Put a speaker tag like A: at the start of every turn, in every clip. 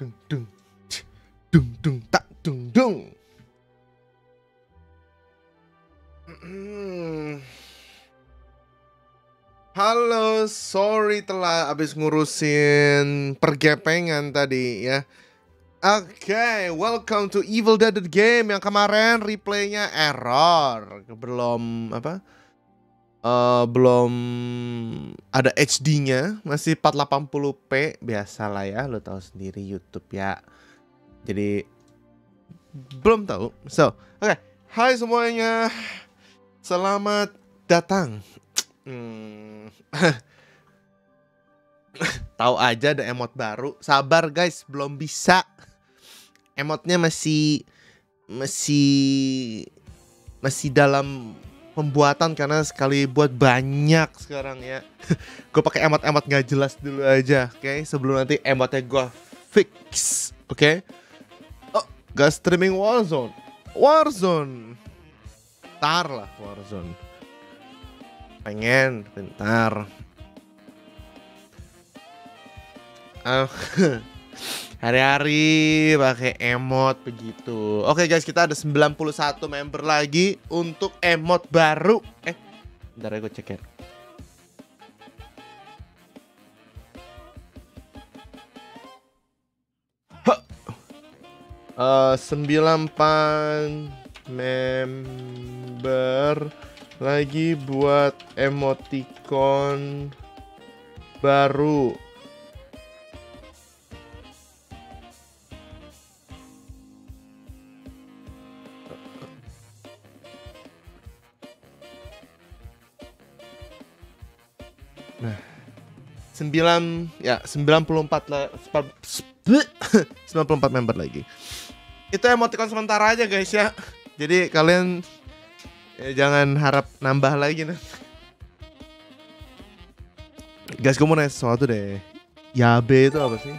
A: dung dung dung dung tak dung dung. Halo, sorry telah abis ngurusin pergepengan tadi ya. Oke, welcome to Evil Dead Game yang kemarin replaynya error, belum apa? Eh belum ada HD-nya, masih 480p biasa lah ya, lo tahu sendiri YouTube ya. Jadi belum tahu. So, oke, hai semuanya, selamat datang. Hmm. tahu aja ada emot baru. Sabar guys, belum bisa. Emotnya masih masih masih dalam pembuatan karena sekali buat banyak sekarang ya. gue pakai emot-emot nggak jelas dulu aja, oke? Okay? Sebelum nanti emotnya gue fix, oke? Okay? Oh, gak streaming Warzone, Warzone, tar lah Warzone. Pengen, bentar. Ah, hari-hari pakai emot begitu. Oke guys, kita ada 91 member lagi untuk emot baru. Eh, bentar ya gue cek ya. Eh, 98 member lagi buat emoticon baru. Sembilan ya 94 lah spa- sp- 94 member lagi. Itu emoticon sementara aja guys ya. Jadi kalian ya, jangan harap nambah lagi nih. Guys, gue mau nanya sesuatu deh. Yabe itu apa sih?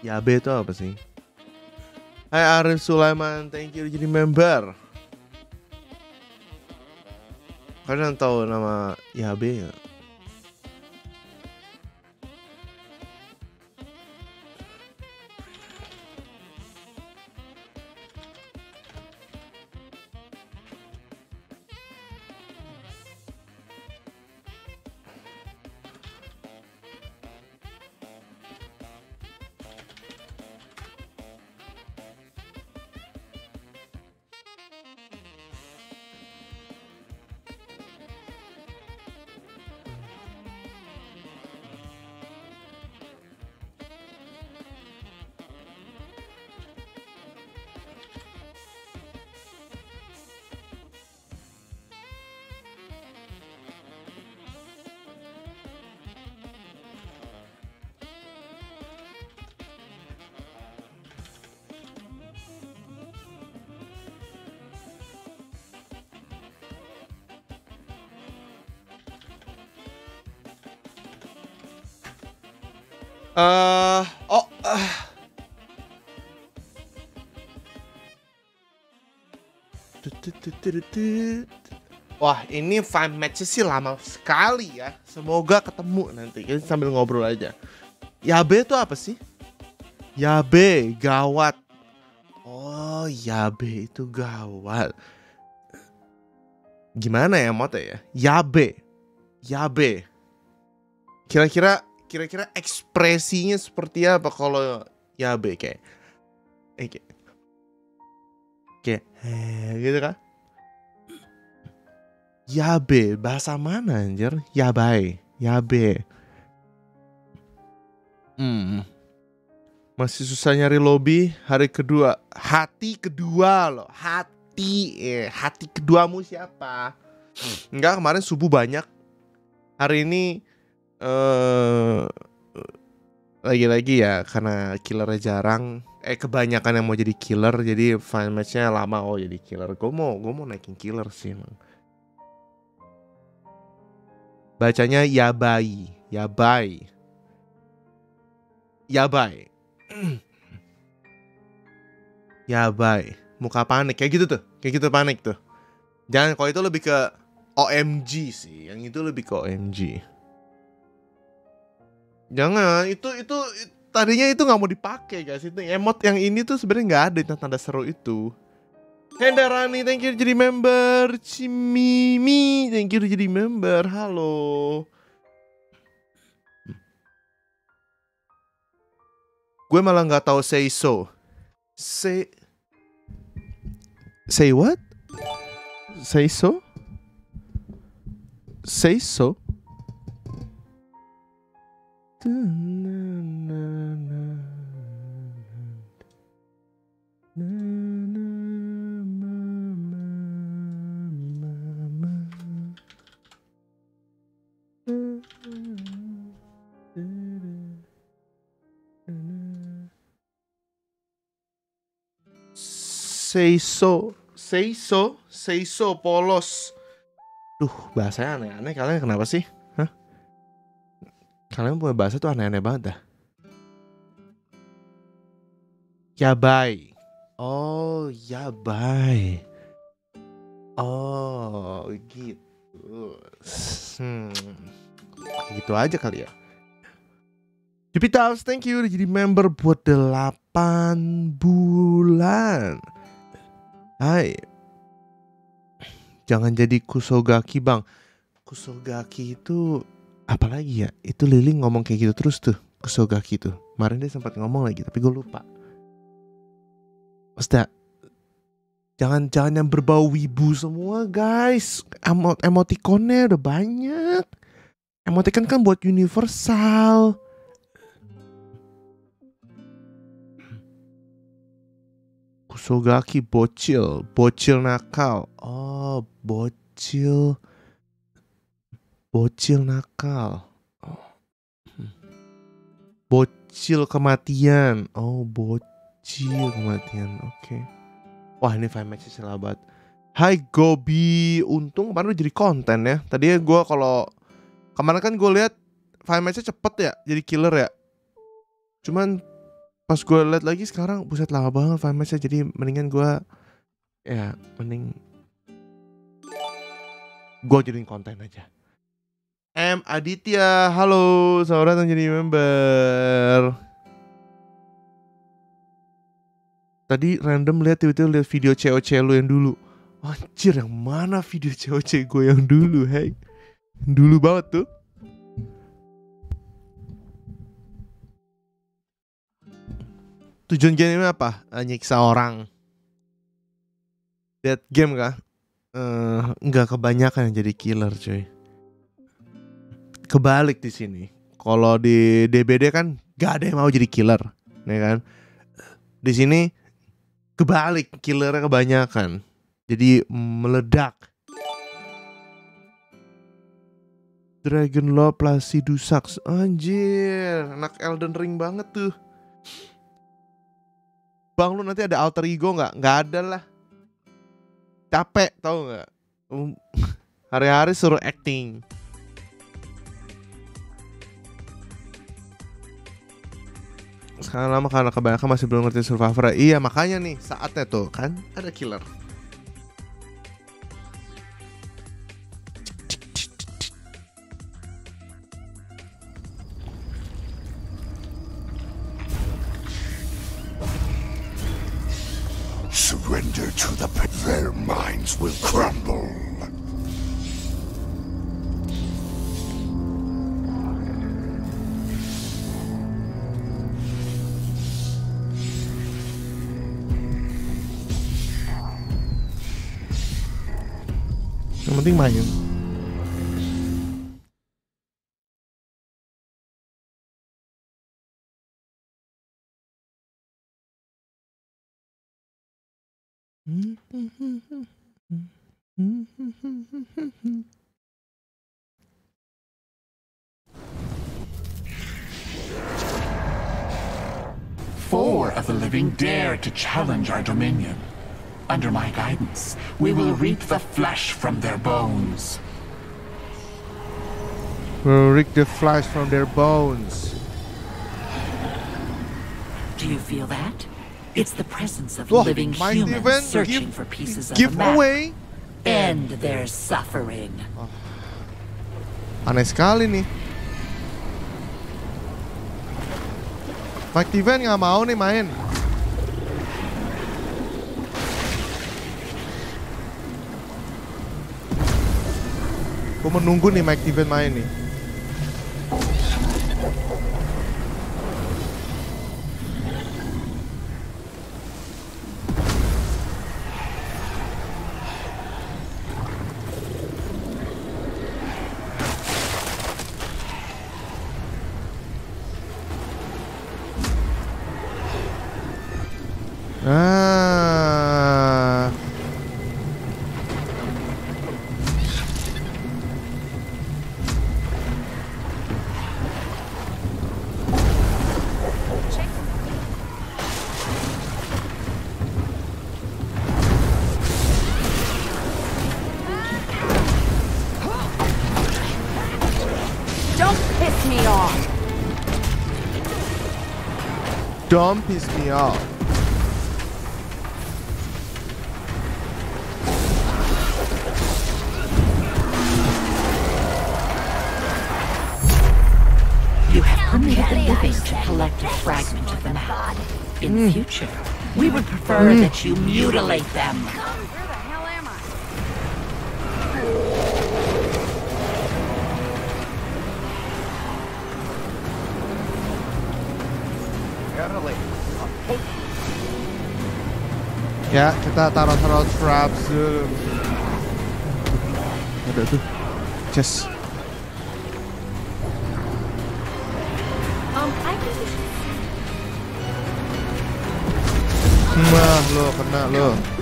A: Yabe itu apa sih? Hai Arif Sulaiman, thank you jadi member. Kalian tahu nama Yabe nggak? Wah, ini fan match sih lama sekali ya. Semoga ketemu nanti. Kita sambil ngobrol aja. Yabe itu apa sih? Yabe, gawat. Oh, Yabe itu gawat. Gimana ya mote ya? Yabe. Yabe. Kira-kira kira-kira ekspresinya seperti apa kalau Yabe kayak eh, kayak kayak eh, gitu kan? Yabe, bahasa mana anjir? Yabai, Yabe. Hmm. Masih susah nyari lobby hari kedua. Hati kedua loh, hati. Eh, hati keduamu siapa? Enggak, kemarin subuh banyak. Hari ini eh lagi-lagi ya karena killernya jarang eh kebanyakan yang mau jadi killer jadi final matchnya lama oh jadi killer gue mau gue mau naikin killer sih emang bacanya yabai yabai yabai yabai muka panik kayak gitu tuh kayak gitu panik tuh. Jangan kalau itu lebih ke OMG sih yang itu lebih ke OMG Jangan, itu itu tadinya itu nggak mau dipakai guys. Itu emot yang ini tuh sebenarnya nggak ada tanda seru itu. Henda Rani, thank you jadi member. Cimimi, thank you jadi member. Halo. Gue malah nggak tahu say so. Say Say what? Say so? Say so? So, say so, say so polos. Duh, bahasanya aneh-aneh. Kalian kenapa sih? Hah? Kalian punya bahasa tuh aneh-aneh banget dah. Yabai. Oh, yabai. Oh, gitu. Hmm. Gitu aja kali ya. Jupiter, thank you udah jadi member buat 8 bulan. Hai. Jangan jadi kusogaki bang. Kusogaki itu apalagi ya? Itu Lili ngomong kayak gitu terus tuh. Kusogaki tuh. Kemarin dia sempat ngomong lagi tapi gue lupa. Ustaz, jangan jangan yang berbau wibu semua guys. Emot emotikonnya udah banyak. Emoticon kan buat universal. Kusogaki bocil, bocil nakal. Oh, bocil. Bocil nakal. Oh. Bocil kematian. Oh, bocil kematian. Oke. Okay. Wah, ini five match selabat. Hai Gobi, untung kemarin udah jadi konten ya. Tadi gue kalau kemarin kan gue lihat five matchnya cepet ya, jadi killer ya. Cuman pas gue liat lagi sekarang buset lama banget fan matchnya jadi mendingan gue ya mending gue jadiin konten aja. M. Aditya halo selamat datang jadi member. Tadi random lihat tiba-tiba lihat video COC lu yang dulu. Anjir yang mana video COC gue yang dulu hey? Dulu banget tuh tujuan game ini apa? Uh, nyiksa orang. Dead game kah? Uh, nggak kebanyakan yang jadi killer cuy. Kebalik di sini. Kalau di DBD kan gak ada yang mau jadi killer, ya kan? Di sini kebalik, killernya kebanyakan. Jadi meledak. Dragon Law Placidus Anjir, anak Elden Ring banget tuh. Bang lu nanti ada alter ego nggak? Nggak ada lah. Capek tau nggak? Um, hari-hari suruh acting. Sekarang lama karena kebanyakan masih belum ngerti Survivor. Iya makanya nih saatnya tuh kan ada killer.
B: To the pit. Their minds will crumble.
A: Yang penting main.
C: Four of the living dare to challenge our dominion. Under my guidance, we will reap the flesh from their bones.
A: We will reap the flesh from their bones.
D: Do you feel that? It's the presence of
A: Wah,
D: living humans
A: Event
D: searching
A: give-
D: for pieces of
A: give
D: the map.
A: away.
D: End their suffering.
A: Aneh sekali nih. Mike Tiven nggak mau nih main. Gue menunggu nih Mike Tiven main nih.
E: Don't piss me off.
D: You have permitted the living to collect a fragment of the map. In the future, we would prefer that you hmm. mutilate them.
A: Kita taruh-taruh traps dulu. Ada tuh. Chest.
E: Um,
A: Nah, lo kena lo.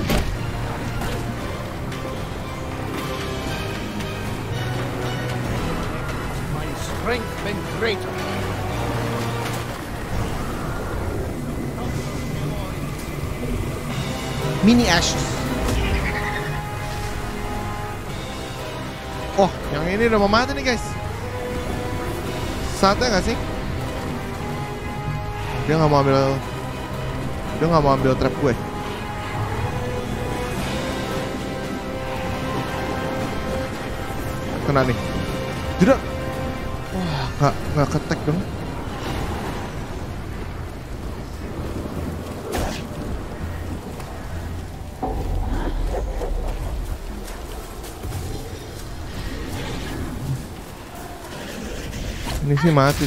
A: Mini Ashes. Oh, yang ini udah mau mati nih guys. Saatnya nggak sih? Dia nggak mau ambil, dia nggak mau ambil trap gue. Kena nih. Tidak. Wah, nggak nggak ketek dong. Ini sih mati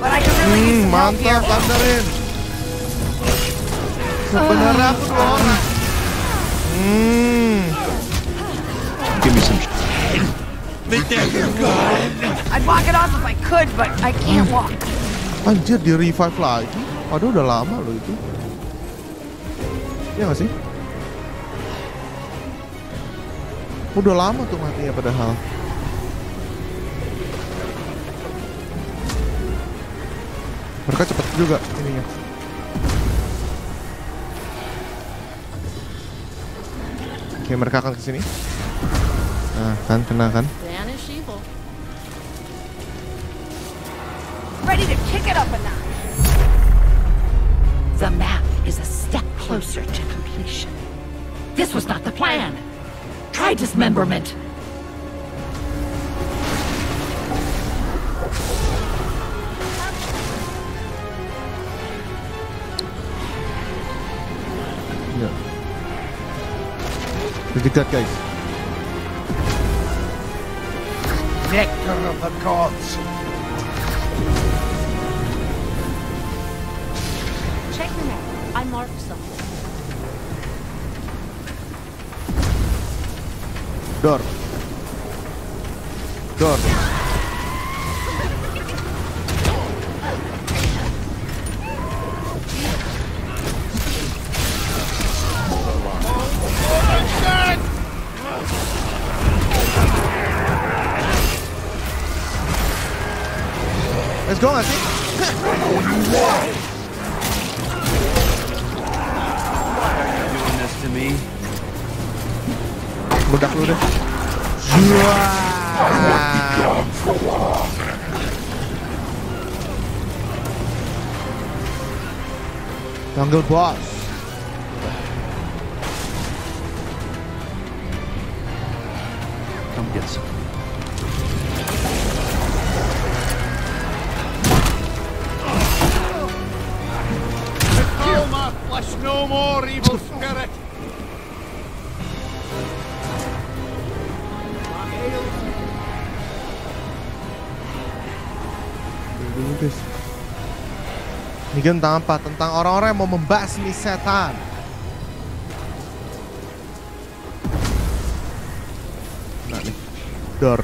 E: but I could really use
A: Hmm,
E: some help here.
A: mantap Tandarin. Sebenarnya aku dua orang. Hmm.
B: Give me some.
E: I'd walk it off if I could, but I can't walk.
A: Anjir di revive lagi. Waduh udah lama loh itu. Iya gak sih? Udah lama tuh matinya padahal. Mereka cepet juga ininya. Oke, mereka akan ke sini. Nah, kan kena kan?
E: Ready to kick it up a notch.
D: The map is a step closer to completion. This was not the plan. Try dismemberment.
A: Iya. Udah that, guys.
F: Nectar of the gods.
A: Door. Door. Jungle boss. Ini game tentang orang-orang yang mau membasmi setan. Nah nih, door.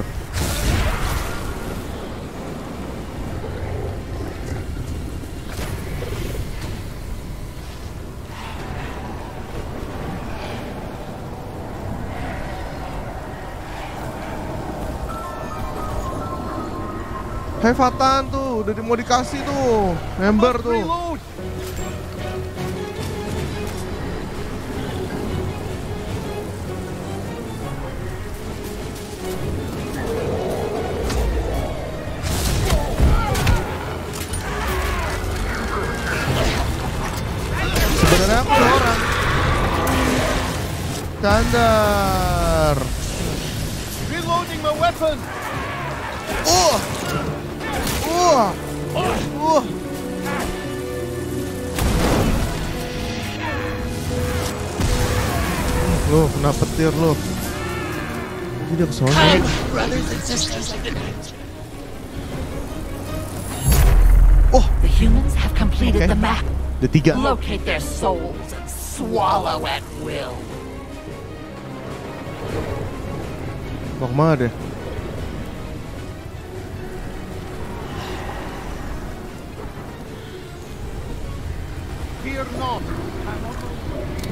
A: Hai Fatan tuh, udah mau dikasih tuh, member tuh. Loh. Jadi dia ke sana.
C: The humans have completed
A: Okay.
C: the map.
A: Ada tiga.
C: Locate their souls and swallow at will.
A: Mau ke
F: mana deh?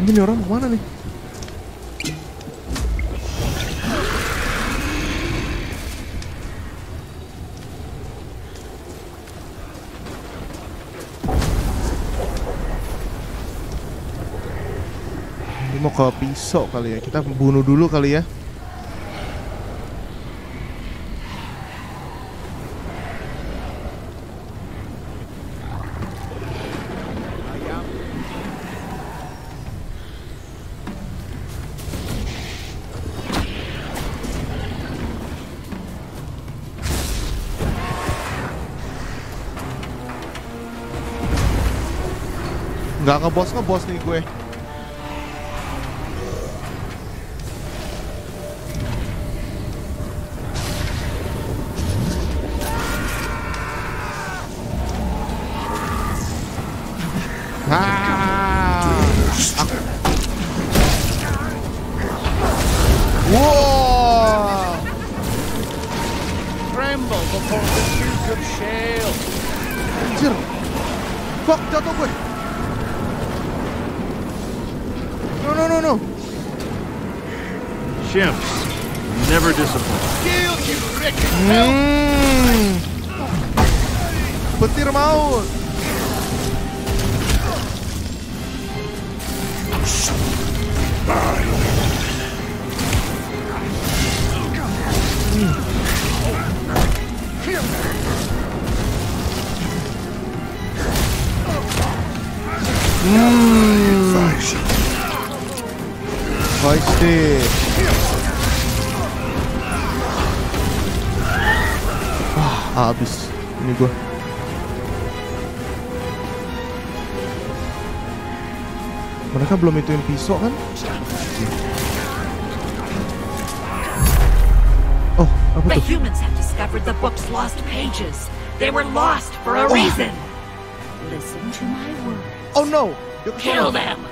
A: Ini orang ke mana nih? Ke pisau kali ya. Kita bunuh dulu kali ya. Nggak ngebos ngebos nih gue. be something. Oh, I would
C: The humans have discovered the book's lost pages. They were lost for a oh. reason. Listen to my words.
A: Oh no! You're
C: Kill them!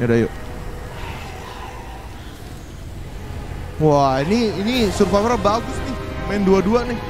A: Era yuk. Wah, ini ini survivor bagus nih. Main dua-dua nih.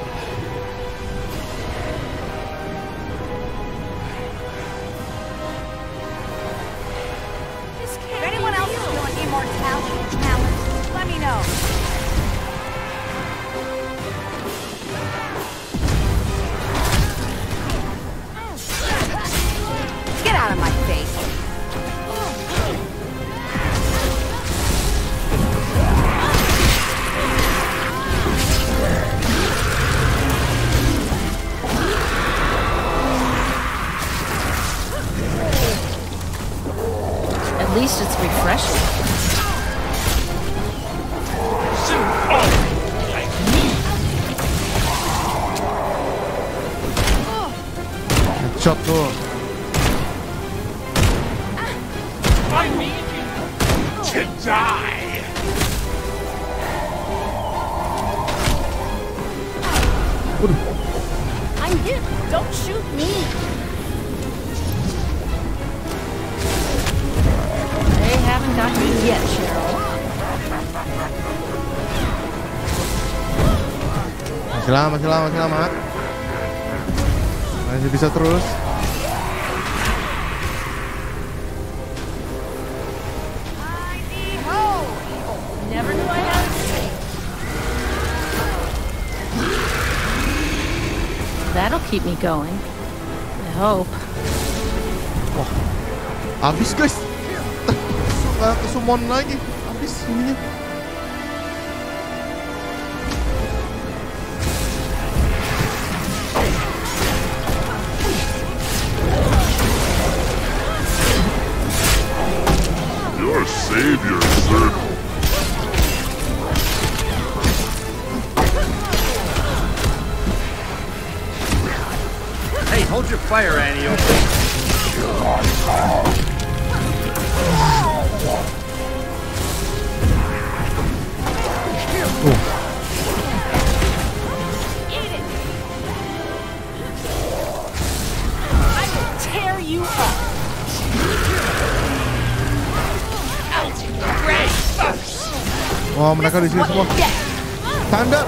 A: Lama, masih lama, masih lama. Masih bisa terus.
G: That'll keep me going. I hope.
A: Habis guys. Kesummon lagi. Habis ininya.
B: Savior, Circle.
H: Hey, hold your fire, Annie,
I: Oh,
A: Wah mereka di sini semua. Tanda.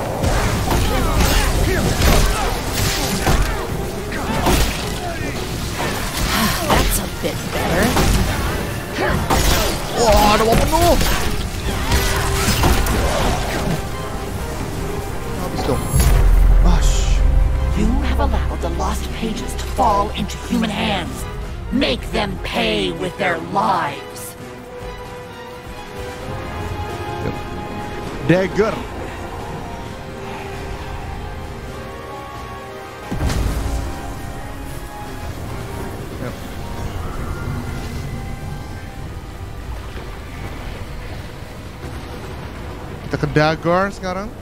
G: That's a bit better.
A: Wah ada penuh. Habis dong.
C: You have allowed the lost pages to fall into human hands. Make them pay with their lives.
A: Dagger. Kita ke dagger sekarang.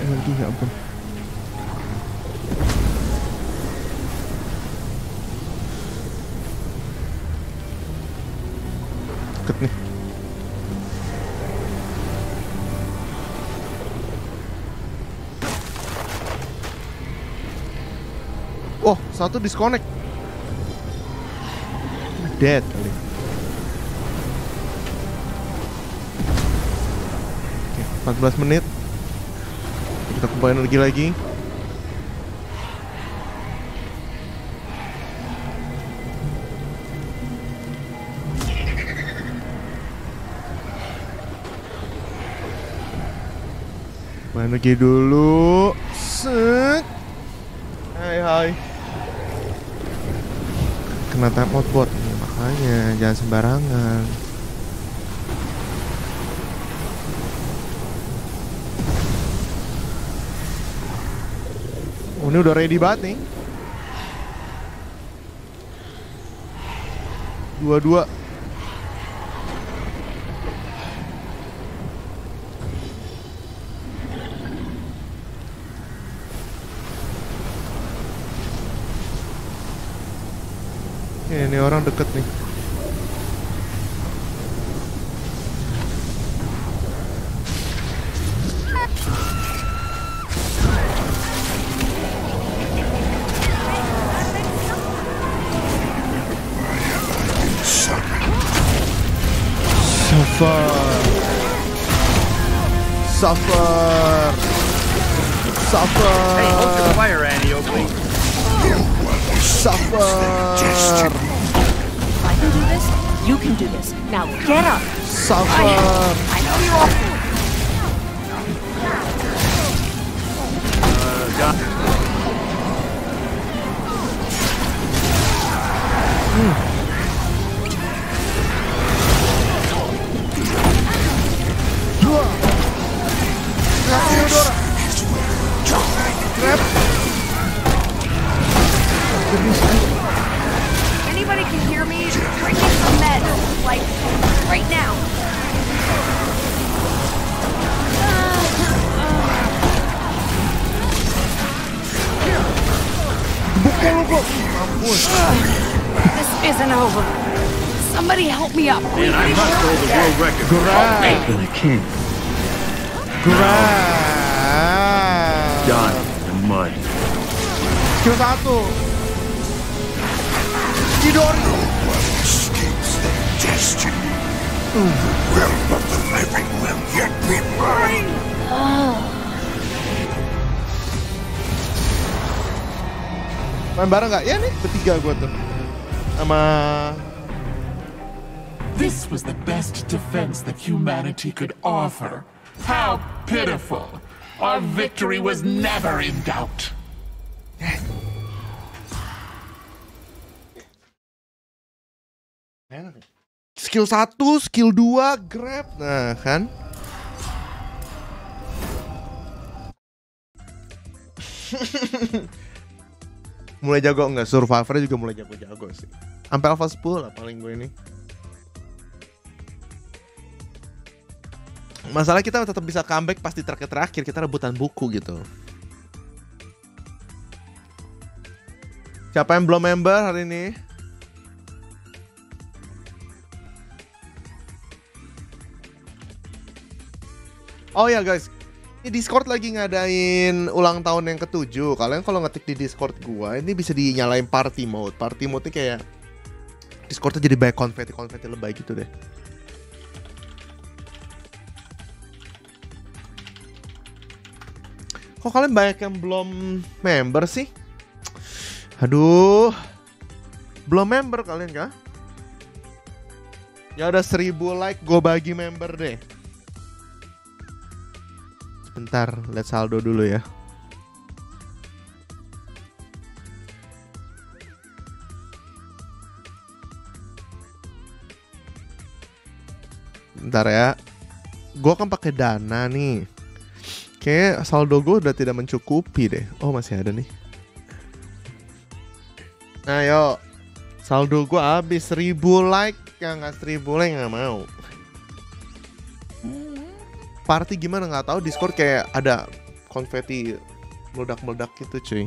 A: Energy ya ampun. Deket nih. Oh, satu disconnect. Dead kali. 14 menit. Kumpul energi lagi. Kumpul energi dulu. Set. Hai hai. Kena out bot makanya jangan sembarangan. Ini udah ready banget nih. Dua-dua. Ini orang deket nih.
E: 上课。
A: Grab.
E: Done. The mud.
A: Skill satu. Chidori.
J: escapes their destiny. The realm of the living will yet be mine.
A: Main bareng nggak? Ya nih bertiga gua tuh. Sama
K: Was the best defense that humanity could offer. How pitiful! Our victory was never in doubt.
A: skill satu, skill dua, grab. Nah, kan? mulai jago enggak? Survivor juga mulai jago-jago sih. Sampai alpha 10 lah paling gue ini. Masalah kita tetap bisa comeback pasti terakhir-terakhir kita rebutan buku gitu. Siapa yang belum member hari ini? Oh ya guys, ini Discord lagi ngadain ulang tahun yang ketujuh. Kalian kalau ngetik di Discord gua, ini bisa dinyalain party mode. Party mode kayak Discordnya jadi banyak konfeti-konfeti lebay gitu deh. Kok kalian banyak yang belum member sih? Aduh, belum member kalian kah? Ya udah 1000 like, gue bagi member deh. Sebentar, lihat saldo dulu ya. Bentar ya. Gue kan pakai dana nih. Kayak saldo gue udah tidak mencukupi deh. Oh masih ada nih. Nah yuk. Saldo gue habis 1000 like. Yang nggak 1000 like nggak mau. Party gimana nggak tahu Discord kayak ada konfeti meledak-meledak gitu cuy.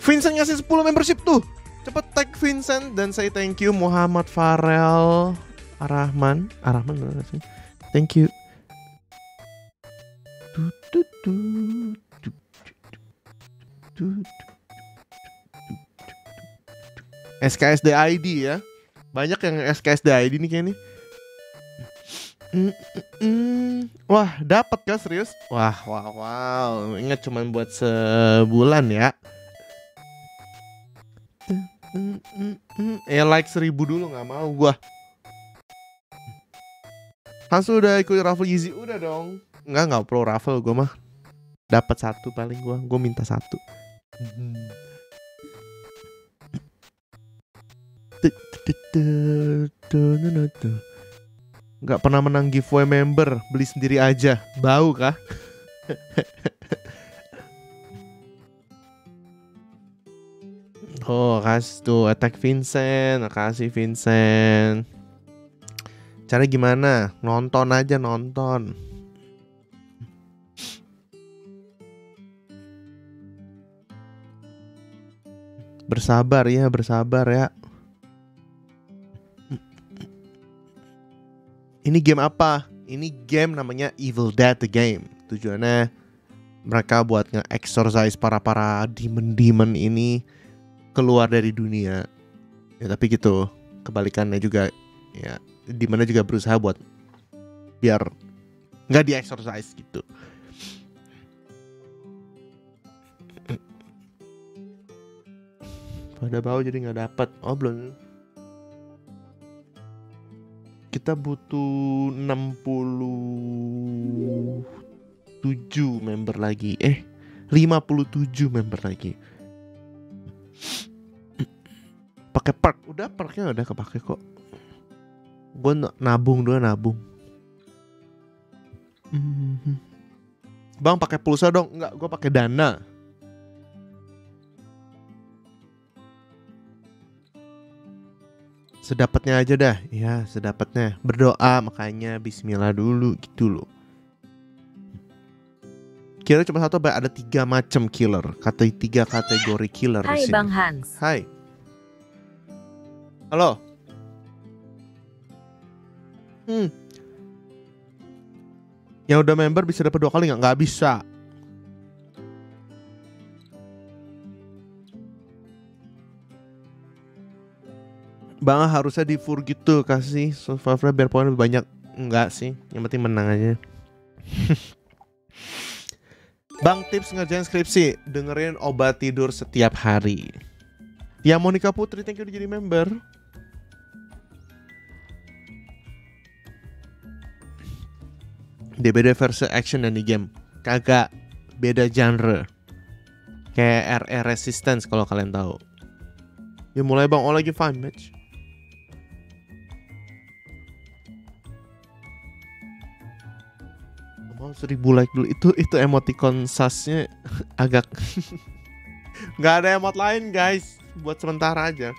A: Vincent ngasih 10 membership tuh. Cepet tag Vincent dan say thank you Muhammad Farel Arahman. Arahman sih? Thank you. SKSD ID ya. Banyak yang SKSD ID nih kayak nih. Mm, Wah, dapat kan serius? Wah, wow, wow. Ingat cuman buat sebulan ya. Mm. Eh, like seribu dulu nggak mau gua. Hansu udah ikut raffle Yeezy udah dong. Enggak nggak pro raffle gua mah. Dapat satu paling gua. Gua minta satu. Nggak pernah menang giveaway member, beli sendiri aja. Bau kah? oh, kasih tuh attack Vincent, kasih Vincent. Cara gimana? Nonton aja nonton. Bersabar ya, bersabar ya. Ini game apa? Ini game namanya Evil Dead the Game. Tujuannya mereka buat nge-exorcise para-para demon-demon ini keluar dari dunia. Ya tapi gitu, kebalikannya juga ya di mana juga berusaha buat biar nggak di-exorcise gitu. Pada bau jadi nggak dapat. Oh belum kita butuh 67 member lagi. Eh, 57 member lagi. Pakai perk, udah perknya udah kepake kok. Gue nabung dulu nabung. Bang pakai pulsa dong? Enggak, gue pakai dana. Sedapatnya aja dah, ya sedapatnya. Berdoa makanya Bismillah dulu gitu loh. Kira cuma satu, ada tiga macam killer, kata tiga kategori killer
D: Hai
A: di sini.
D: Bang Hans.
A: Hai. Halo. Hmm. Yang udah member bisa dapat dua kali nggak? Nggak bisa. Bang harusnya di fur gitu kasih survivor biar poin lebih banyak. Enggak sih, yang penting menang aja. Bang tips ngerjain skripsi, dengerin obat tidur setiap hari. Ya Monica Putri, thank you udah jadi member. DBD versi action dan di game kagak beda genre kayak RR Resistance kalau kalian tahu ya mulai bang oh lagi fine match mau seribu like dulu itu itu emoticon sasnya agak nggak ada emot lain guys buat sementara aja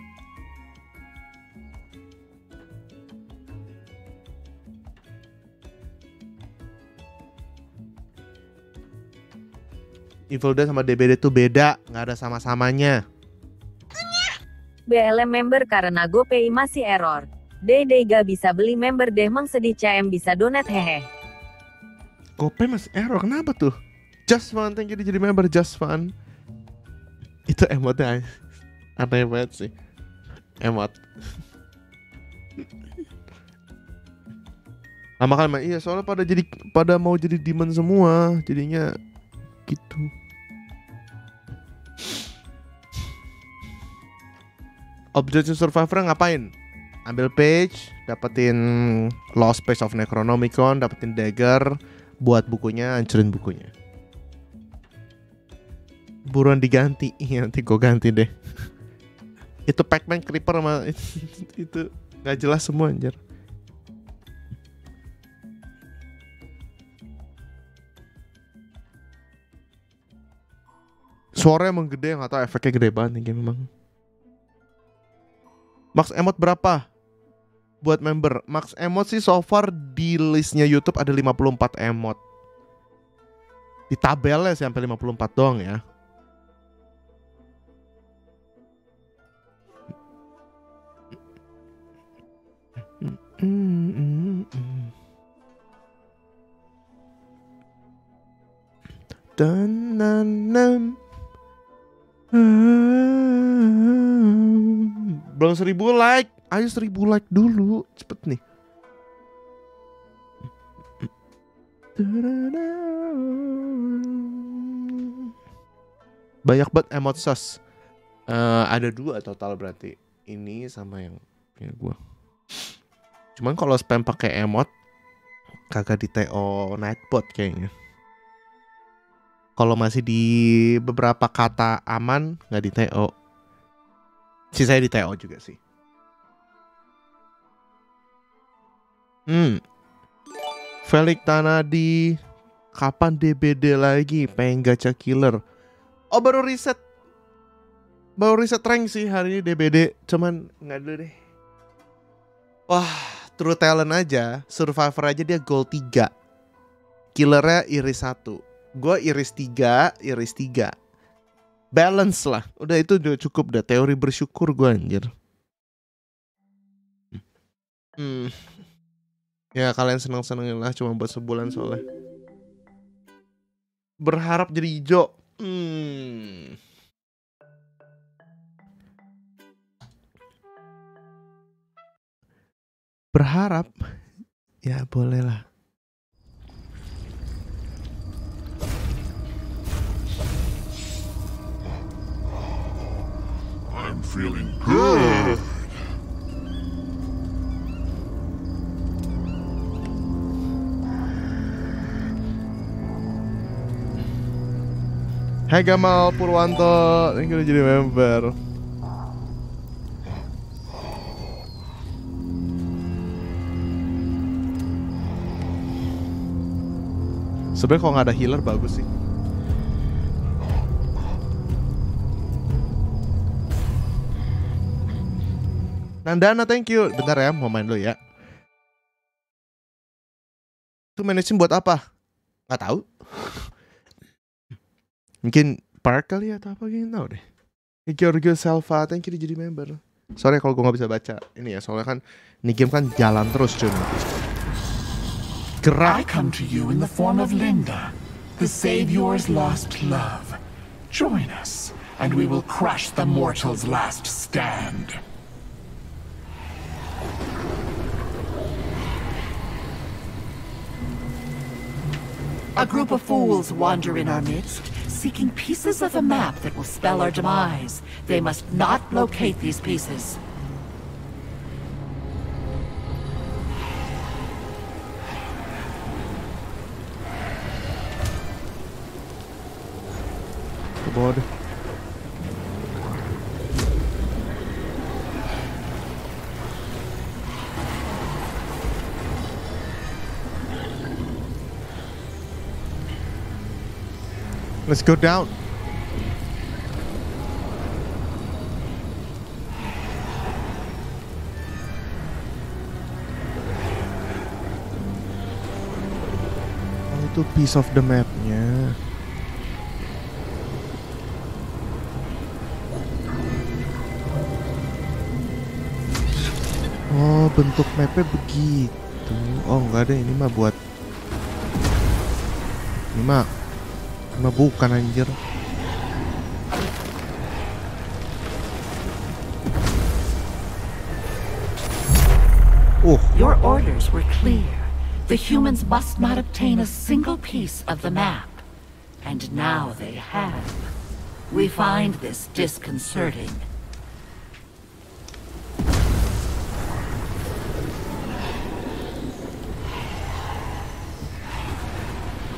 A: Evil Dead sama DBD tuh beda, nggak ada sama-samanya.
D: BLM member karena GoPay masih error. Dede gak bisa beli member deh mang sedih CM bisa donat hehe.
A: GoPay masih error, kenapa tuh? Just Fun, thank you jadi member Just Fun. Itu emotnya aneh banget sih. Emot. Lama kali iya soalnya pada jadi pada mau jadi demon semua, jadinya gitu. Objection Survivor ngapain? Ambil page, dapetin Lost Page of Necronomicon, dapetin dagger, buat bukunya, hancurin bukunya. Buruan diganti, iya nanti gue ganti deh. itu Pac-Man Creeper sama itu nggak jelas semua anjir. Suaranya emang gede, nggak tahu efeknya gede banget nih game memang. Max emot berapa? Buat member. Max emot sih so far di listnya YouTube ada 54 emot. Di tabelnya sih sampai 54 doang ya. Tananam. Belum seribu like Ayo seribu like dulu Cepet nih Banyak banget emot sus. Eh, ada dua total berarti. Ini sama yang punya gua. Cuman kalau spam pakai emot kagak di TO Nightbot kayaknya. Kalau masih di beberapa kata aman nggak di TO. Sisanya di TO juga sih. Hmm. Felix Tanadi kapan DBD lagi? Pengen gacha killer. Oh baru riset. Baru riset rank sih hari ini DBD. Cuman nggak dulu deh. Wah, True Talent aja, Survivor aja dia gold 3. Killernya iris 1. Gue iris 3, iris 3. Balance lah. Udah itu udah cukup dah. Teori bersyukur gue anjir. Hmm. Ya kalian seneng-senengin lah cuma buat sebulan soalnya. Berharap jadi hijau. Hmm. Berharap ya boleh lah.
B: I'm feeling good.
A: Hai Gamal Purwanto, thank you jadi member. Sebenarnya kalau nggak ada healer bagus sih. Nandana, thank you. Bentar ya, mau main dulu ya. Itu management buat apa? Nggak tahu. Mungkin park kali ya atau apa gitu tahu deh. Thank you jadi member. Sorry kalau gue bisa baca ini ya, soalnya kan ini game kan jalan terus cuy.
K: I come to you in the form of Linda, the Savior's lost love. Join us, and we will crush the mortal's last stand.
C: A group of fools wander in our midst, seeking pieces of a map that will spell our demise. They must not locate these pieces.
A: Bawah Let's go down. Oh, itu piece of the mapnya. Oh, bentuk mapnya begitu. Oh, enggak ada ini mah buat ini mah ini mah bukan anjir. Uh,
C: Your orders were clear. The humans must not obtain a single piece of the map. And now they have. We find this disconcerting.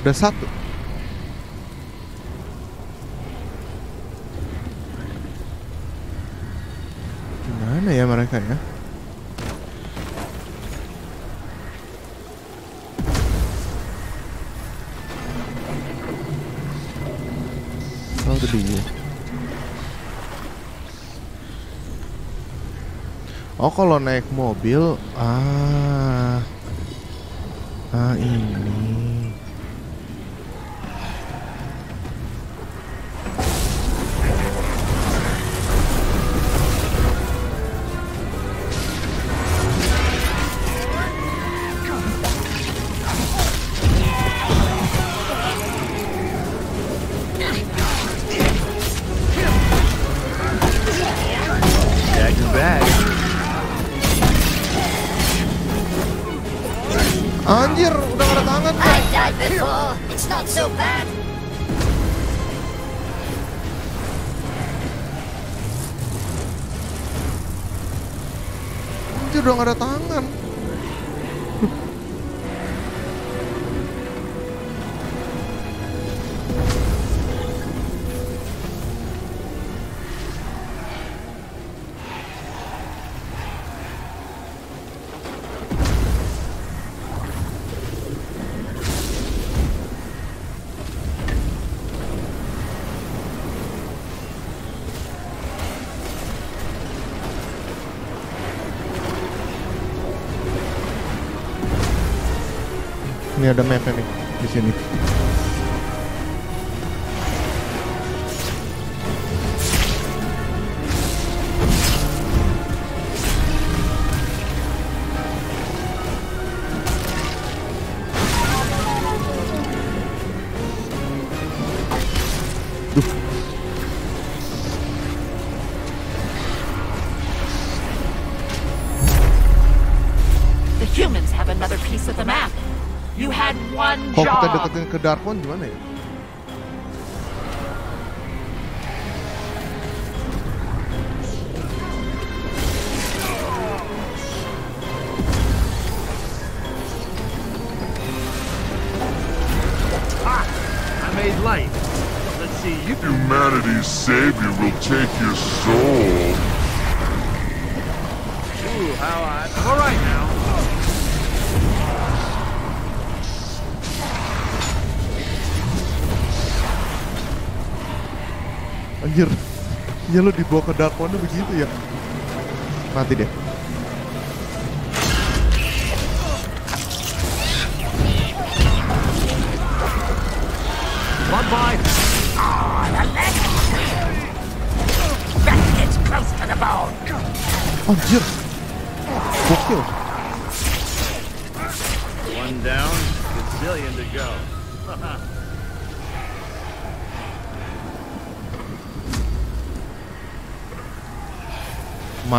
A: udah satu. Ya mereka ya? Oh, itu dia. Oh, kalau naik mobil, ah, ah ini. Ini ada nih
C: Darkon One
A: begitu ya. Mati deh.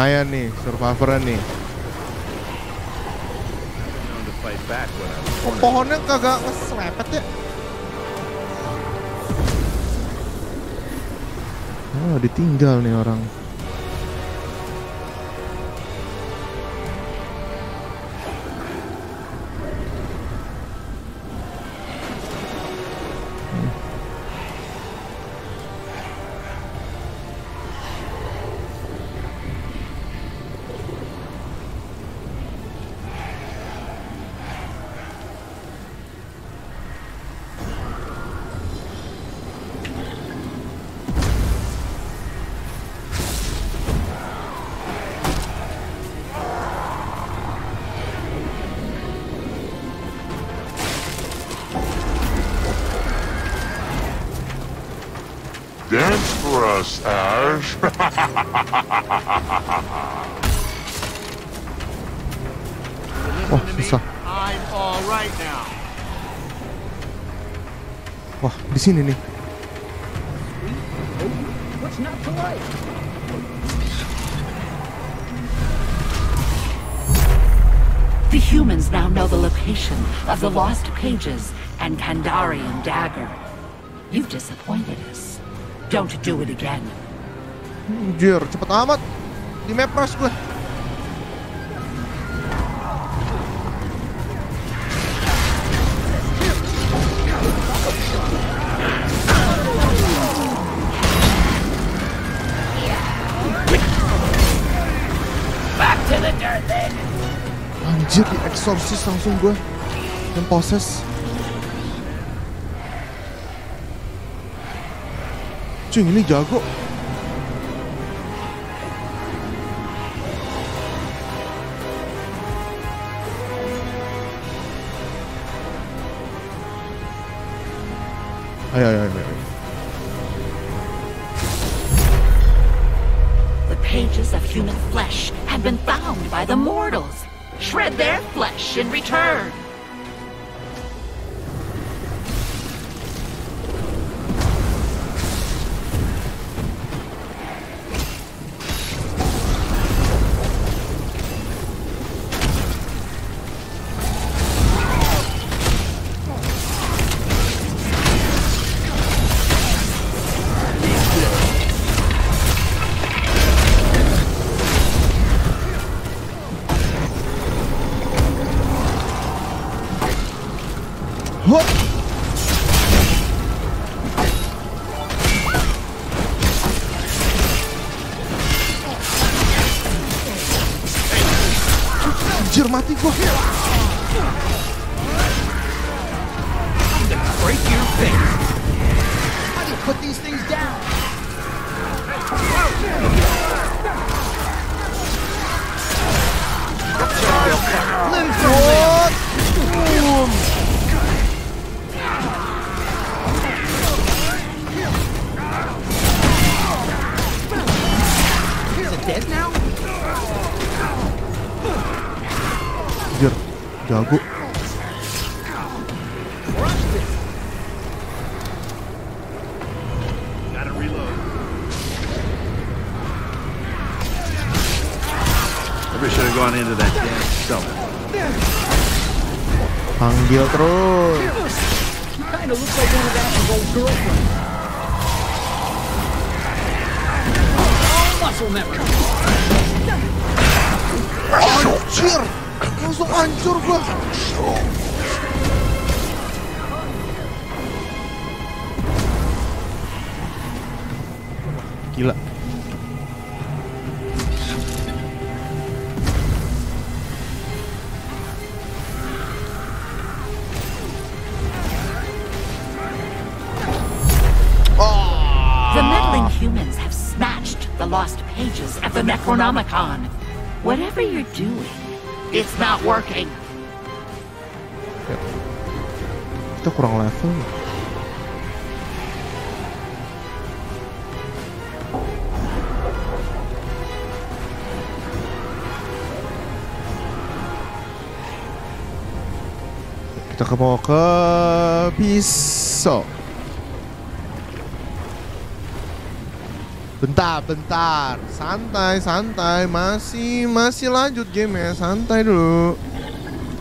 A: Lumayan nih, survivor nih. Kok pohonnya kagak ngeselepet ya? Oh, ditinggal nih orang. Sini nih.
L: What's not to like?
C: The humans now know the location of the lost pages and Kandarian dagger. You've disappointed us. Don't do it again.
A: Anjir, cepet amat. Di map gue. Anjir, di exorcist langsung gue. Yang poses. Cuy, ini jago. Ayo, ayo, ayo. ayo. mau ke pisau. Bentar, bentar. Santai, santai. Masih masih lanjut game ya. Santai dulu.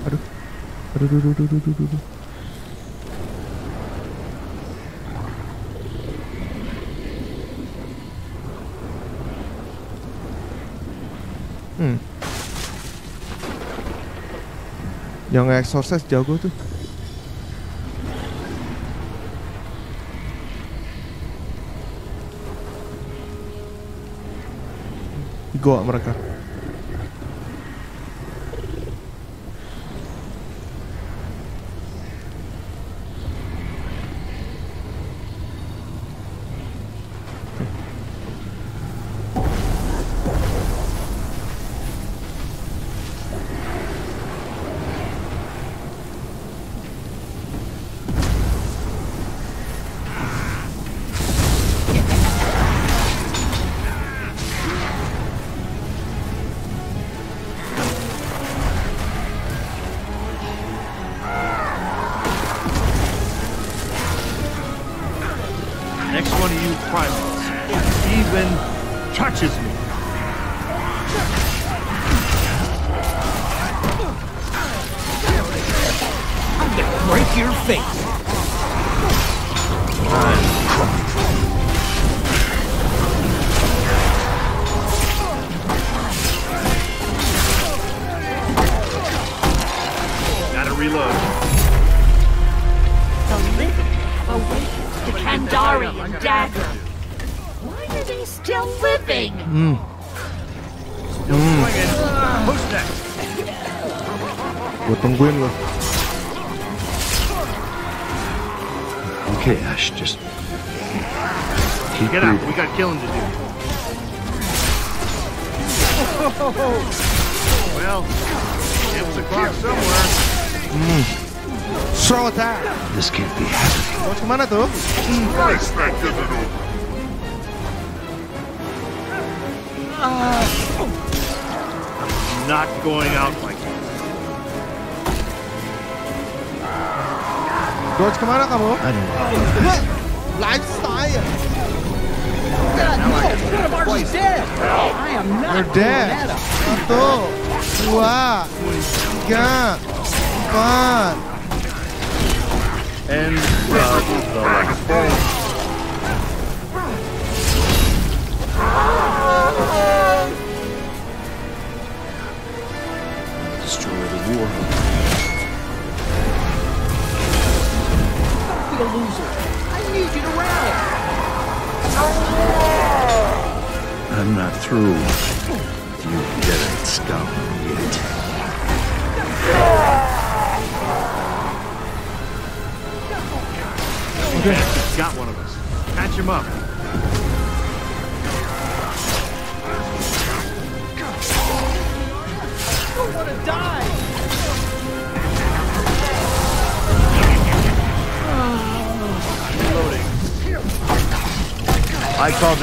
A: Aduh. Aduh, aduh, aduh, aduh, aduh, aduh. Hmm. Yang exorcist jago tuh. goa mereka.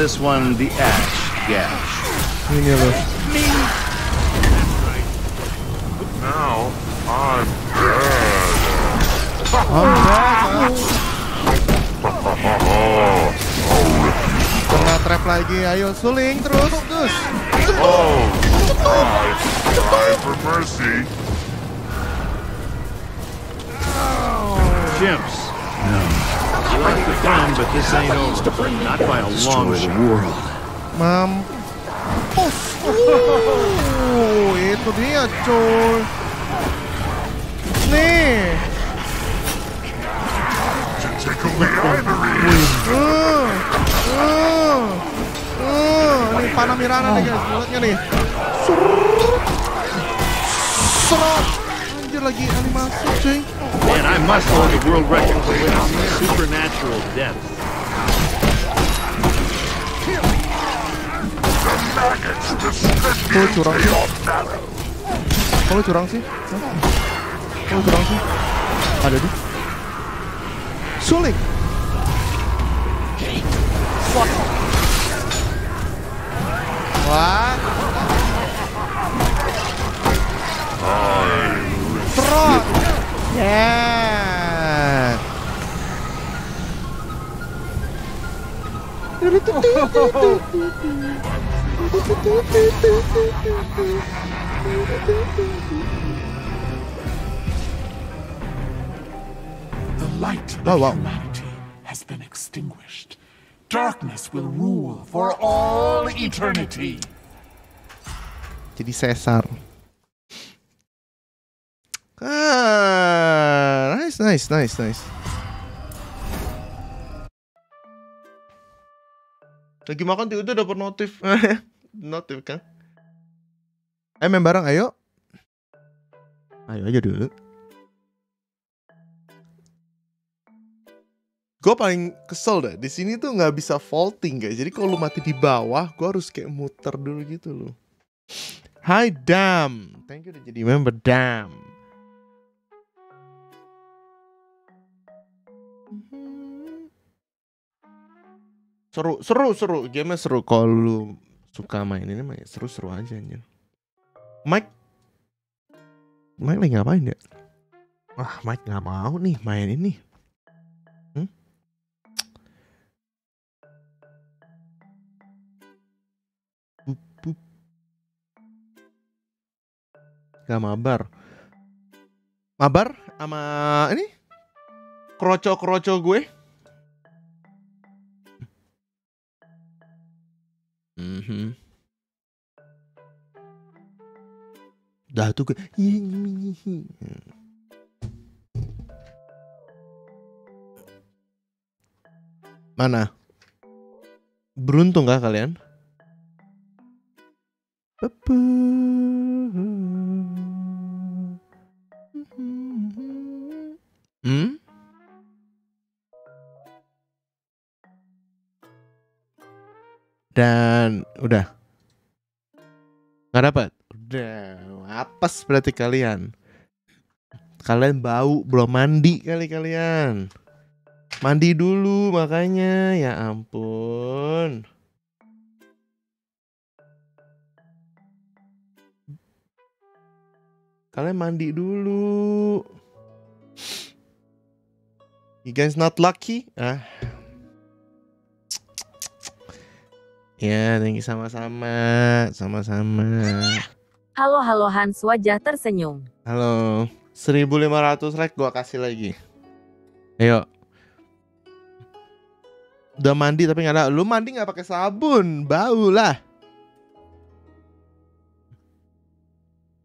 B: This
L: one
M: the
H: Ash Gash.
A: Ini loh.
B: Now I'm
A: I'm back. Kena trap lagi, ayo suling terus terus.
B: Oh, cry, cry for mercy.
M: Chimps. Fun, but this ain't over. Not by a long
B: Destroy the
M: shot.
A: Mampus. Oh, itu dia cuy. Nih. Uh, uh, uh. Ini panah Mirana nih guys, mulutnya nih. Serot. Anjir lagi animasi cuy.
M: Man, I must hold a world record for witnessing supernatural death.
B: Maggots to split
A: Kok curang sih?
B: your marrow.
A: Kok lu curang sih? Hah? Kok lu curang sih? Ada di Suling Wah Trot Yeah
C: The light of
A: Oh, wow.
C: humanity has been extinguished. Darkness will rule for all eternity.
A: Sesar Ah, nice, nice, nice, nice. Lagi makan tiba-tiba dapet notif. notif kan? Ayo main bareng, ayo. Ayo aja dulu. Gue paling kesel dah. Di sini tuh nggak bisa vaulting guys. Jadi kalau lu mati di bawah, gue harus kayak muter dulu gitu loh. Hai Dam, thank you udah jadi member Dam. Seru, seru, seru. Game seru kalau lu suka main ini mah ya seru-seru aja anjir. Mike Mike lagi ngapain ya? Wah, Mike nggak mau nih main ini. Hmm? Bup, bup. Gak mabar. Mabar sama ini? Kroco-kroco gue. Mhm. Dah tuh gue. Mana? Beruntung kah kalian? Dan udah. Nggak dapat. Udah, apes berarti kalian. Kalian bau belum mandi kali kalian. Mandi dulu makanya, ya ampun. Kalian mandi dulu. You guys not lucky? Ah. Ya, thank you sama-sama. Sama-sama.
N: Halo halo Hans wajah tersenyum.
A: Halo. 1500 like gua kasih lagi. Ayo. Udah mandi tapi nggak ada. Lu mandi nggak pakai sabun, bau lah.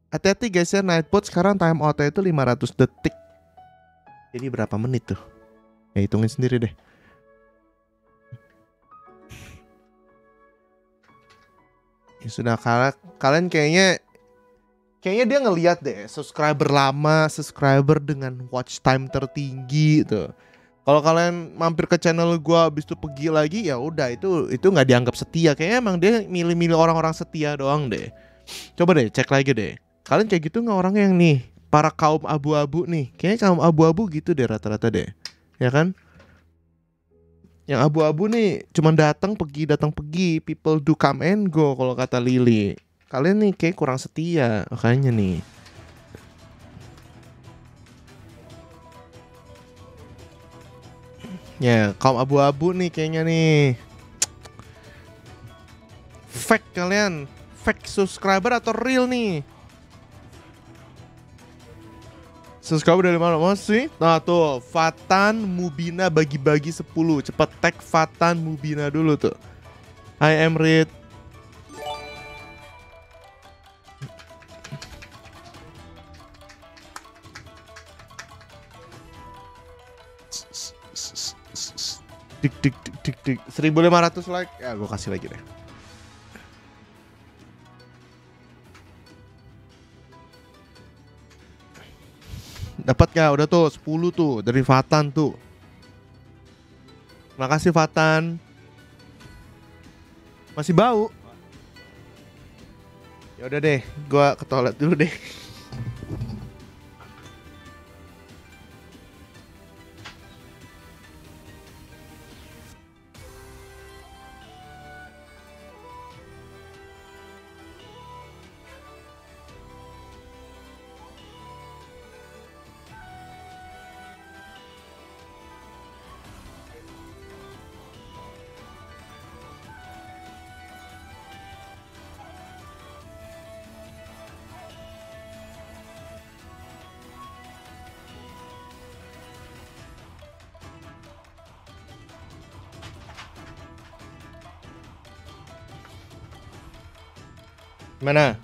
A: Hati-hati guys ya, Nightbot sekarang time out itu 500 detik. Jadi berapa menit tuh? Ya hitungin sendiri deh. Sudah kalian kalian kayaknya kayaknya dia ngeliat deh subscriber lama, subscriber dengan watch time tertinggi tuh. Kalau kalian mampir ke channel gua habis itu pergi lagi ya udah itu itu nggak dianggap setia. Kayaknya emang dia milih-milih orang-orang setia doang deh. Coba deh cek lagi deh. Kalian kayak gitu nggak orang yang nih para kaum abu-abu nih. Kayaknya kaum abu-abu gitu deh rata-rata deh. Ya kan? Yang abu-abu nih cuman datang pergi datang pergi. People do come and go kalau kata Lily. Kalian nih kayak kurang setia makanya nih. Ya, kaum abu-abu nih kayaknya nih. Fake kalian. Fake subscriber atau real nih? Subscriber dari mana masih? Nah tuh, Fatan Mubina bagi-bagi 10. Cepat tag Fatan Mubina dulu tuh. Hi Emrit. Dik dik dik dik dik 1500 like ya gue kasih lagi deh Dapat gak? Udah tuh 10 tuh dari Fatan tuh. Makasih Fatan. Masih bau. Ya udah deh, gua ke toilet dulu deh. Mana?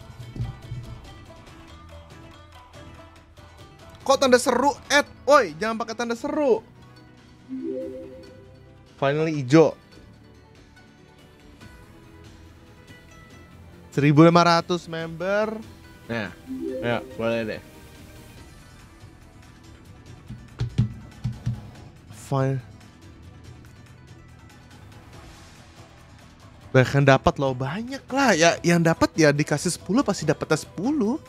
A: Kok tanda seru? Ed, woi, jangan pakai tanda seru. Finally ijo. 1500 member. Nah, ya, boleh deh. Fine. Bahkan dapat loh banyak lah ya yang dapat ya dikasih 10 pasti dapatnya 10.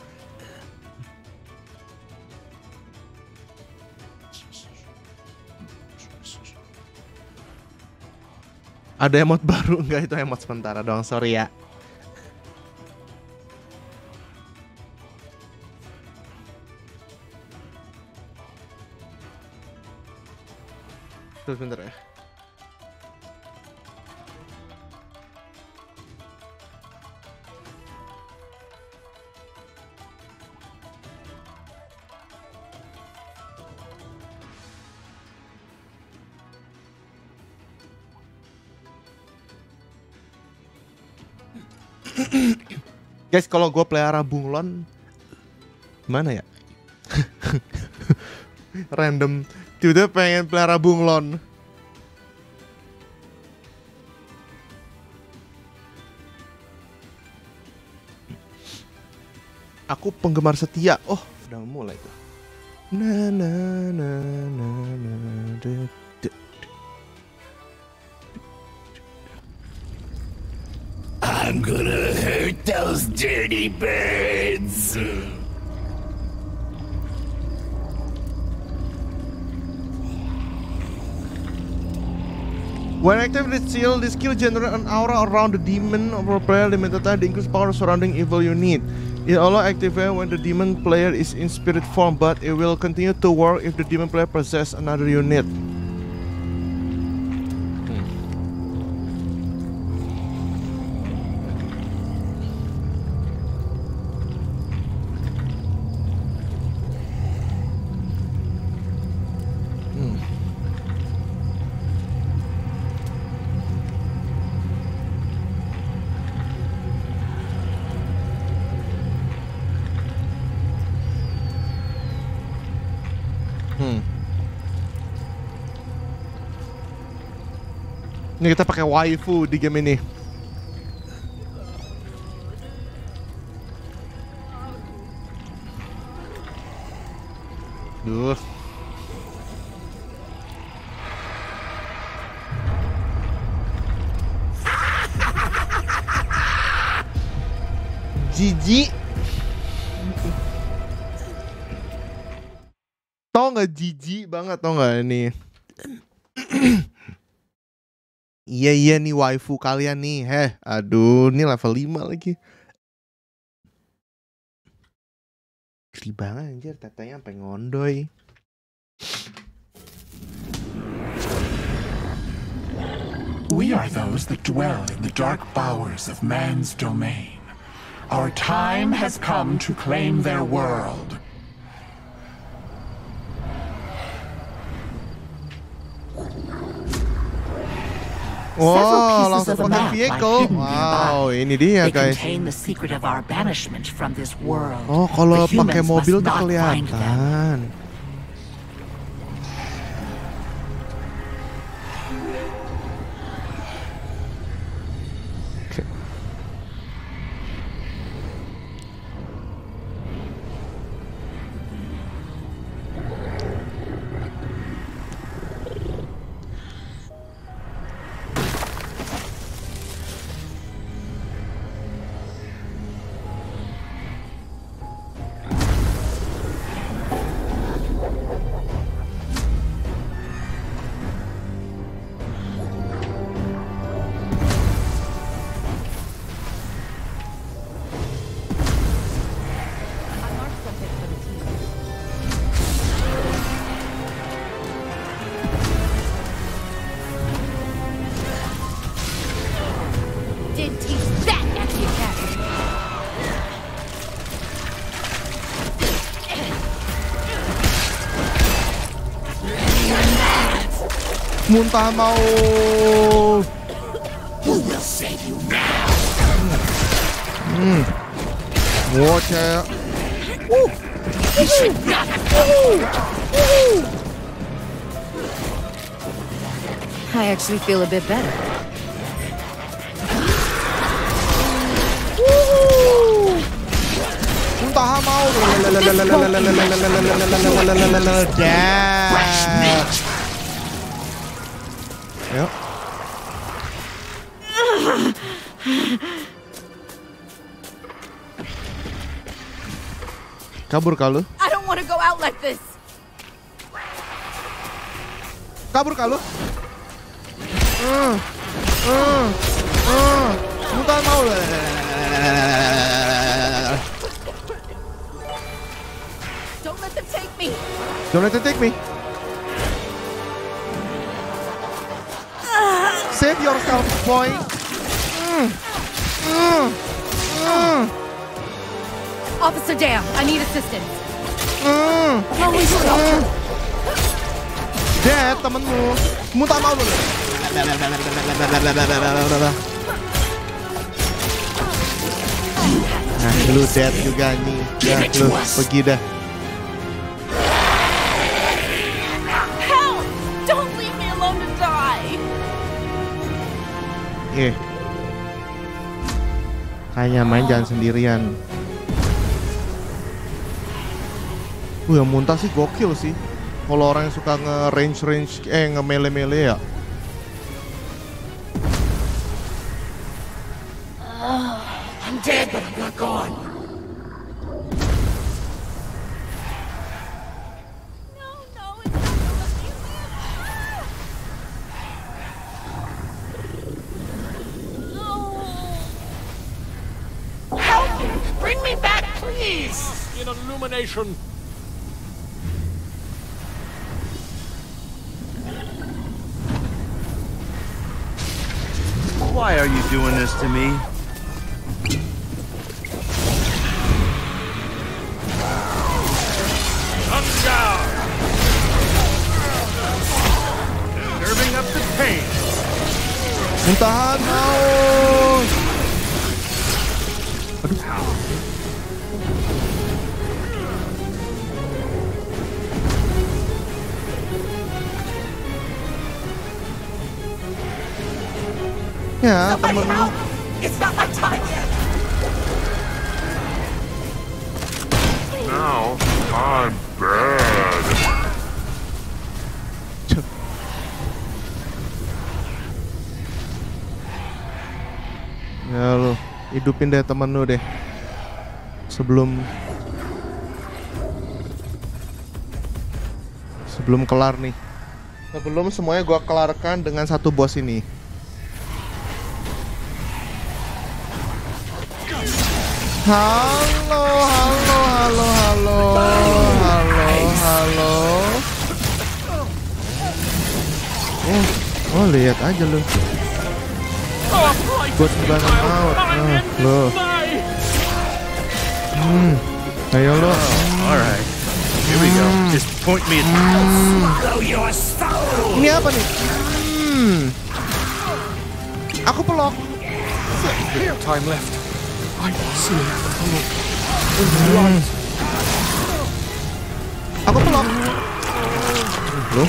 A: Ada emot baru enggak itu emot sementara doang sorry ya. Tuh bentar ya. Guys, kalau gue pelihara bunglon, gimana ya? Random, tiba-tiba pengen pelihara bunglon. Aku penggemar setia. Oh, udah mulai tuh. Na na na na na de,
B: I'm gonna hurt those dirty birds.
A: When activated seal, this skill generates an aura around the demon or player limited time to increase power surrounding evil you need. It only activates when the demon player is in spirit form, but it will continue to work if the demon player possesses another unit. Ini kita pakai waifu di game ini. Duh. Jijik. Tau nggak jijik banget tau nggak ini? Iya iya nih waifu kalian nih. Heh, aduh, ini level 5 lagi. Geli banget anjir, tetenya sampai ngondoy.
K: We are those that dwell in the dark bowers of man's domain. Our time has come to claim their world.
A: Wow, langsung
C: pieces of a
A: pakai vehicle.
C: hidden
A: Wow, ini dia
C: They
A: guys.
C: contain the secret of our banishment from this world.
A: Oh, kalau
C: The
A: pakai
C: humans
A: mobil
C: must
A: tuh
C: not find them.
A: kelihatan. Muntah mau. Hmm. Ngoceh.
O: I actually feel a bit better.
A: Muntah mau. Dash. Kabur kah lu?
G: I don't want to go out like this.
A: Kabur kah lu? Hmm. Hmm. Hmm. Muntah mau.
G: Don't let them take me.
A: Don't let them take me. Save yourself, boy. Mm. Mm.
G: Officer Dam, I need assistance.
A: Mm. Mm. Dad, temenmu. Muntah mau lu. Nah, lu dead juga nih. Ya, lu pergi dah.
G: Help! Don't leave me alone to die.
A: Iya. Kayaknya main jangan sendirian. Uh, yang muntah sih gokil sih. Kalau orang yang suka nge-range range eh nge-mele-mele ya.
H: To me?
A: Hidupin deh temen lu deh. Sebelum sebelum kelar nih. Sebelum semuanya gua kelarkan dengan satu bos ini. Halo, halo, halo, halo, halo, halo. Oh, oh lihat aja lu. Buat sembarangan maut. Nah, lo. Hmm. Ayo lo.
H: Alright. Here we go. Just point me at
K: soul.
A: Ini apa nih? Hmm. Aku pelok.
F: Time left. I see
A: Hmm. Aku pelok. Lu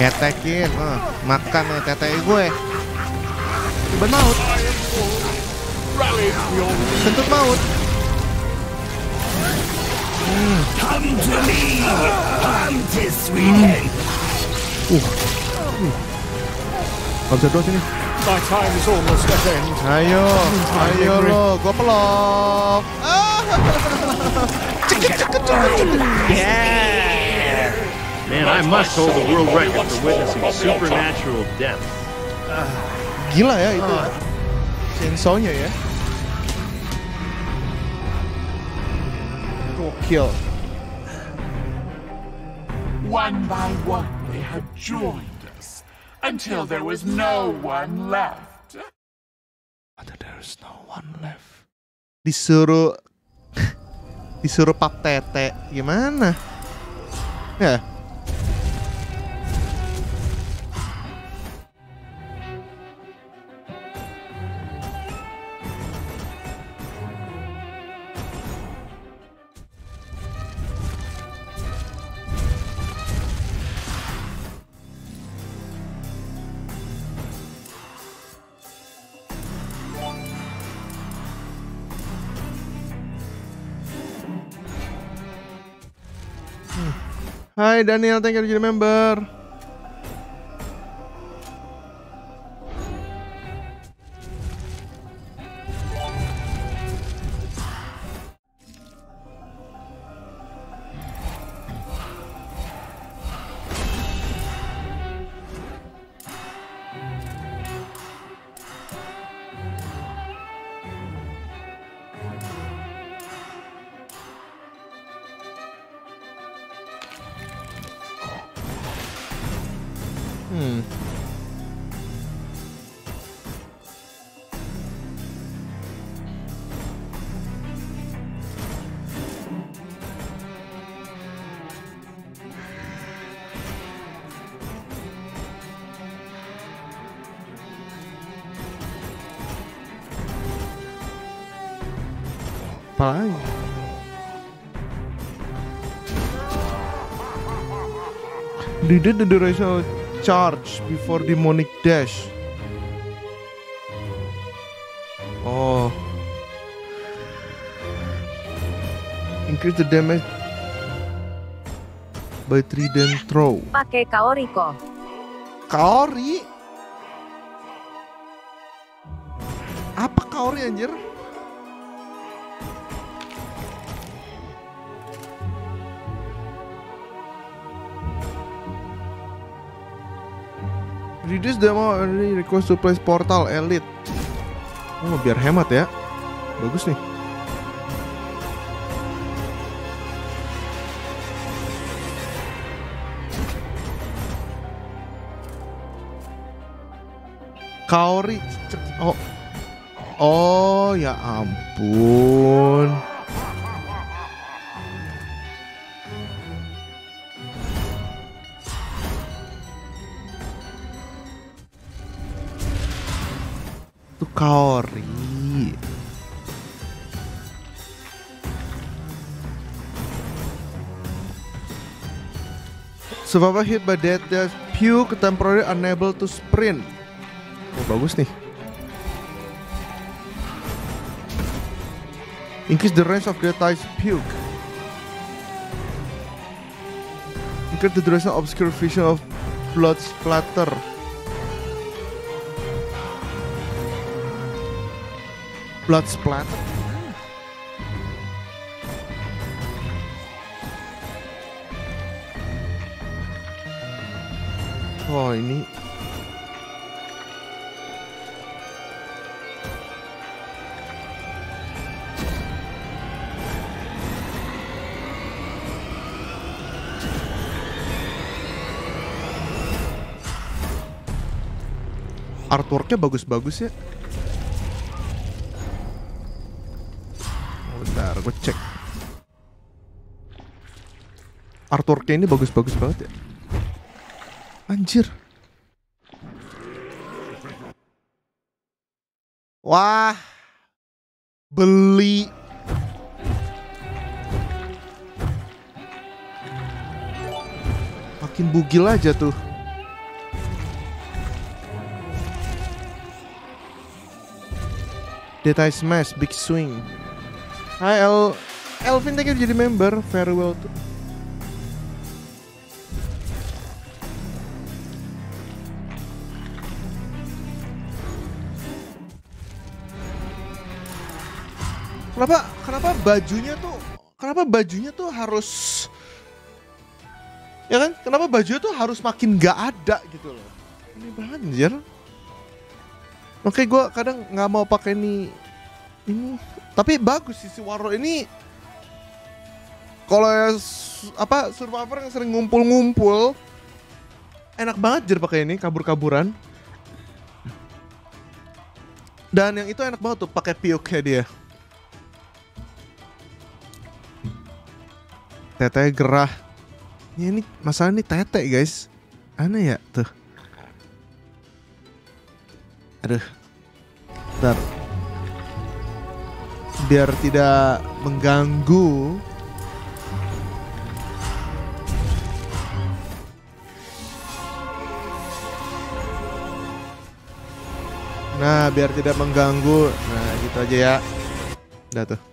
A: ketekin, ah, makan nih tete gue. Tiba maut. Kentut maut. Hmm.
K: Come to me. Come this weekend.
A: Uh. Uh. Bisa doang sini.
F: My time is almost at end.
A: Ayo, ayo lo, gue pelok. Ah.
H: Yeah! Man, I must hold the world record for witnessing supernatural death.
A: Gila ya itu. Chainsaw-nya ya. Gokil.
K: One by one, they had joined us until there was no one left.
A: There's no one left. Disuruh disuruh pap tete gimana? Ya. Hai Daniel, thank you jadi member. Did the duration charge before demonic dash. Oh. Increase the damage by trident throw.
N: Pakai Kaori kok.
A: Kaori? Apa Kaori anjir? Reduce amount only request to place portal elite. Oh, biar hemat ya. Bagus nih. Kaori oh Oh ya ampun Survivor hit by death that Pew temporarily unable to sprint. Oh, bagus nih. Increase the range of the Tide's puke. Increase the duration of obscure vision of blood splatter. Blood splatter. Oh ini artworknya bagus-bagus ya. Bentar, gue cek. Artworknya ini bagus-bagus banget ya. Anjir. Wah. Beli. Makin bugil aja tuh. Detail Smash, Big Swing. Hai El Elvin thank you jadi member. Farewell to Kenapa kenapa bajunya tuh kenapa bajunya tuh harus ya kan? Kenapa bajunya tuh harus makin gak ada gitu loh? Ini banjir. Oke, gue kadang nggak mau pakai ini ini. Tapi bagus sih si Waro ini. Kalau ya apa survivor yang sering ngumpul-ngumpul, enak banget jadi pakai ini kabur-kaburan. Dan yang itu enak banget tuh pakai pioknya dia. Tete gerah. Ya, ini masalah ini tete guys. Aneh ya tuh. Aduh. Bentar. Biar tidak mengganggu. Nah, biar tidak mengganggu. Nah, gitu aja ya. Udah tuh.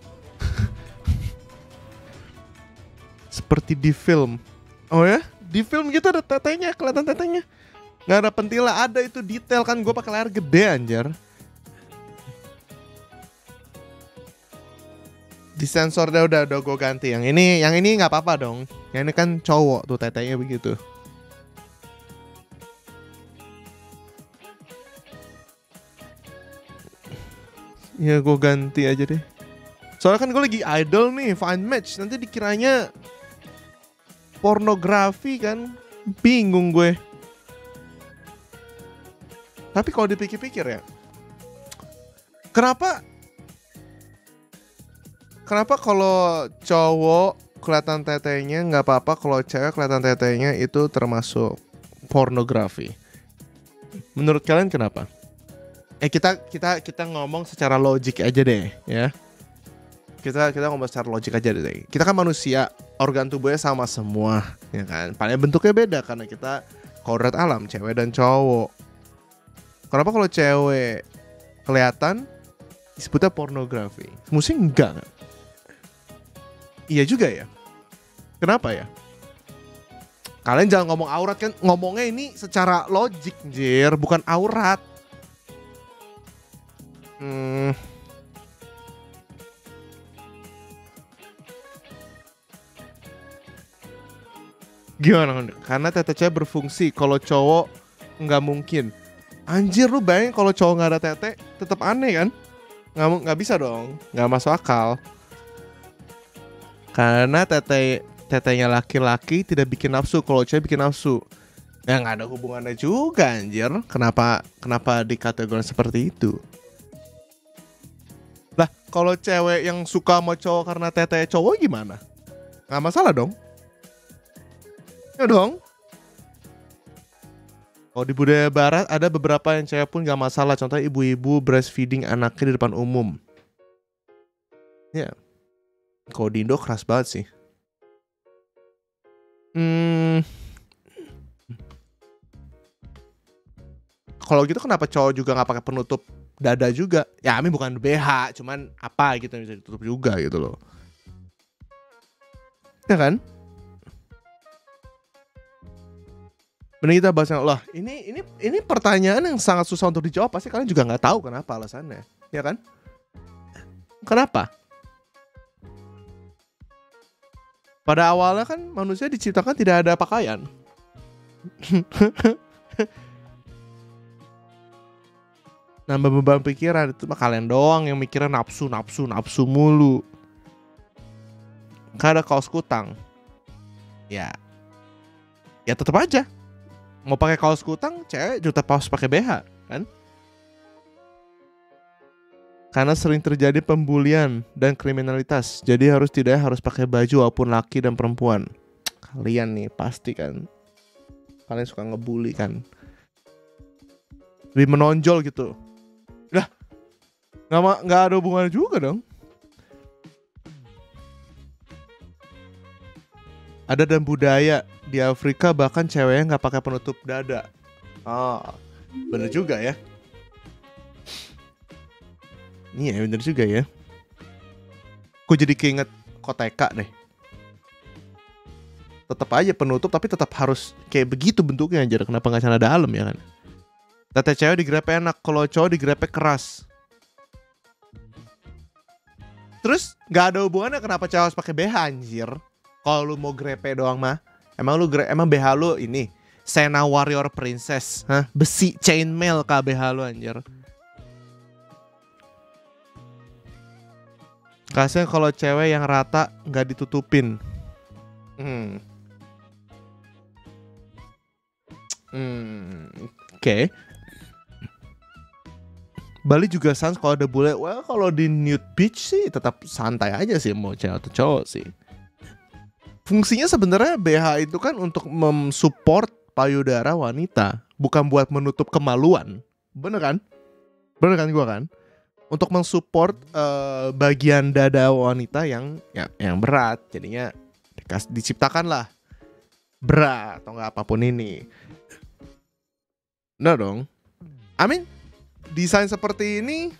A: Seperti di film. Oh ya? Di film gitu ada tetenya, kelihatan tetenya. Nggak ada pentila, ada itu detail kan gue pakai layar gede anjir. Di sensornya udah udah gue ganti. Yang ini yang ini nggak apa-apa dong. Yang ini kan cowok tuh tetenya begitu. Ya gue ganti aja deh. Soalnya kan gue lagi idol nih, find match. Nanti dikiranya pornografi kan. Bingung gue. Tapi kalau dipikir-pikir ya, kenapa kenapa kalau cowok kelihatan tetenya nggak apa-apa, kalau cewek kelihatan tetenya itu termasuk pornografi? Menurut kalian kenapa? Eh kita kita kita ngomong secara logik aja deh ya. Kita kita ngomong secara logik aja deh. Kita kan manusia, organ tubuhnya sama semua, ya kan? Paling bentuknya beda karena kita kodrat alam, cewek dan cowok. Kenapa kalau cewek kelihatan disebutnya pornografi? Musik enggak kan? Iya juga ya. Kenapa ya? Kalian jangan ngomong aurat kan, ngomongnya ini secara logik, jir, bukan aurat. Hmm. Gimana? Karena cewek berfungsi, kalau cowok nggak mungkin. Anjir lu bayangin kalau cowok nggak ada tete, tetap aneh kan? Nggak nggak bisa dong, nggak masuk akal. Karena tete tetenya laki-laki tidak bikin nafsu, kalau cewek bikin nafsu. Ya nggak ada hubungannya juga anjir. Kenapa kenapa dikategorikan seperti itu? Lah, kalau cewek yang suka sama cowok karena tete cowok gimana? Nggak masalah dong. Ya dong. Kalau di budaya barat ada beberapa yang cewek pun gak masalah. Contohnya ibu-ibu breastfeeding anaknya di depan umum. Ya. Kalau di Indo keras banget sih. Hmm. Kalau gitu kenapa cowok juga nggak pakai penutup dada juga. Ya, Ami bukan BH, cuman apa gitu yang bisa ditutup juga gitu loh. Ya kan? Mending kita bahas yang. Ini ini ini pertanyaan yang sangat susah untuk dijawab. Pasti kalian juga nggak tahu kenapa alasannya, ya kan? Kenapa? Pada awalnya kan manusia diciptakan tidak ada pakaian. Nambah beban pikiran itu mah kalian doang yang mikirnya nafsu, nafsu, nafsu mulu. Ada kaos kutang. Ya. Ya tetap aja. Mau pakai kaos kutang, cewek juga tetap harus pakai BH, kan? Karena sering terjadi pembulian dan kriminalitas, jadi harus tidak harus pakai baju walaupun laki dan perempuan. Kalian nih pasti kan, kalian suka ngebully kan? Lebih menonjol gitu. Lah, nggak nggak ada hubungannya juga dong. Ada dan budaya di Afrika bahkan ceweknya nggak pakai penutup dada. Ah, bener juga ya. Iya bener juga ya. Gue jadi keinget koteka deh. Tetap aja penutup tapi tetap harus kayak begitu bentuknya aja. Kenapa nggak celana dalam ya kan? Tete cewek digrepe enak, kalau cowok digrepe keras. Terus nggak ada hubungannya kenapa cewek harus pakai BH anjir? Kalau lu mau grepe doang mah, emang lu gre emang BH lu ini Sena Warrior Princess, hah? Besi chainmail kah BH lu anjir? Kasian kalau cewek yang rata nggak ditutupin. Hmm. Hmm. Oke. Bali juga sans kalau ada bule. Well, kalau di nude beach sih tetap santai aja sih mau cewek atau cowok sih. Fungsinya sebenarnya BH itu kan untuk mensupport payudara wanita, bukan buat menutup kemaluan. Bener kan? Bener kan gua kan? Untuk mensupport eh, bagian dada wanita yang ya, yang berat, jadinya dikas- diciptakan lah berat atau nggak apa pun ini. Nah dong. Amin. Desain seperti ini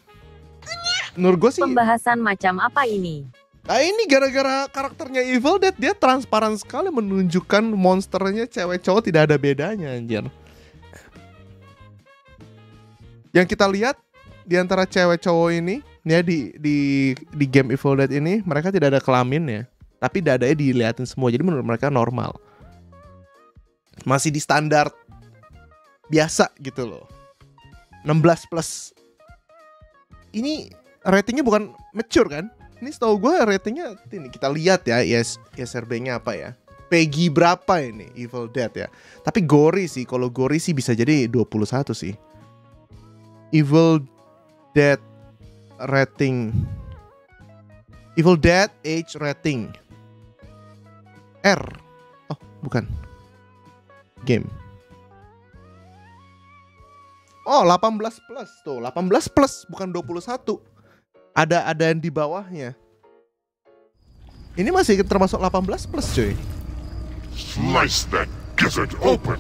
A: menurut gue sih
N: Pembahasan macam apa ini?
A: Nah ini gara-gara karakternya Evil Dead dia transparan sekali menunjukkan monsternya cewek cowok tidak ada bedanya anjir. Yang kita lihat di antara cewek cowok ini ya di di di game Evil Dead ini mereka tidak ada kelaminnya, tapi dadanya diliatin semua jadi menurut mereka normal. Masih di standar biasa gitu loh. 16 plus. Ini ratingnya bukan mature kan? Ini setahu gue ratingnya ini kita lihat ya IS, ISRB-nya apa ya. Peggy berapa ini Evil Dead ya. Tapi gory sih, kalau gory sih bisa jadi 21 sih. Evil Dead rating Evil Dead age rating R. Oh, bukan. Game. Oh, 18 plus tuh. 18 plus bukan 21. Ada ada yang di bawahnya. Ini masih termasuk 18 plus, cuy.
B: Slice that gizzard open.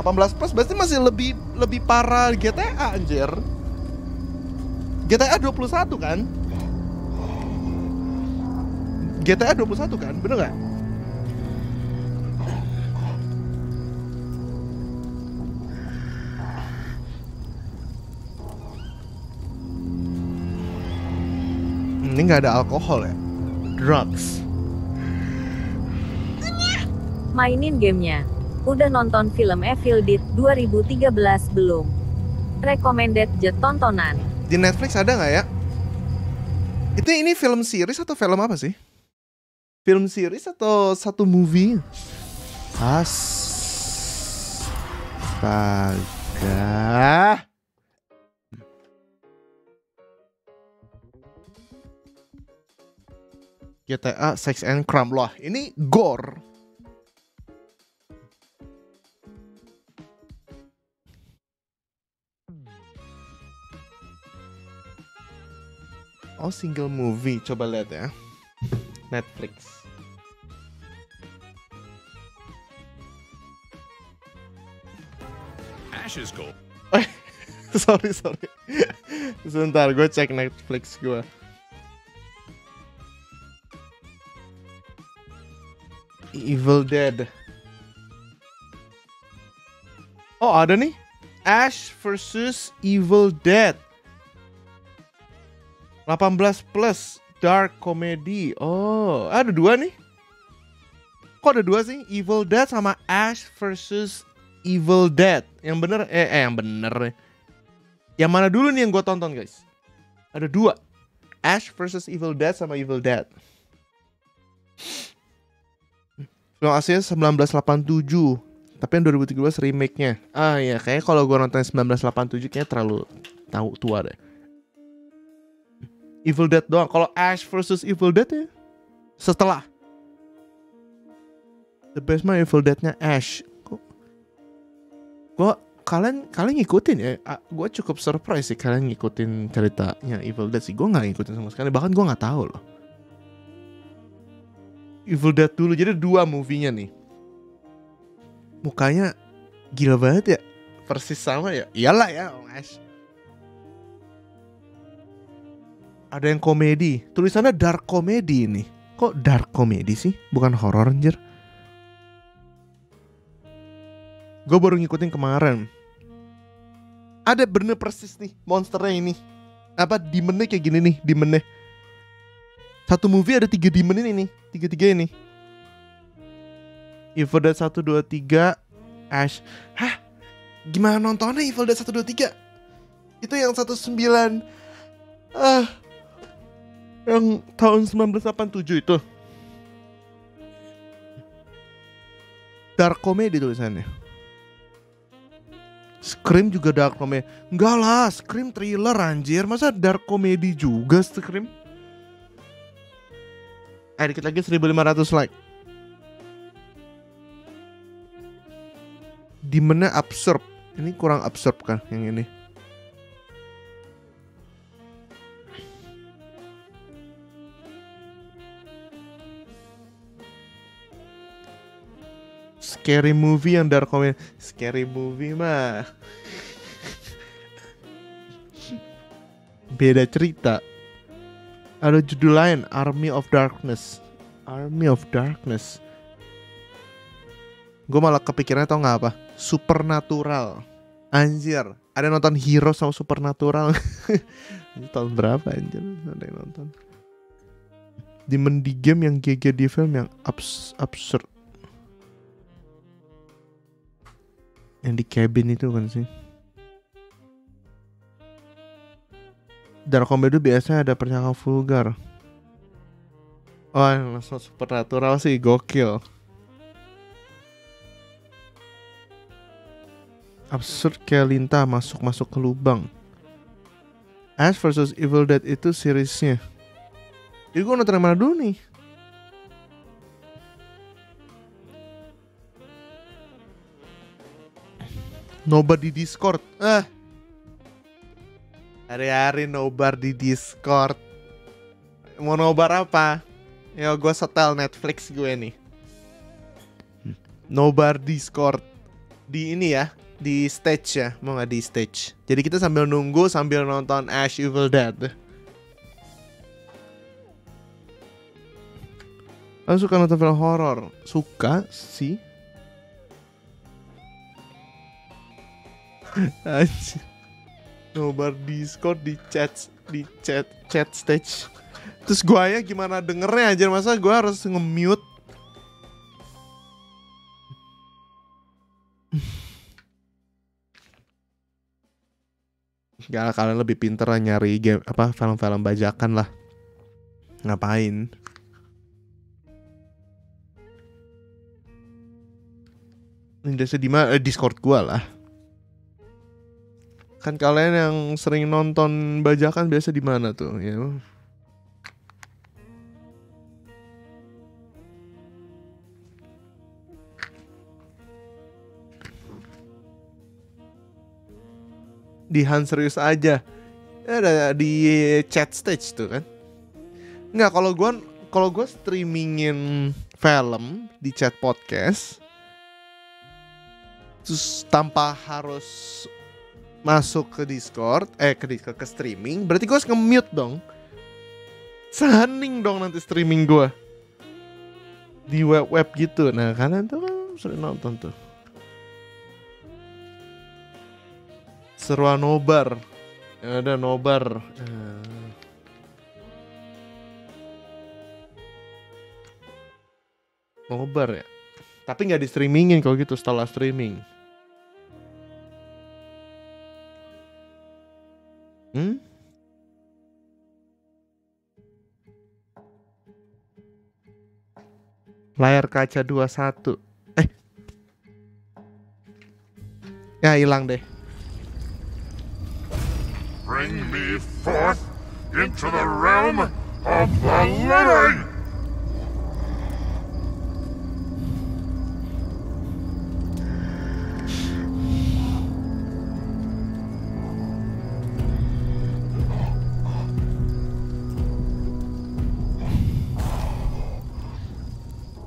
A: 18 plus berarti masih lebih lebih parah GTA anjir. GTA 21 kan? GTA 21 kan? Bener gak? Ini nggak ada alkohol ya? Drugs.
N: Mainin gamenya. Udah nonton film Evil Dead 2013 belum? Recommended jet tontonan.
A: Di Netflix ada nggak ya? Itu ini film series atau film apa sih? Film series atau satu movie? Astaga. GTA Sex and Crime loh. Ini gore. Oh single movie, coba lihat ya. Netflix.
K: Ash is cool.
A: sorry sorry. Sebentar, gue cek Netflix gue. Evil Dead. Oh ada nih, Ash versus Evil Dead. 18 plus dark comedy. Oh, ada dua nih. Kok ada dua sih? Evil Dead sama Ash versus Evil Dead. Yang bener, eh, eh yang bener. Yang mana dulu nih yang gue tonton guys? Ada dua. Ash versus Evil Dead sama Evil Dead. Film aslinya 1987 Tapi yang 2013 remake-nya. Ah iya kayaknya kalau gue nonton 1987 kayaknya terlalu tahu tua deh. Evil Dead doang. Kalau Ash versus Evil Dead ya? Setelah. The best mah Evil Dead-nya Ash. Gue kalian kalian ngikutin ya? Gue cukup surprise sih kalian ngikutin ceritanya Evil Dead sih. Gue nggak ngikutin sama sekali. Bahkan gue nggak tahu loh Evil Dead dulu. Jadi dua movie-nya nih. Mukanya gila banget ya. Persis sama ya? Iyalah ya Om Ash. Ada yang komedi. Tulisannya dark comedy ini. Kok dark comedy sih? Bukan horror anjir. Gue baru ngikutin kemarin. Ada bener persis nih monsternya ini. Apa demonnya kayak gini nih demonnya satu movie ada tiga demon ini nih tiga tiga ini. Evil Dead 1, 2, 3 Ash. Hah? Gimana nontonnya Evil Dead 1, 2, 3? Itu yang 19 Ah Yang tahun 1987 itu. Dark comedy tulisannya. Scream juga dark comedy. Enggak lah Scream thriller anjir. Masa dark comedy juga Scream Eh dikit lagi 1500 like. Demonnya absurd Ini kurang absurd kan yang ini? Scary movie yang dark comedy. Scary movie mah. Beda cerita Ada judul lain Army of Darkness. Army of Darkness. Gue malah kepikirannya tau gak apa? Supernatural. Anjir Ada yang nonton Hero sama Supernatural? Tahun berapa anjir? Ada yang nonton. Demon di game yang GG di film yang abs absurd. Yang di cabin itu kan sih Dark comedy biasanya ada percakapan vulgar. Oh yang supernatural sih gokil. Absurd kayak lintah masuk-masuk ke lubang. Ash vs Evil Dead itu seriesnya. Jadi gue nonton yang mana dulu nih? Nobar di Discord. Ah Hari-hari nobar di Discord. Mau nobar apa? Ya gue setel Netflix gue nih. Nobar Discord. Di ini ya Di stage ya. Mau gak di stage? Jadi kita sambil nunggu Sambil nonton Ash Evil Dead. Aku suka nonton film horor. Suka sih. Anjir Nobar Discord di chat di chat chat stage. Terus gua ya gimana dengernya aja masa gua harus nge-mute. Gak kalian lebih pinter lah nyari game apa film-film bajakan lah. Ngapain? Ini biasa di mana? Eh, Discord gua lah kan kalian yang sering nonton bajakan biasa di mana tuh? Ya. Di Han serius aja. Ada di chat stage tuh kan. Nggak kalau gue kalau gue streamingin film di chat podcast terus tanpa harus masuk ke Discord, eh ke Discord ke streaming, berarti gue harus nge-mute dong. Sehening dong nanti streaming gue di web-web gitu. Nah kalian tuh kan sering nonton tuh. Seruan nobar. Ya ada nobar. Eh. Nobar ya. Tapi nggak di streamingin kalau gitu setelah streaming. Hmm? Layar kaca 21. Eh. Ya hilang deh.
B: Bring me forth into the realm of the living!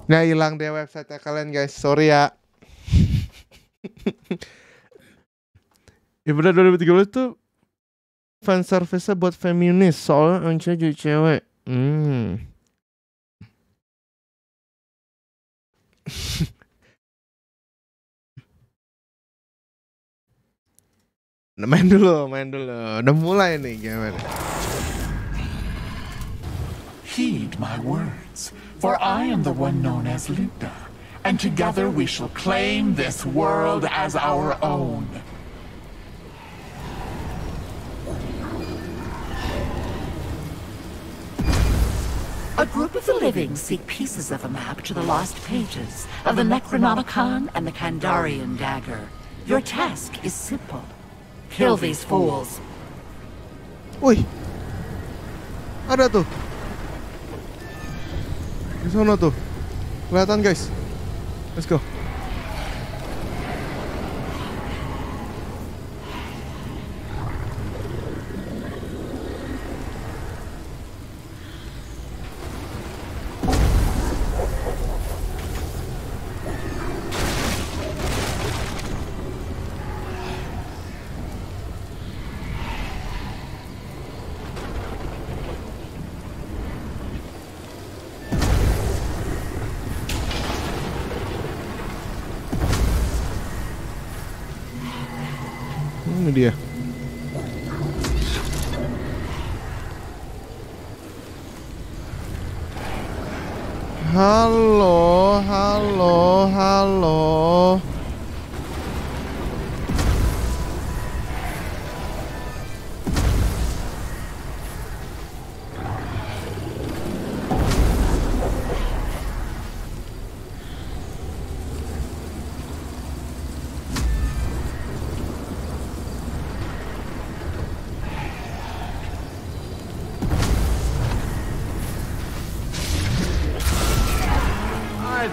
A: Nah hilang deh website kalian guys, sorry ya. ya bener 2013 tuh fan service buat feminis soalnya Once jadi cewek. Hmm. Nah, main dulu, main dulu. Udah mulai nih gimana?
C: Heed my words, for I am the one known as Linda, and together we shall claim this world as our own. A group of the living seek pieces of a map to the lost pages of the Necronomicon and the Kandarian dagger. Your task is simple. Kill these fools.
A: Ada tuh. Di sana tuh. Kelihatan guys. Let's go.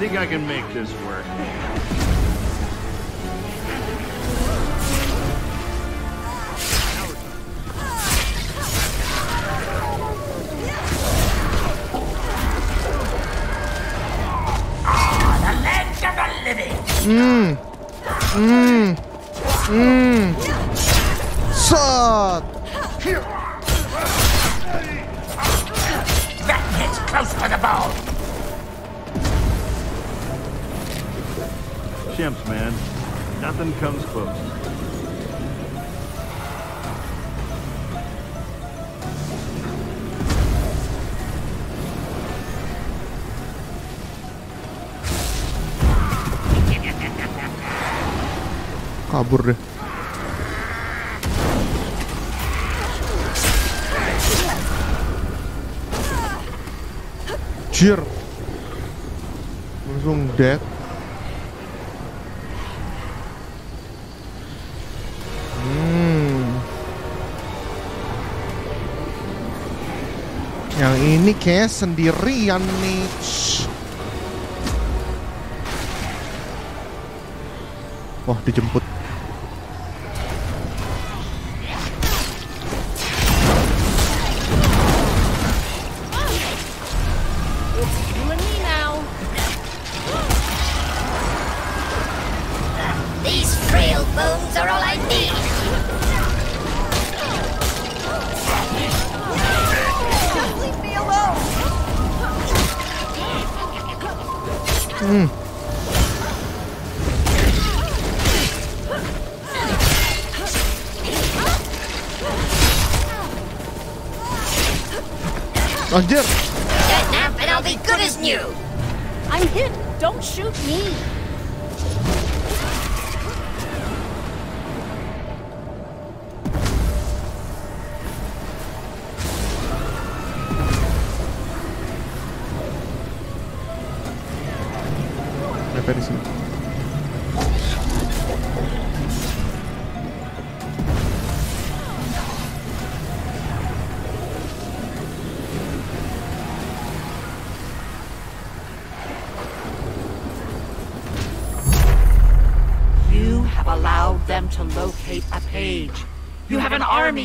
M: Think I can make this work.
A: Kabur deh. Jir. Langsung dead. Hmm. Yang ini kayak sendirian nih. Wah, dijemput.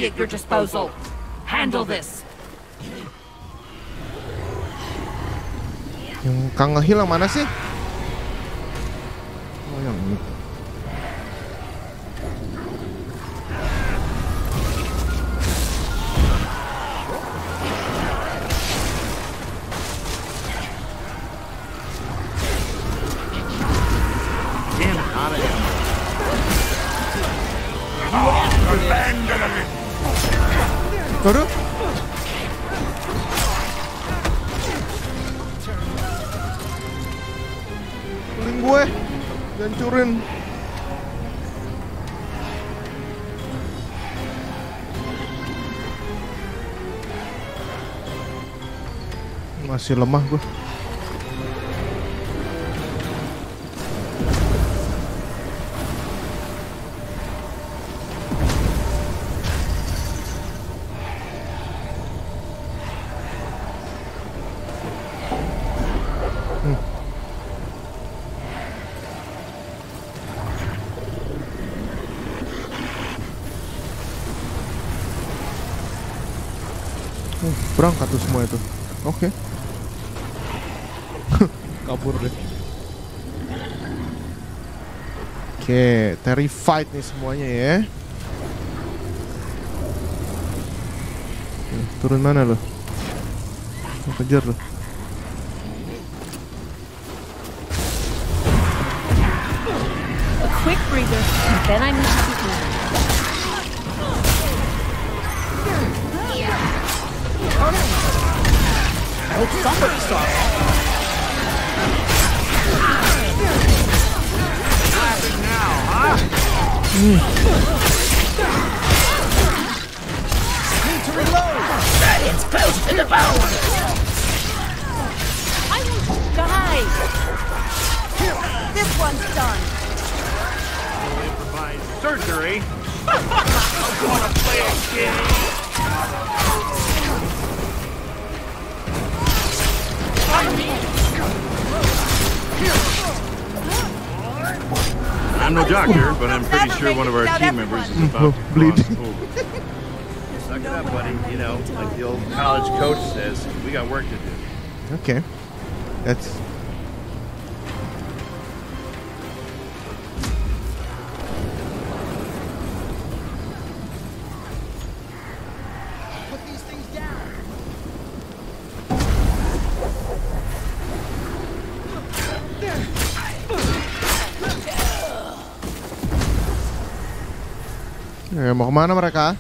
C: at your disposal. Handle this.
A: Yang Kang hilang mana sih? masih lemah gue fight nih semuanya ya. Turun mana lo? Kejar lo.
H: bleeding. Suck it up, buddy. You know, like the old college coach says, we got work to do.
A: Okay. That's Ke mana mereka?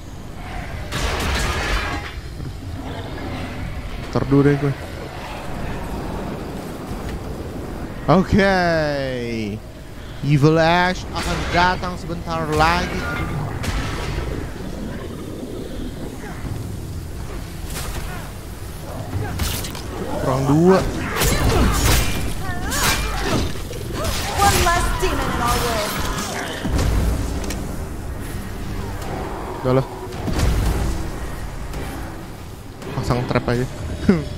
A: Terdu deh gue. Oke. Okay. Evil Ash akan datang sebentar lagi. Kurang dua. apa ya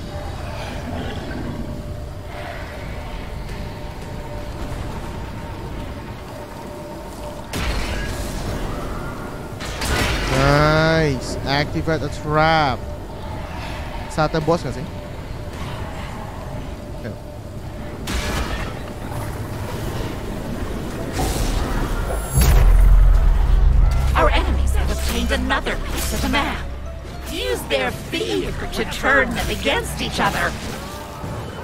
A: Nice. Activate a trap. Sate boss gak sih?
C: turned them against each other.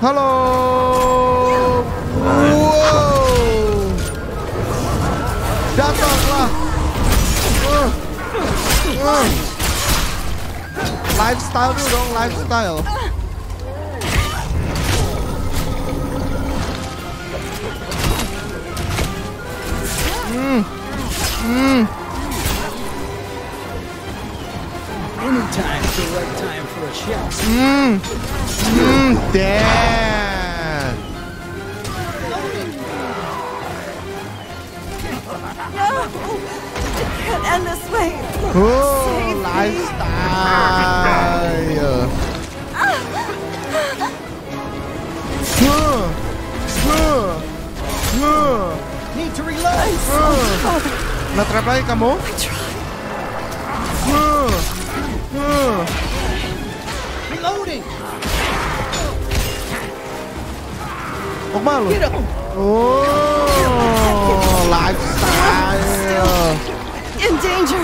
A: Hello! Whoa! Datanglah! Uh, uh. Lifestyle wrong lifestyle. Damn.
E: No! It can't end this way.
A: Oh, lifestyle.
L: Need to reload. Reloading.
A: Mau kemana lu?
L: Get up.
A: Oh, lifestyle.
E: In danger.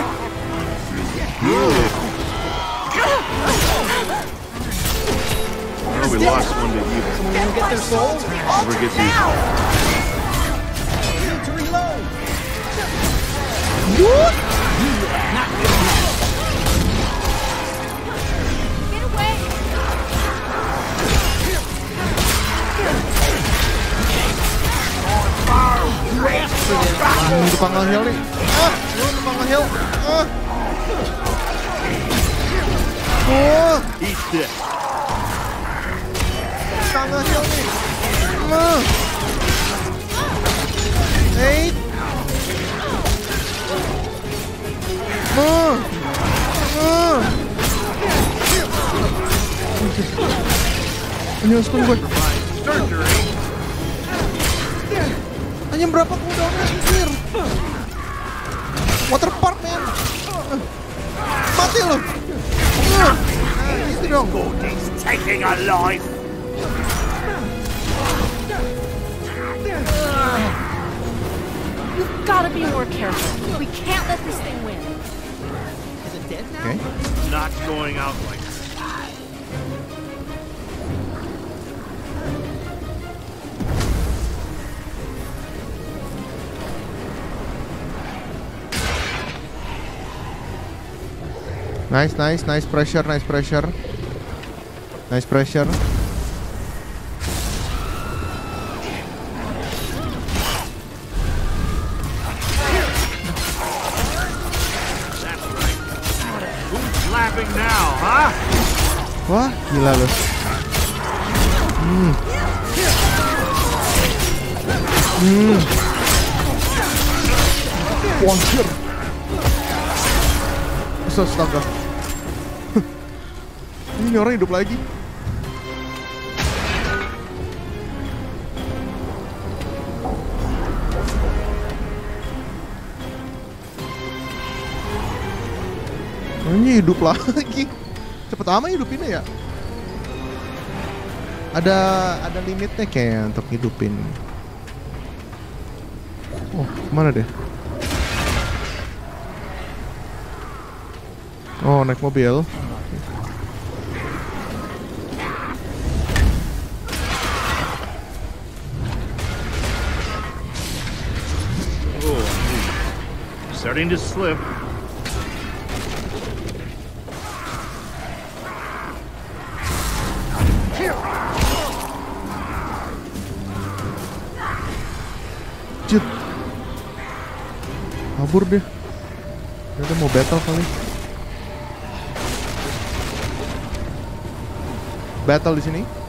H: Well, we lost one to evil.
L: Someone get their soul.
H: Never get these.
L: Need
A: Hmm, tukang ngeheal nih. Ah, lu tukang ngeheal. Ah. Oh,
H: Eat this.
A: tukang ngeheal nih. Ah. Hey. Ah. Ah. Ini harus gue.
H: Surgery.
A: Hanya berapa cooldown anjir? Water park man. Mati lu. Nah, Itu dong.
F: He's taking a life.
D: You've got to be more careful. We can't let this thing win.
L: Is it dead now?
A: Okay.
H: Not going out
A: Nice, nice, nice pressure, nice pressure. Nice pressure. Wah, gila lu. Hmm. Hmm. Wah. Astaga. Ini orang hidup lagi. Ini hidup lagi. Cepet amat hidupinnya ya. Ada ada limitnya kayak untuk hidupin. Oh, ke mana deh? Oh, naik mobil.
H: Starting to slip.
A: Kabur deh. Dia mau battle kali. Battle di sini.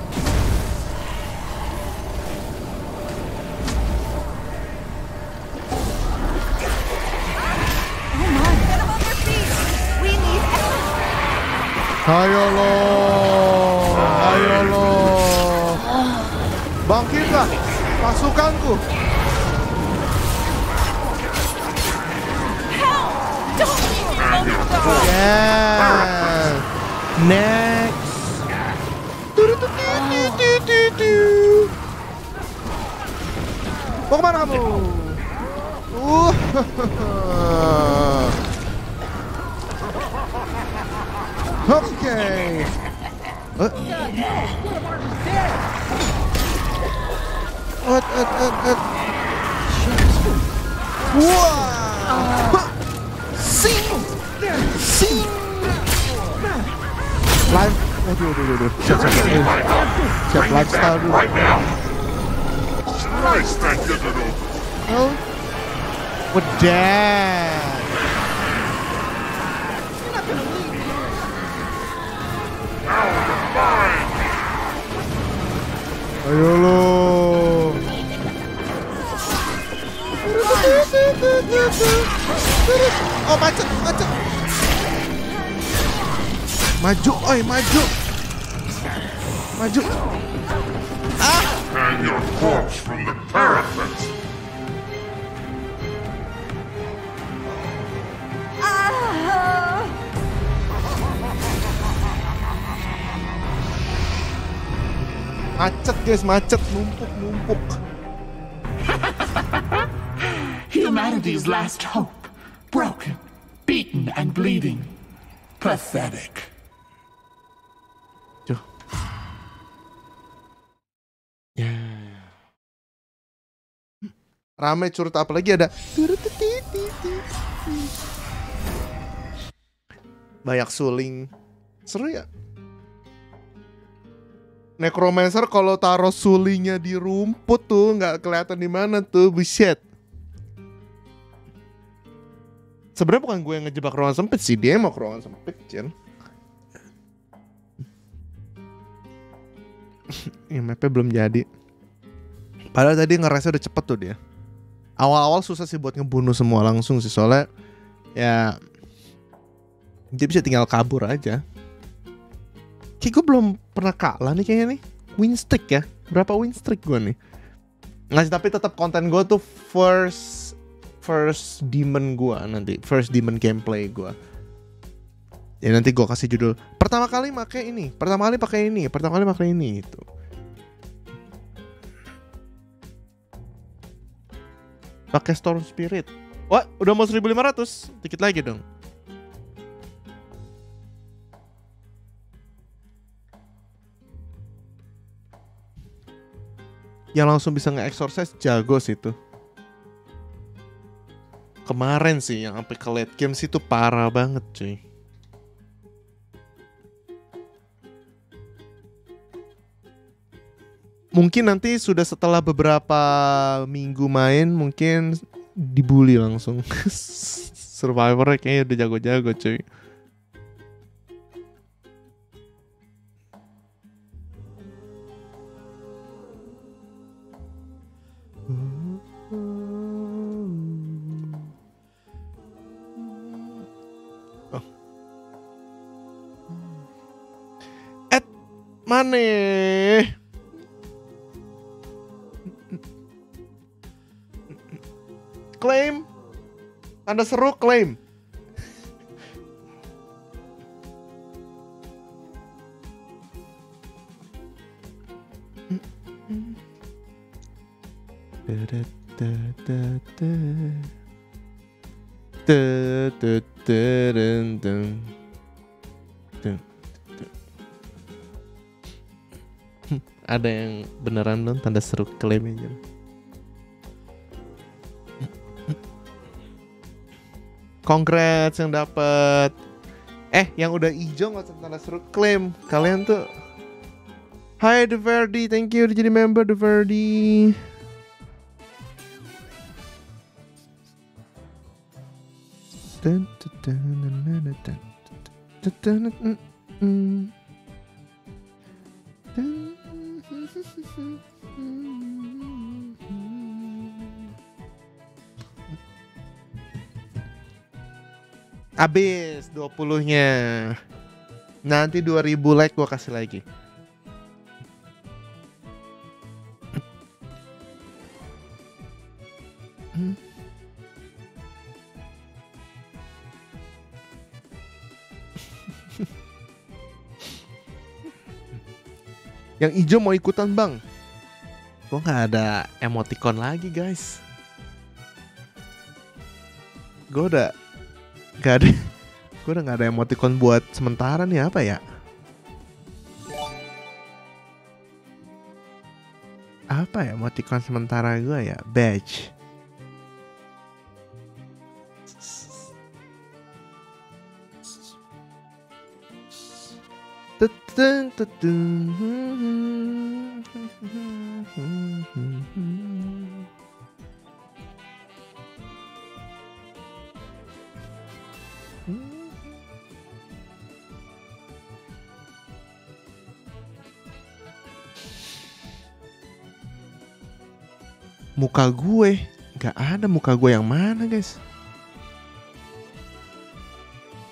A: Ayo lo, ayo lo. Bangkitlah pasukanku. Yes. Next. Mau ke mana kamu? Uh. Okay. Uh, what? Uh, uh, uh. Whoa! Sim! Sim! Live. Oh, dude, dude, dude. Shut up. Shut up. Lifestyle. Right
B: now. Nice, thank you, little.
A: Oh. Well, damn. Ayo lo. Oh macet, macet. Maju, oi maju. Maju.
B: Hang
A: Macet guys, macet, numpuk, numpuk.
D: Humanity's last hope. Broken, beaten, and bleeding. Pathetic.
A: Ya. Rame curut apa lagi ada? Banyak suling. Seru ya? Necromancer kalau taruh sulingnya di rumput tuh nggak kelihatan di mana tuh, buset. Sebenarnya bukan gue yang ngejebak ruangan sempit sih, dia mau ke ruangan sempit, Jen. ya mapnya belum jadi. Padahal tadi ngerasa udah cepet tuh dia. Awal-awal susah sih buat ngebunuh semua langsung sih soalnya ya dia bisa tinggal kabur aja. Kayak gue belum pernah kalah nih kayaknya nih. Win streak ya. Berapa win streak gue nih? Nggak tapi tetap konten gue tuh first first demon gue nanti. First demon gameplay gue. Ya nanti gue kasih judul pertama kali pakai ini, pertama kali pakai ini, pertama kali pakai ini gitu. Pakai Storm Spirit. Wah, udah mau 1500. Dikit lagi dong. Yang langsung bisa nge-exorcise jago sih itu. Kemarin sih yang sampai ke late game sih itu parah banget cuy. Mungkin nanti sudah setelah beberapa minggu main mungkin dibully langsung. Survivor kayaknya udah jago-jago cuy. Mana? Claim. Tanda seru claim. Beneran dong tanda seru klaim aja. Congrats yang dapat. Eh, yang udah hijau nggak usah tanda seru klaim. Kalian tuh Hai The Verdi, thank you udah jadi member The Verdi. Abis 20-nya. Nanti 2000 like gua kasih lagi. Hmm. Yang hijau mau ikutan bang? Gua nggak ada emoticon lagi guys. Gue udah Gak ada Gue udah gak ada emoticon buat sementara nih apa ya? Apa ya emoticon sementara gue ya? Badge. Tutun, tutun. Muka gue nggak ada muka gue yang mana guys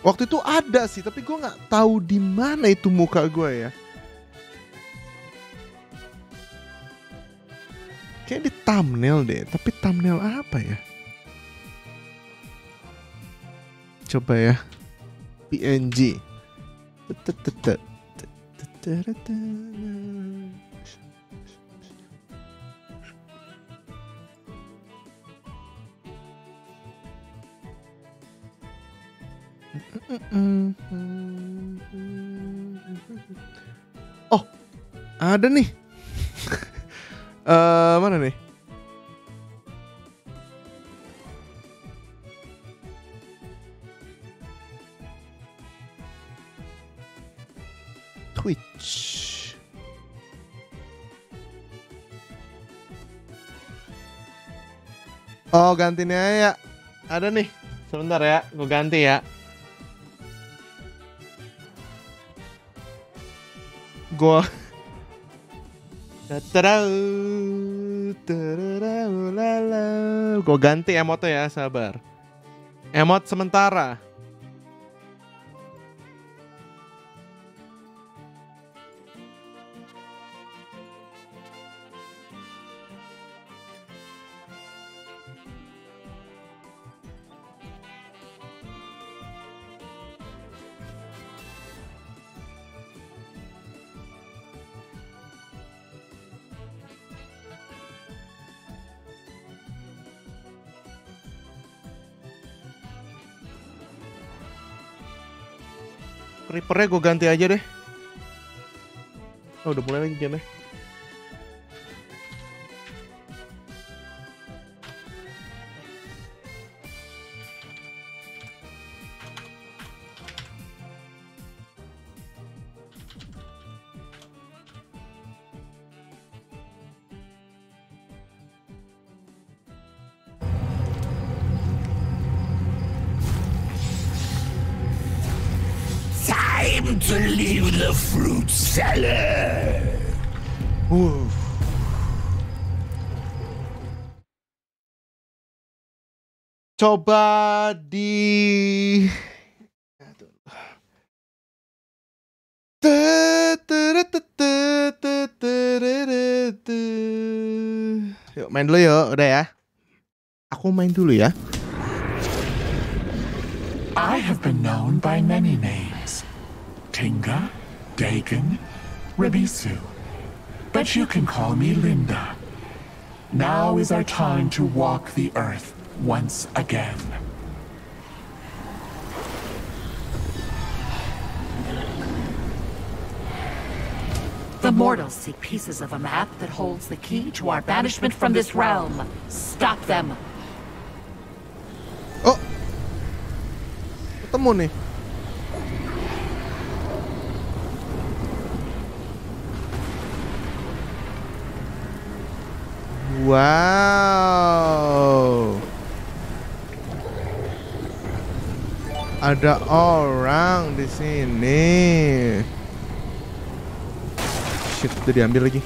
A: Waktu itu ada sih, tapi gue nggak tahu di mana itu muka gue ya. Kayak di thumbnail deh, tapi thumbnail apa ya? Coba ya. PNG. Ada nih. Eh mana nih? Twitch. Oh, gantinya ya. Ada nih. Sebentar ya, gue ganti ya. Gua Gue ganti emotnya ya, sabar. Emot sementara. Reapernya gue ganti aja deh. Oh, udah mulai lagi game Di Yuk main dulu yuk, udah ya. Aku main dulu ya.
K: I have been known by many names. Tinga, Dagon, Rebisu. But you can call me Linda. Now is our time to walk the earth once again.
C: The mortals seek pieces of a map that holds the key to our banishment from this realm. Stop them. Oh!
A: Ketemu nih. Wow. Ada orang di sini. Shit, udah diambil lagi.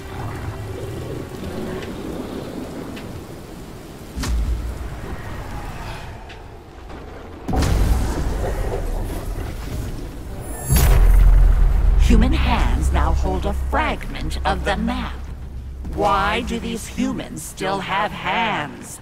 C: Human hands now hold a fragment of the map. Why do these humans still have hands?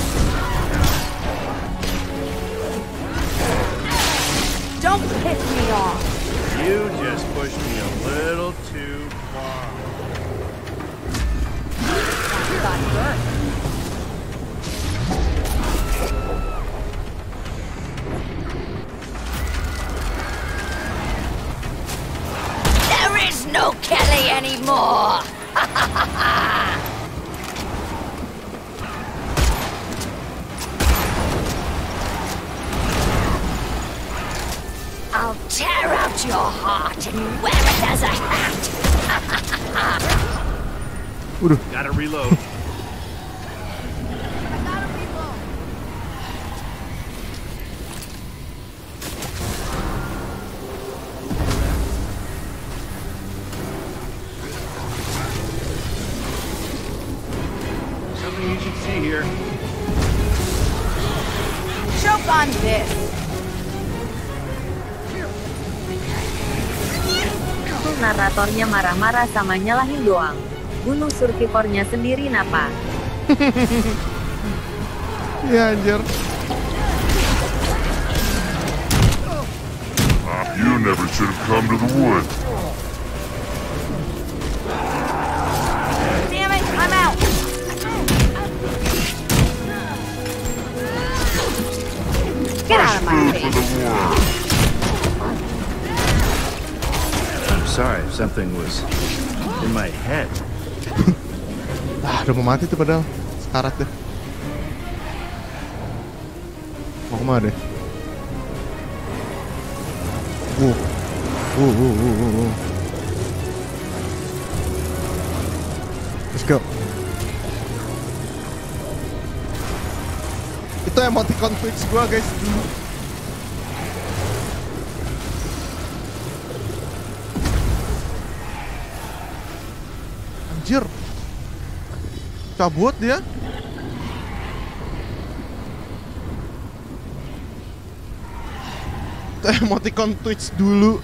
N: marah-marah sama nyalahin doang. Bunuh survivornya sendiri napa?
A: Ya anjir.
B: You never should have come to the wood.
H: Something was in my head.
A: Ah, udah mau mati tuh padahal. Sekarat deh. Mau ke mana deh? Uh. Uh, uh, uh, uh, uh. Let's go. Itu emoticon Twitch gua guys dulu. Anjir. Cabut dia. Emoticon Twitch dulu.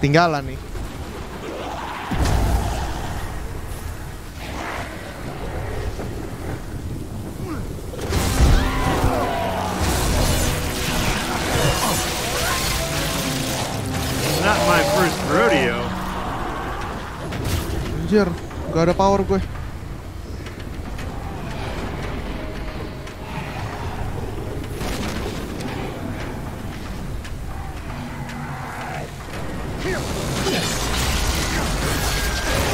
A: Ketinggalan nih.
H: Not my first rodeo.
A: Anjir, gak ada power gue.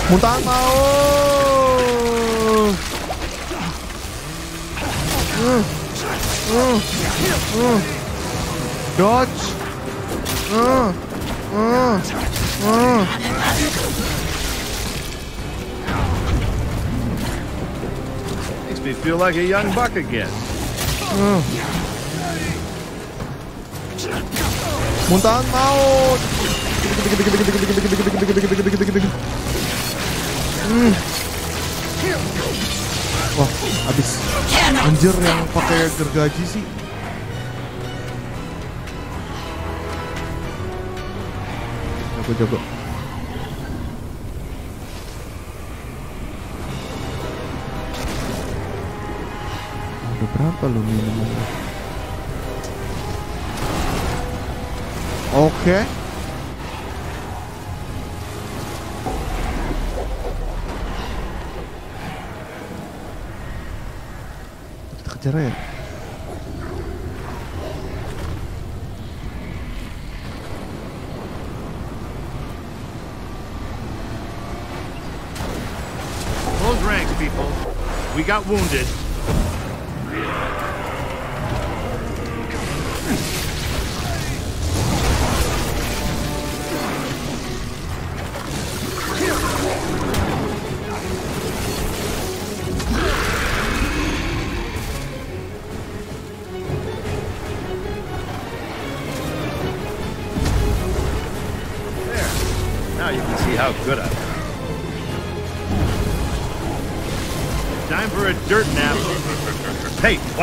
A: Muntahan mau. Dodge.
H: Makes me feel like a young buck again.
A: Muntahan maut. Wah, habis. Anjir yang pakai gergaji sih. Jago jago. Udah berapa lu minumannya? Oke. Kita ya.
H: Close ranks, people. We got wounded.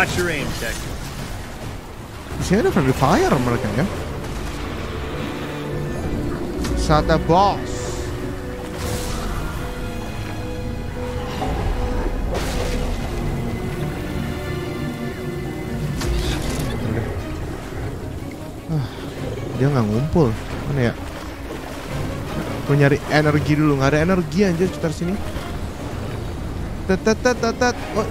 H: Watch your aim, Tech.
A: Di sini ada friendly fire mereka ya. Sata boss. Ah, dia nggak ngumpul. Mana ya? Gue nyari energi dulu. Nggak ada energi anjir sekitar sini. Tet tet tet tet tet. Oh,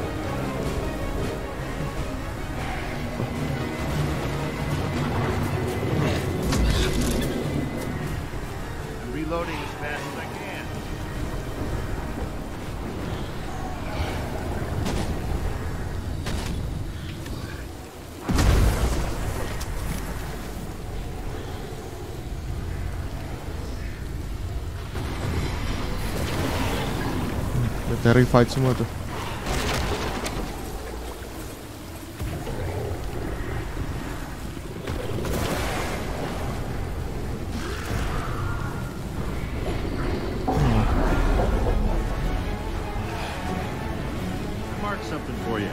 H: Mark something for you.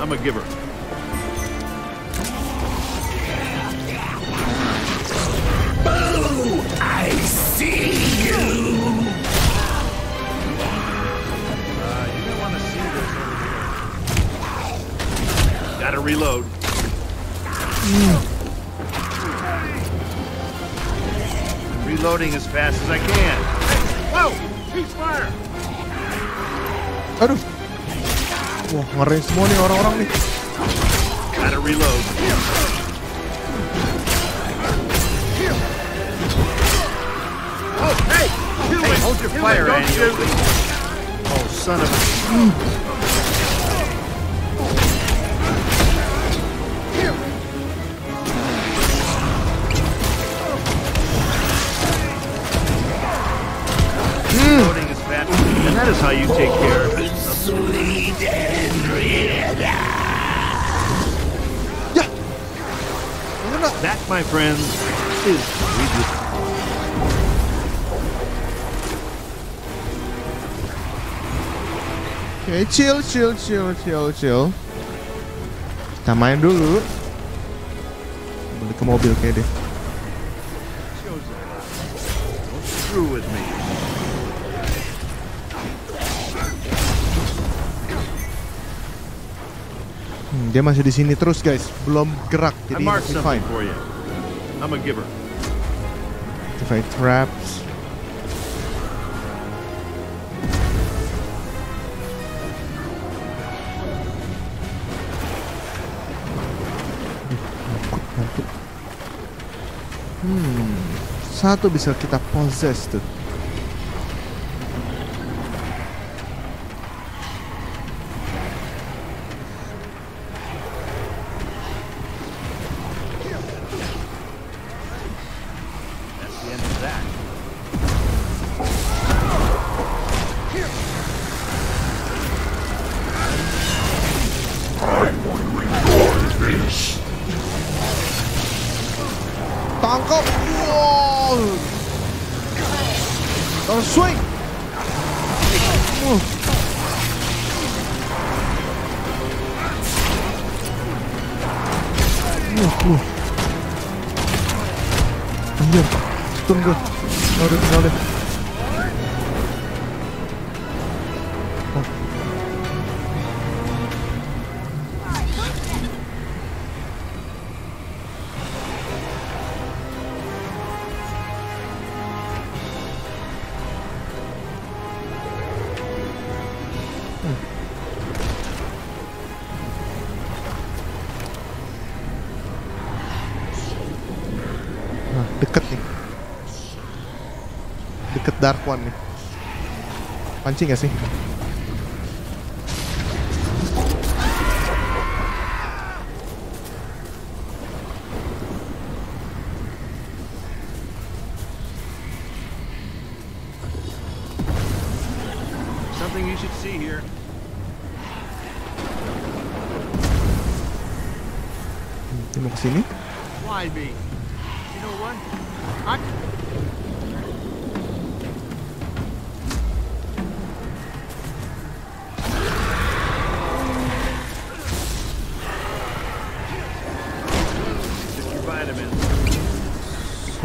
H: I'm a giver. Over here. Gotta reload. Reloading as fast as I can. Whoa! Cease fire!
A: Aduh. Wah, ngeri semua nih orang-orang nih.
H: Gotta reload. Oh, hey! Hey, hold your fire,
B: don't
H: Annie.
B: shoot.
H: Oh, son of a... Mm. That is how you take care of it.
B: Sweet
H: That, my friends, is resistance.
A: Oke, chill, chill, chill, chill, chill. Kita main dulu. Balik ke mobil kayak deh. Dia masih di sini terus guys, belum gerak jadi masih fine.
H: for you. I'm a giver.
A: Activate traps. Hmm, satu bisa kita possess tuh. Dark One nih. Pancing gak sih?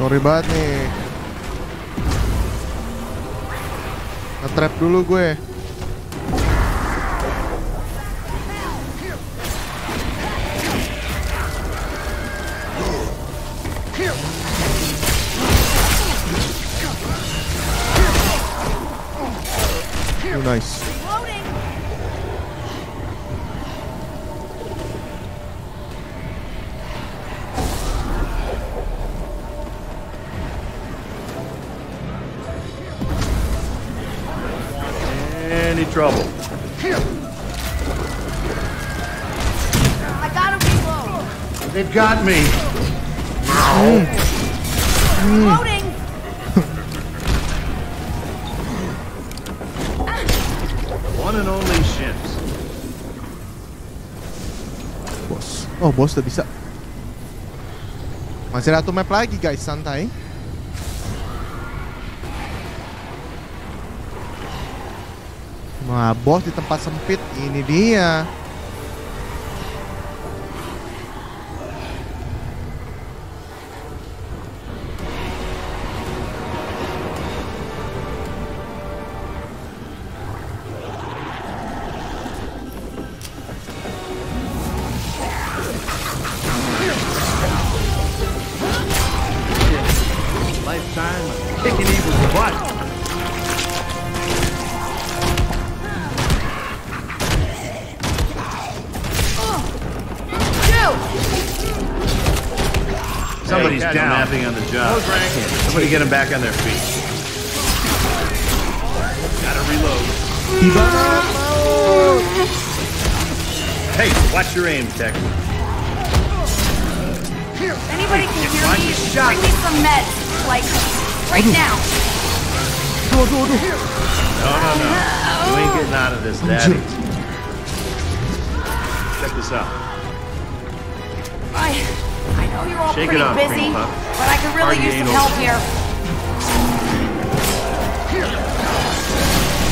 A: Sorry banget nih. Nge-trap dulu gue. Bos. Udah bisa. Masih satu map lagi guys, santai. Wah, bos di tempat sempit ini dia.
H: Somebody get them back on their feet.
M: Gotta reload.
H: Hey, watch your aim, Tech.
E: If anybody can hear
H: Watch
E: me,
H: your shot.
E: bring me some meds. Like, right now.
H: No, no, no. You ain't getting out of this, Daddy. Check this out.
E: I, I know you're all
H: Shake
E: pretty
H: off,
E: busy, but I could really
H: Party
E: use some help here.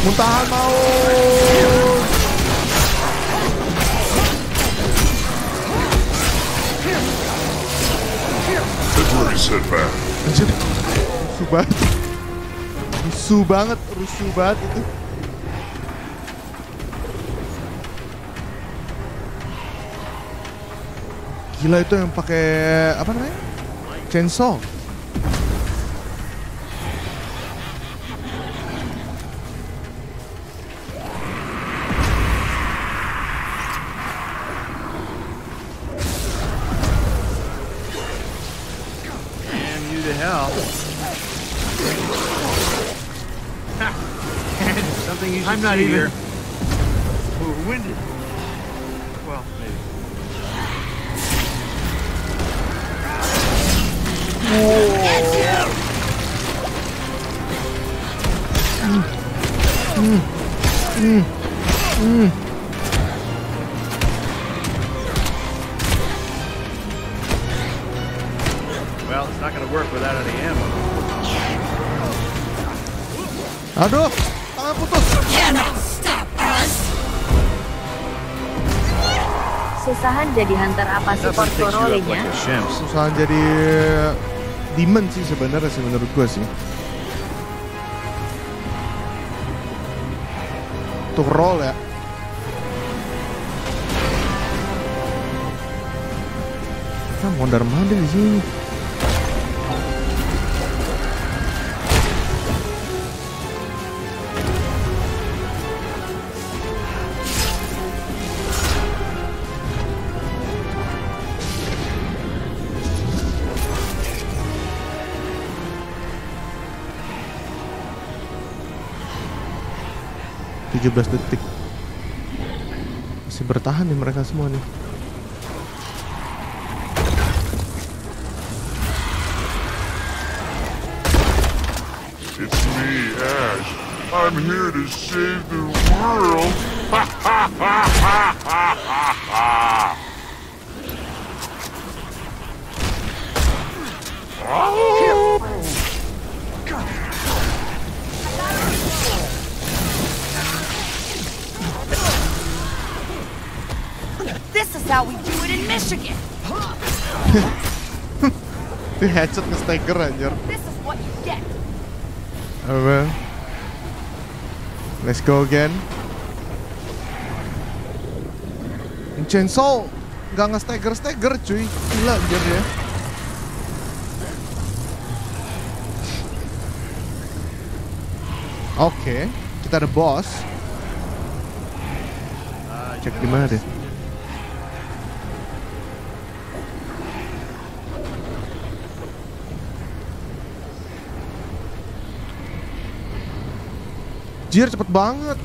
A: Muntahan mau. Anjir. Rusuh banget. Rusuh banget, rusuh banget itu. Gila itu yang pakai apa namanya? Chainsaw.
M: I'm not
H: see
M: even- We're winded. Well, maybe.
H: Well, it's not gonna work without any ammo.
A: Aduh, tangan putus.
N: Susahan jadi hunter apa sih
H: Definitely picks you up
N: portorolenya?
H: like a shemp.
A: Susah jadi demon sih sebenarnya sih menurut gua sih. Untuk roll ya. Kita mondar mandir di sini. Tujuh belas detik. Masih bertahan nih mereka semua nih.
B: It's me, Ash. I'm here to save the world. Ha ha ha ha
A: headshot ke stagger anjir. Apa? Let's go again. Chainsaw nggak nge-stagger stagger cuy. Gila anjir ya. Oke, kita ada boss. Cek di mana deh? Jir cepet banget.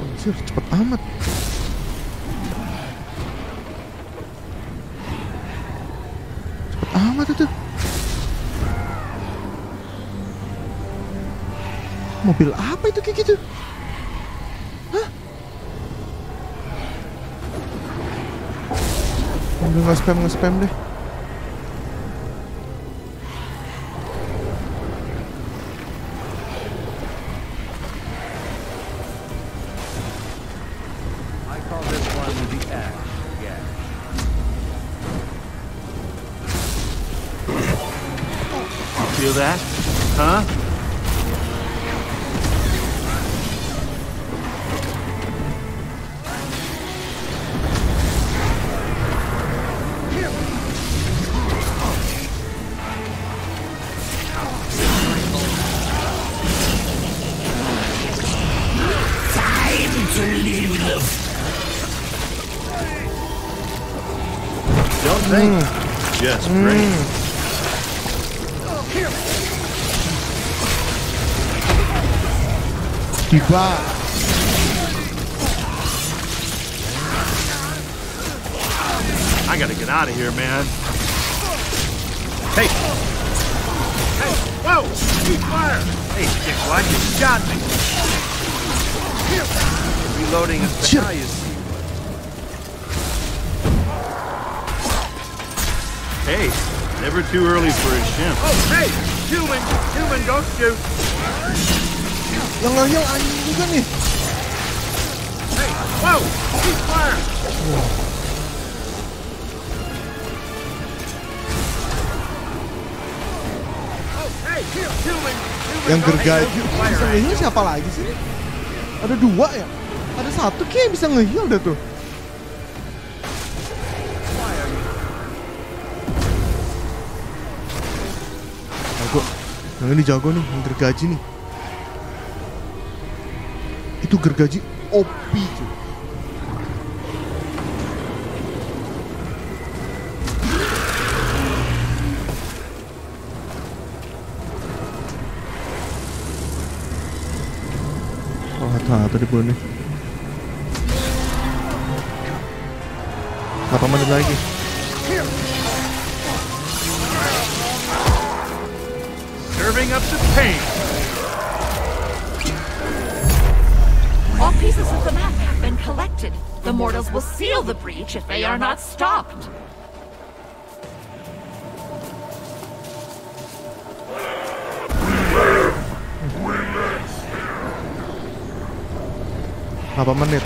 A: Anjir cepet amat. Cepet amat itu. Mobil apa itu kayak gitu? Udah nggak spam nggak spam deh.
H: Out of here, man. Hey! Hey! Whoa! Keep fire! Hey, dickwad, you shot me! Reloading is the how. Hey, never too early for a shimp. Oh, hey! Human! Human, don't shoot!
A: Yang ngeheal anjing juga nih.
H: Hey! Whoa! Keep fire!
A: Yang gergaji bisa
H: Angel.
A: siapa lagi sih? Ada dua ya? Ada satu kayak bisa ngeheal dah tuh. Jago. Yang ini jago nih, yang gergaji nih. Itu gergaji Satu-satu dibunuh nih. Menit lagi?
H: Serving up the pain.
C: All pieces of the map have been collected. The mortals will seal the breach if they are not
A: Berapa menit?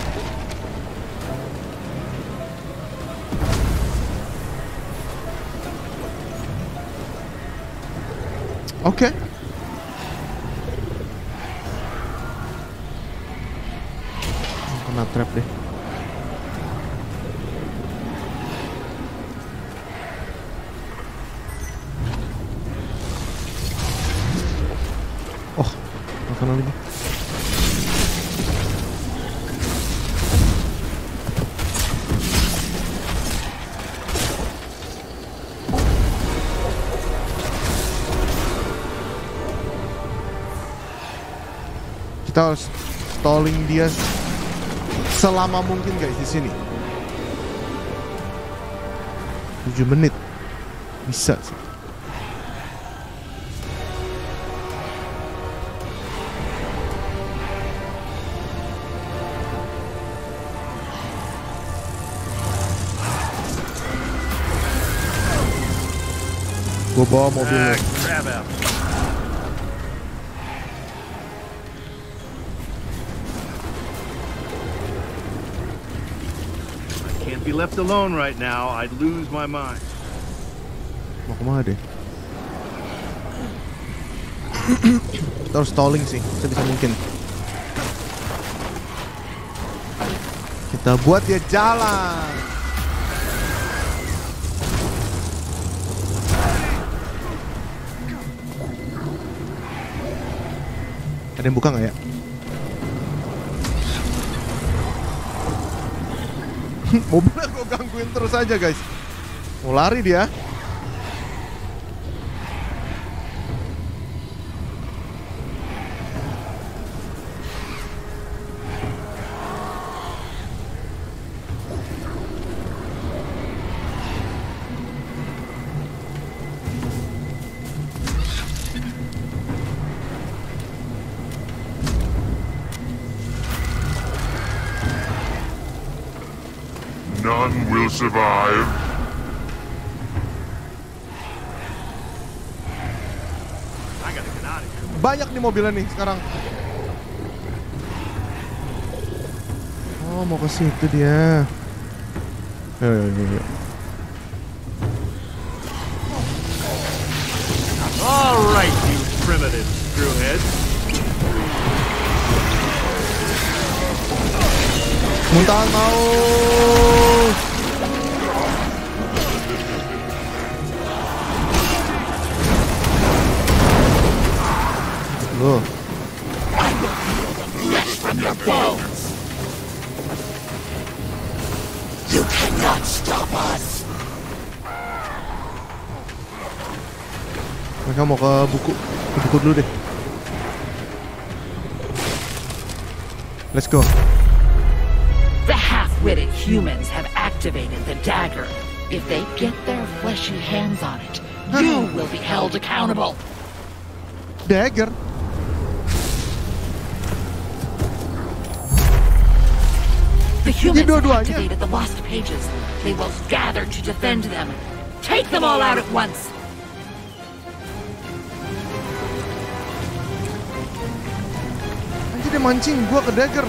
A: Oke. Kena selama mungkin guys di sini. 7 menit. Bisa sih. Gue bawa mobilnya.
H: Be left alone right now. I'd lose my mind.
A: Mau ke mana deh? Kita harus stalling sih, sebisa mungkin. Kita buat dia jalan. Ada yang buka nggak ya? Mobilnya gue gangguin terus aja guys. Mau lari dia.
B: None will survive.
A: Banyak nih mobilnya nih sekarang. Oh, mau ke situ dia. Ayo, ayo.
H: All right, you primitive screwheads.
A: Muntahan mau. Loh,
K: Flesh from your bones. You cannot stop us.
A: mereka mau ke buku, ke buku dulu deh. Let's go.
C: The half-witted humans have activated the dagger. If they get their fleshy hands on it, you will be held accountable.
A: Dagger.
C: Humans have activated the lost pages. They will gather to defend them. Take them all out at once.
A: Anjir dia mancing gua ke dagger.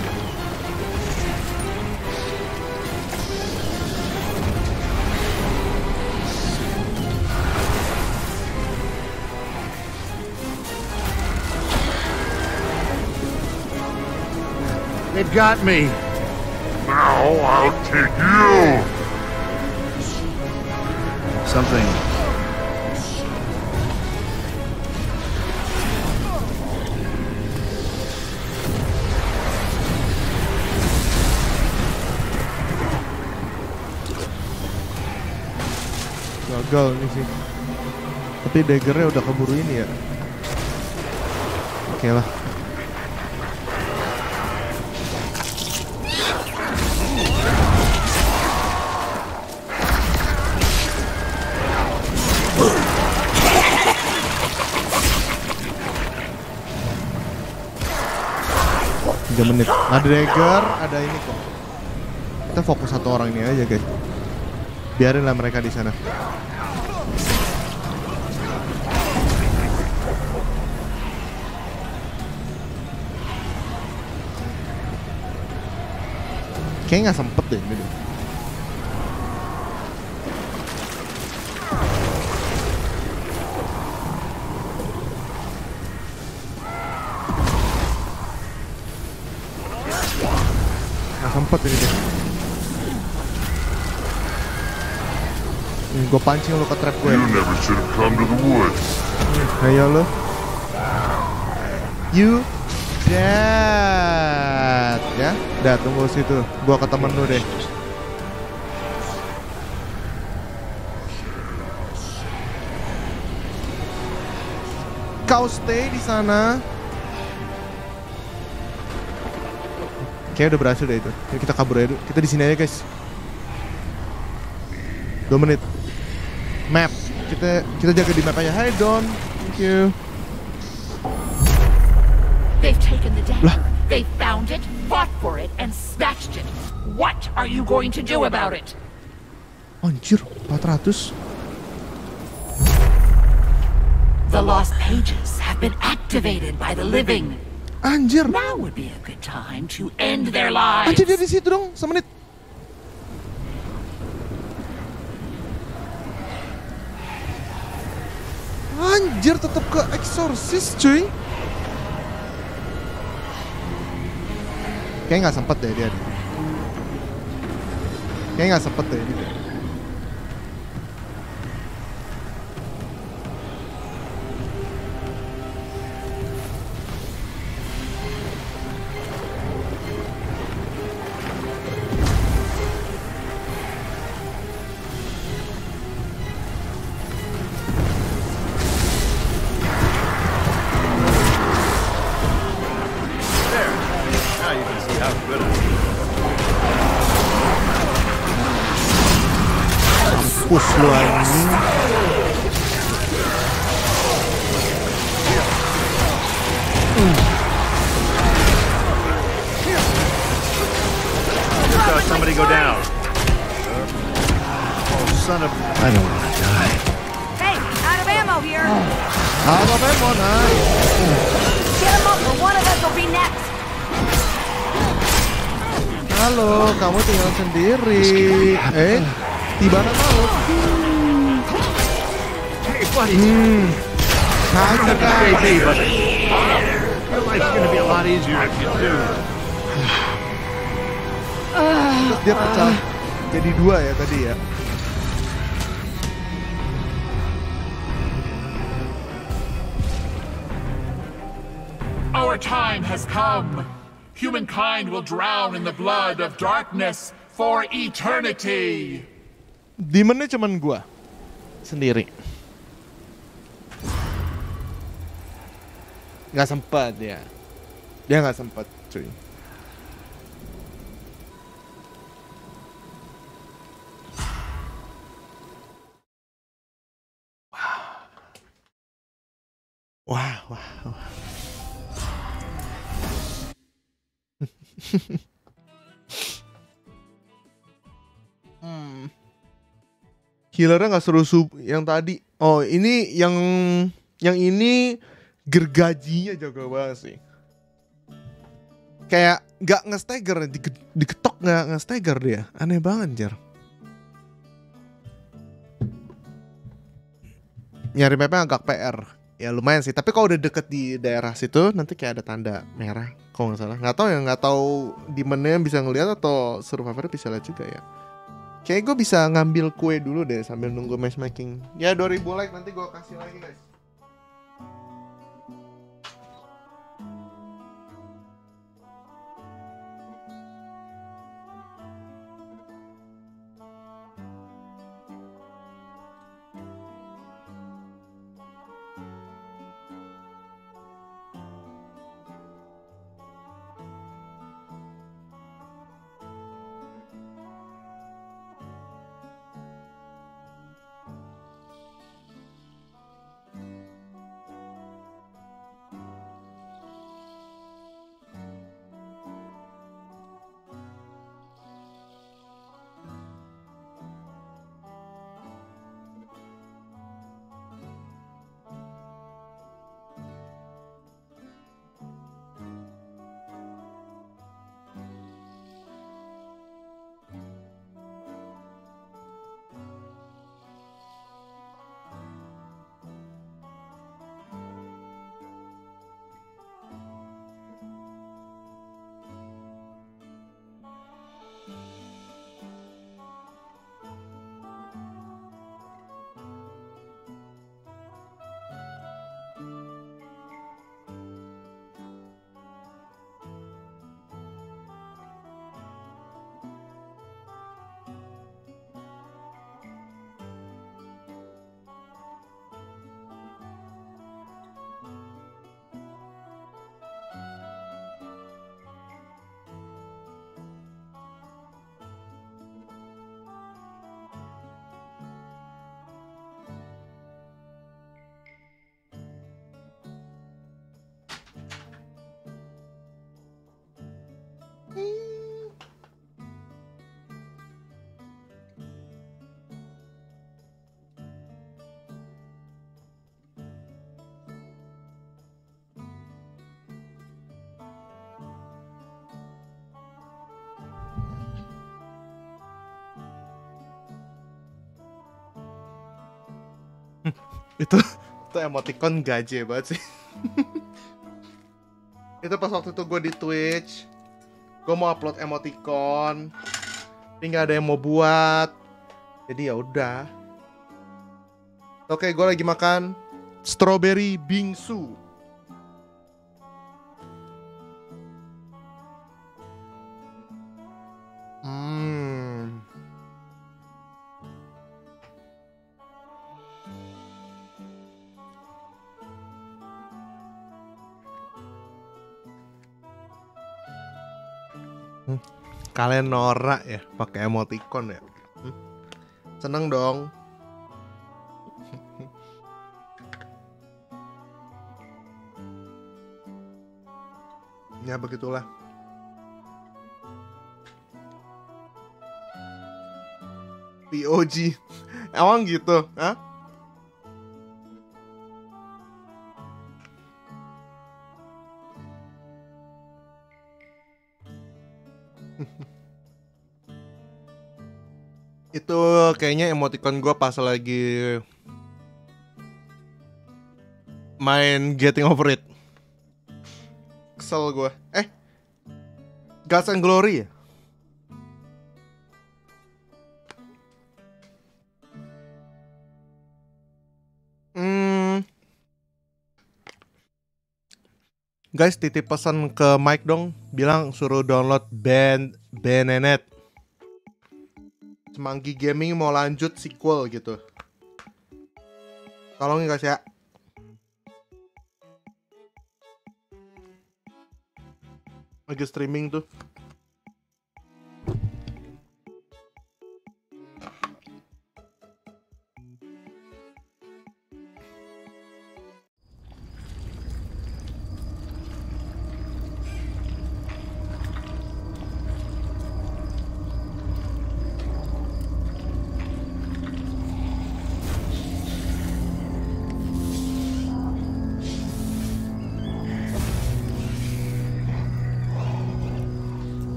H: They've got me.
B: Now I'll take you.
H: Something.
A: Gagal nih sih. Tapi daggernya udah keburu ini ya. Oke lah. 3 menit. Ada dagger, ada ini kok. Kita fokus satu orang ini aja guys. Biarinlah mereka di sana. Kayaknya nggak sempet deh ini deh. Nih, gue pancing lo ke trap gue.
B: You never should have come to the woods.
A: Ayo lo. You dead ya. Dah tunggu situ. Gua ke temen lu deh. Kau stay di sana. Kayaknya udah berhasil deh itu. Yuk kita kabur aja dulu. Kita di sini aja guys. Dua menit. Kita kita jaga di map aja. Hai Don. Thank you.
D: They've taken the dagger. They found it, fought for it, and snatched it. What are you going to do about it?
A: Anjir, 400.
D: The lost pages have been activated by the living.
A: Anjir.
D: Now would be a good time to end their lives.
A: Anjir dia di situ dong, semenit. Anjir tetap ke exorcist cuy. Kayaknya nggak sempet deh dia. Kayaknya nggak sempet deh dia. deh.
K: Darkness for eternity.
A: Demonnya cuman gua sendiri. Nggak sempat ya. Dia nggak sempat, cuy. Wah, wah, wah. hmm. Healernya nggak seru sub yang tadi. Oh, ini yang yang ini gergajinya jago banget sih. Kayak nggak nge-stagger, dige- diketok nggak nge-stagger dia. Aneh banget, Jar. Nyari mapnya agak PR. Ya lumayan sih, tapi kalau udah deket di daerah situ nanti kayak ada tanda merah kalau nggak salah. Nggak tahu ya, nggak tahu di mana bisa ngeliat atau survivor bisa lihat juga ya. Kayak gue bisa ngambil kue dulu deh sambil nunggu matchmaking. Ya 2000 like nanti gue kasih lagi guys. itu itu emoticon gaje banget sih. Itu pas waktu itu gue di Twitch gue mau upload emoticon tapi nggak ada yang mau buat. Jadi ya udah. Oke gue lagi makan strawberry bingsu Kalian norak ya pakai emoticon ya. Hmm, Seneng dong. ya begitulah. POG. Emang gitu, Hah? Kayaknya emoticon gue pas lagi main Getting Over It. Kesel gue. Eh, Gods and Glory ya? Hmm. Guys, titip pesan ke Mike dong, bilang suruh download band Benenet. Semanggi Gaming mau lanjut sequel gitu. Tolong ya guys ya. Lagi streaming tuh.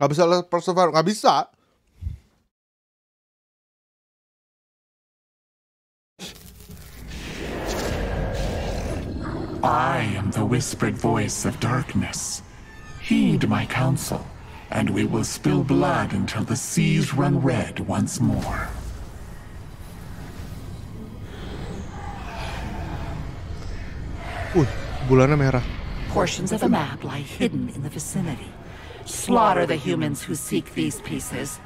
A: Gak bisa lihat Perseverance, gak bisa.
K: I am the whispered voice of darkness. Heed my counsel, and we will spill blood until the seas run red once more.
A: Wih, bulannya merah.
C: Portions of a map lie hidden in the vicinity. Slaughter the humans who seek these pieces,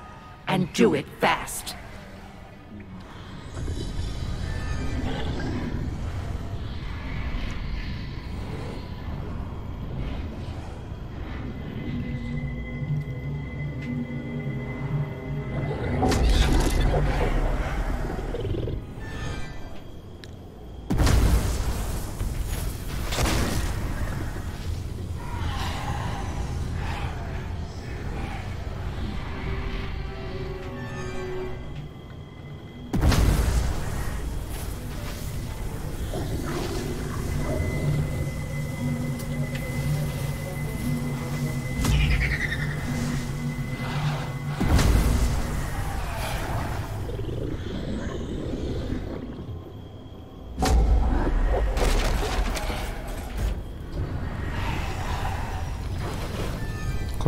C: and do it fast.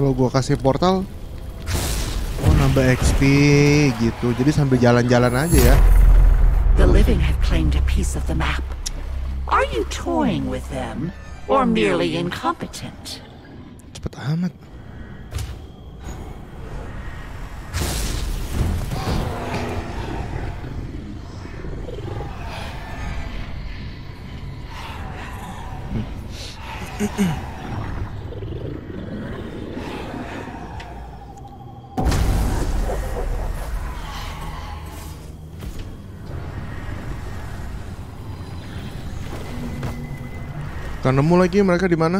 A: Kalau gua kasih portal Oh nambah XP gitu Jadi sambil jalan-jalan aja ya
C: The living have claimed a piece of the map. Are you toying with them, or merely incompetent?
A: Cepet amat Gak nemu lagi mereka di mana?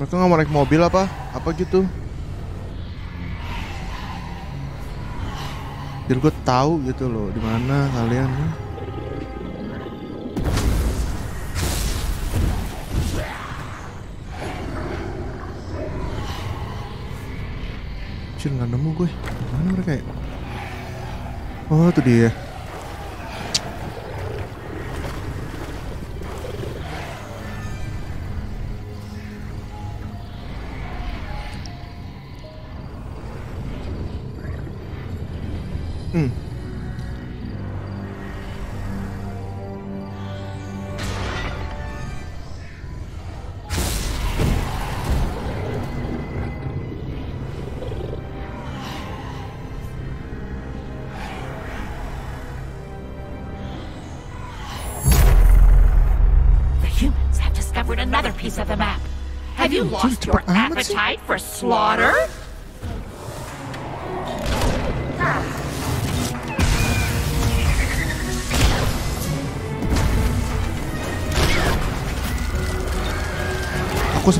A: Mereka nggak mau naik mobil apa? Apa gitu? Biar gue tahu gitu loh di mana kalian nih. Cil nggak nemu gue. Mana mereka ya? Oh itu dia.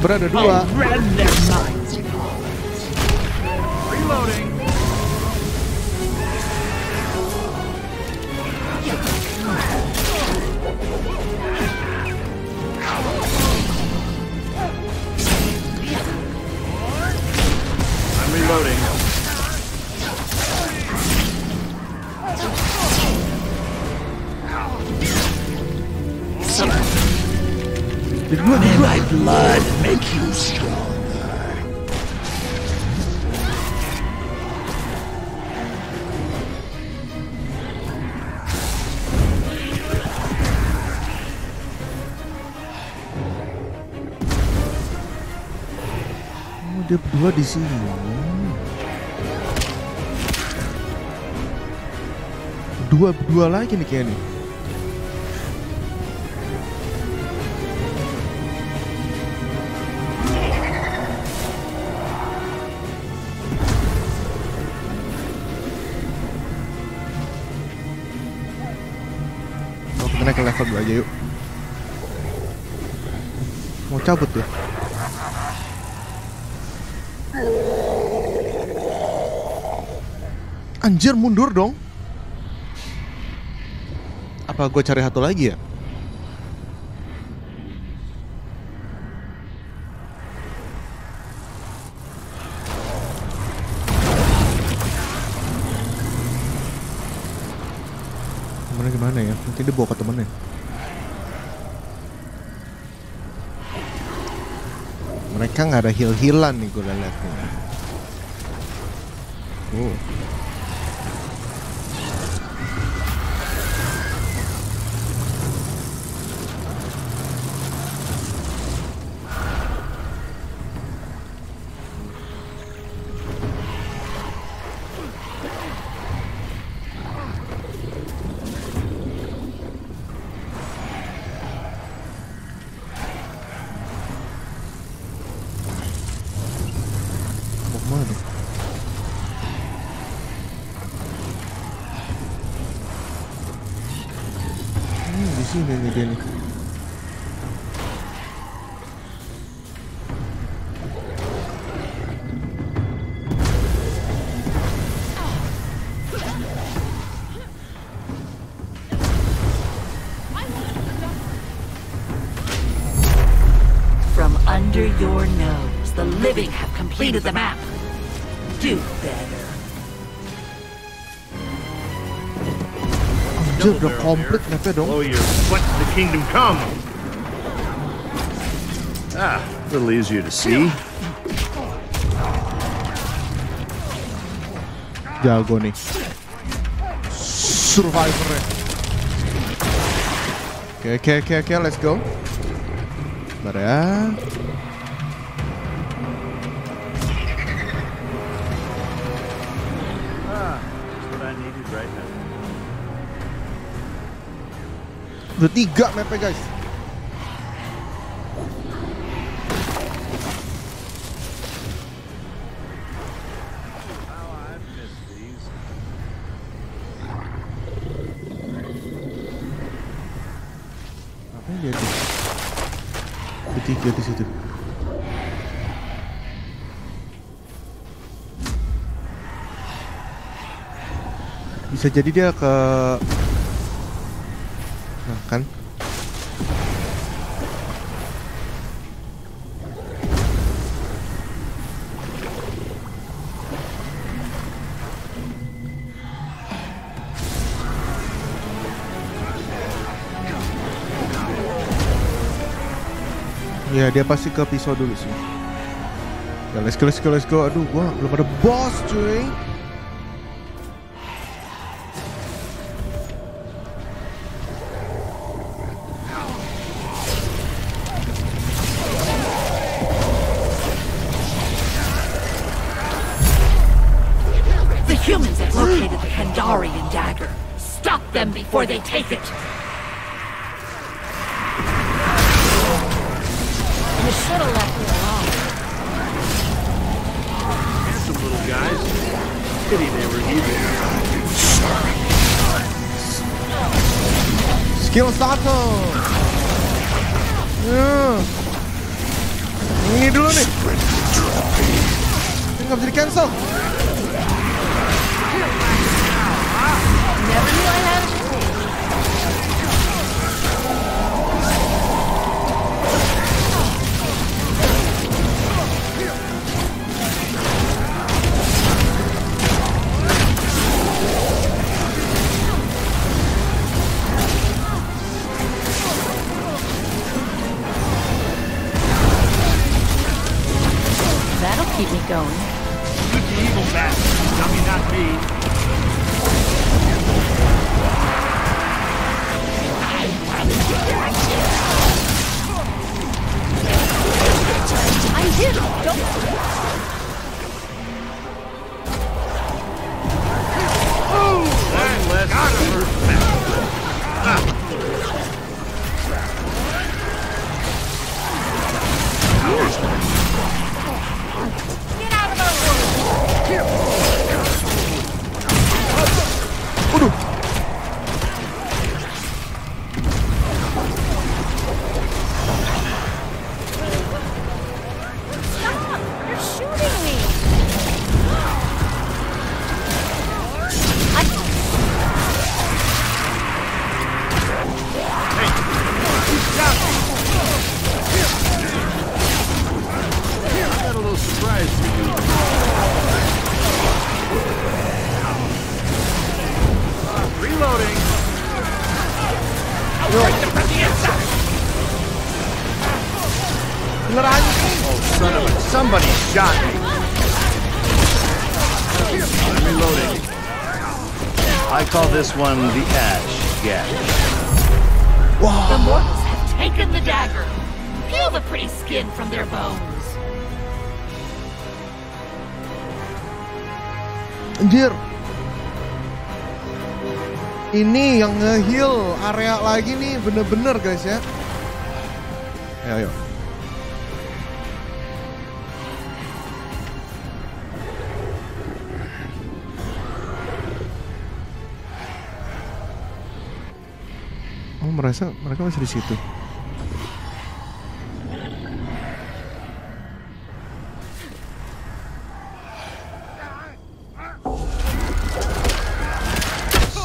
A: Aku sebenarnya ada dua. Berdua di sini. Dua dua lagi nih kayaknya. nih. Kita naik ke level 2 aja yuk. Mau cabut ya? Anjir mundur dong. Apa gue cari satu lagi ya? Gimana gimana ya? Mungkin dia bawa ke temennya. Mereka nggak ada heal-healan nih gue lihat nih.
C: Completed the map. Do better.
A: Anjir udah komplit mapnya dong.
H: Blow your what the kingdom come. Ah, a little easier to see.
A: Jago nih. Survivor Oke oke oke oke let's go. Bentar Udah tiga mapnya guys. Tiga di situ. Bisa jadi dia ke dia pasti ke pisau dulu sih. Ya let's go let's go let's go. Aduh gua belum ada boss cuy.
C: The humans have located the Kandarian dagger. Stop them before they take it.
H: One
N: the
H: Ash Gash.
C: The mortals have taken the dagger. Peel the pretty skin from their bones.
A: Anjir. Ini yang nge-heal area lagi nih bener-bener guys ya. Ayo ayo. Merasa mereka masih di situ.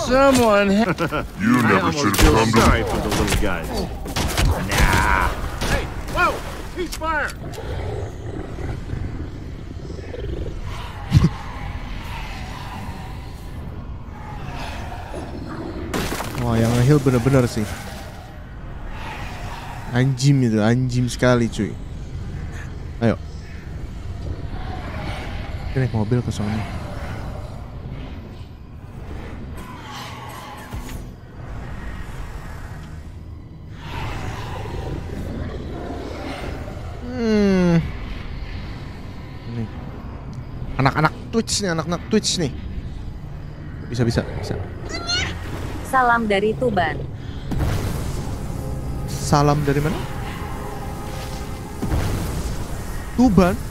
H: Someone.
B: You never should have come to
H: sorry for the little guys. Nah.
F: Hey, whoa! Cease fire!
A: Oh yang heal bener-bener sih Anjim itu, anjim sekali cuy Ayo Kita naik mobil ke sana Hmm. Nih. Anak-anak Twitch nih, anak-anak Twitch nih. Bisa bisa bisa.
N: Salam dari Tuban.
A: Salam dari mana? Tuban.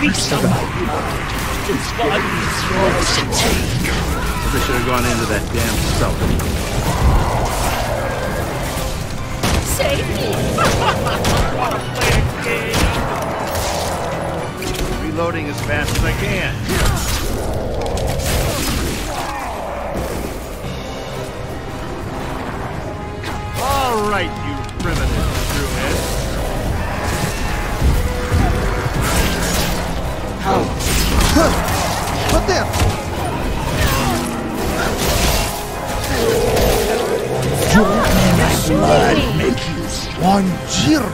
F: Feast on my blood. It's what is yours to take.
H: Probably should have gone into that damn cell. Reloading as fast as I can. All right,
A: there? Anjir,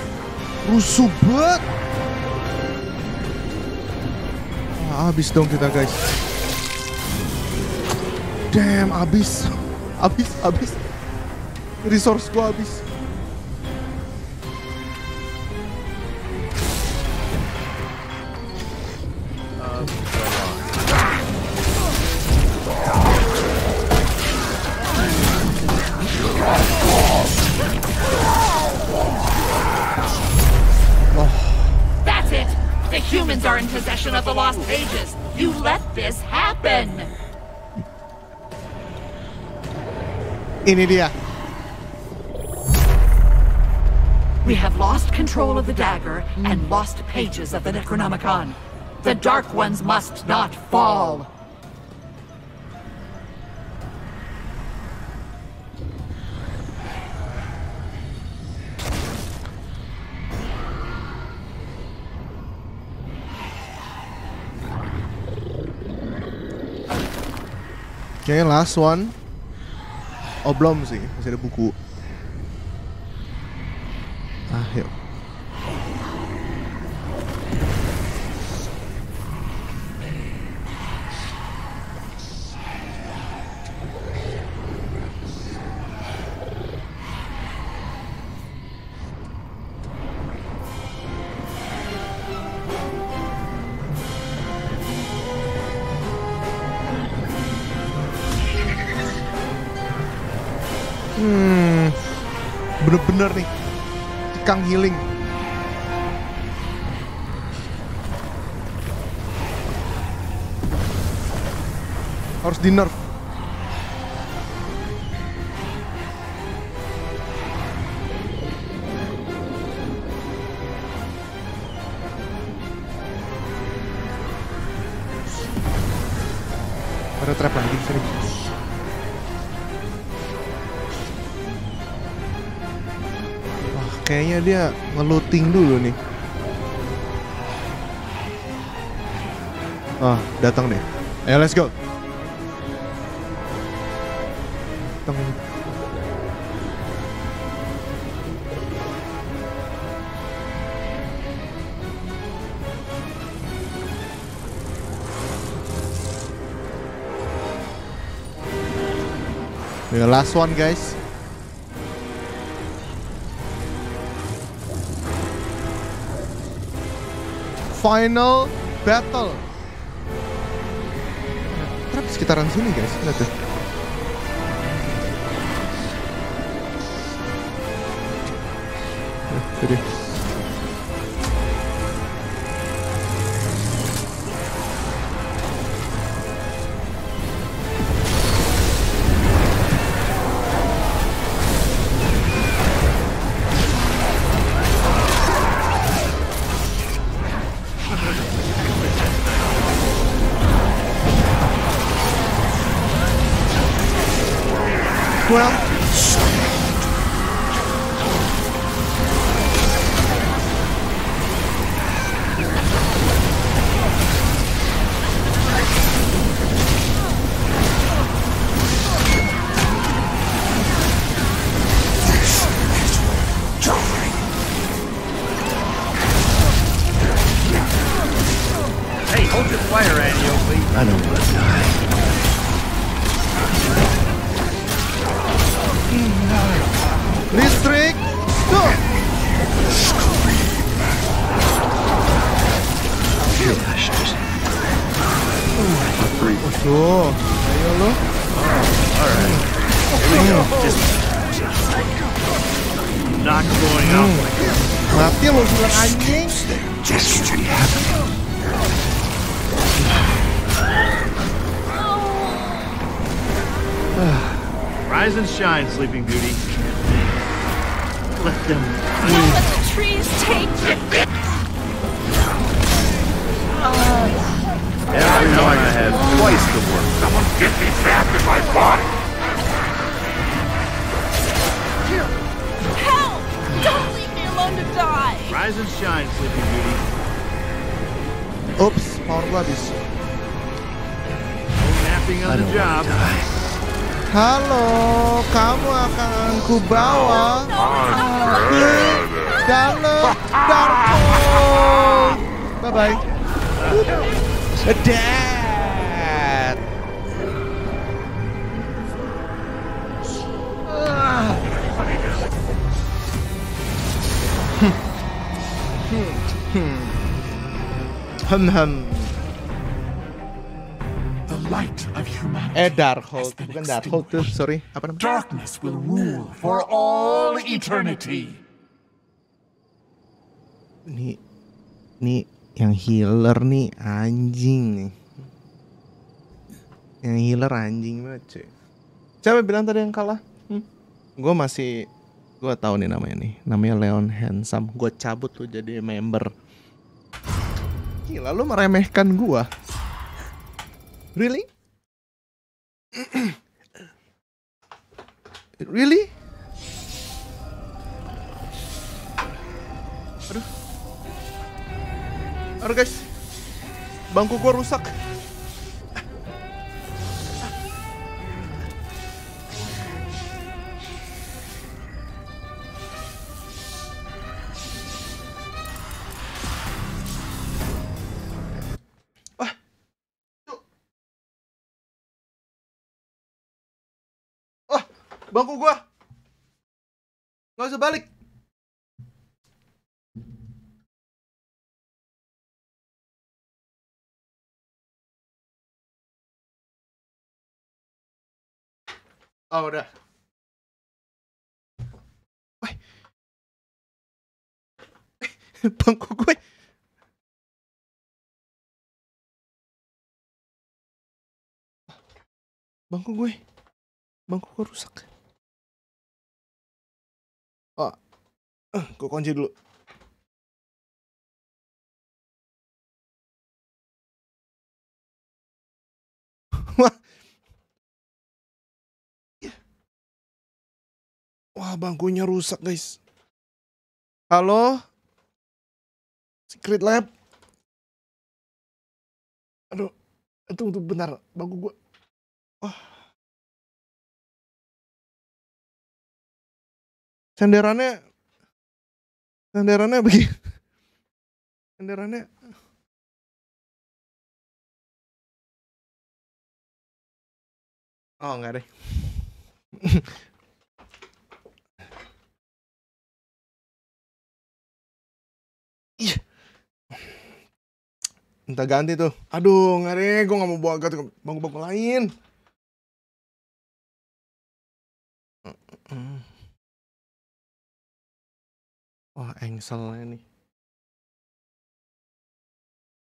A: rusuh banget. Ah, abis dong kita guys. Damn, abis, abis, abis. Resource gua abis. Ini dia.
C: We have lost control of the dagger and lost pages of the Necronomicon. The Dark Ones must not fall.
A: Kayaknya last one. Oh belum sih, masih ada buku. Ah, yuk. Tikang healing. Harus di nerf. Ngeluting dulu nih. Ah, datang deh. Ayo let's go. Datang. The last one guys. Final battle. Trap sekitaran sini guys, lihat tuh. Nah,
H: Sleeping Beauty.
A: Bukan Darkhold tuh, sorry. Apa namanya?
K: Darkness will rule for all eternity.
A: Ini ini yang healer nih anjing nih. Yang healer anjing banget cuy. Siapa bilang tadi yang kalah? Hmm? Gue masih gue tahu nih namanya nih. Namanya Leon Handsome. Gue cabut tuh jadi member. Gila lu meremehkan gua. Really? Really? Aduh. Aduh guys. Bangku gua rusak. Bangku gua. Nggak usah balik. Oh udah. Woi. Bangku gue. Bangku gue. Bangku gue rusak. Eh, gue kunci dulu. Wah. Bangkunya rusak, guys. Halo? Secret Lab? Aduh, tunggu, tunggu bentar. Bangku gue. Wah. Senderannya Senderannya begini. Senderannya Oh, enggak deh. Minta ganti tuh. Aduh, enggak deh. Gue gak mau bawa ke bangku-bangku lain. Wah, engselnya nih.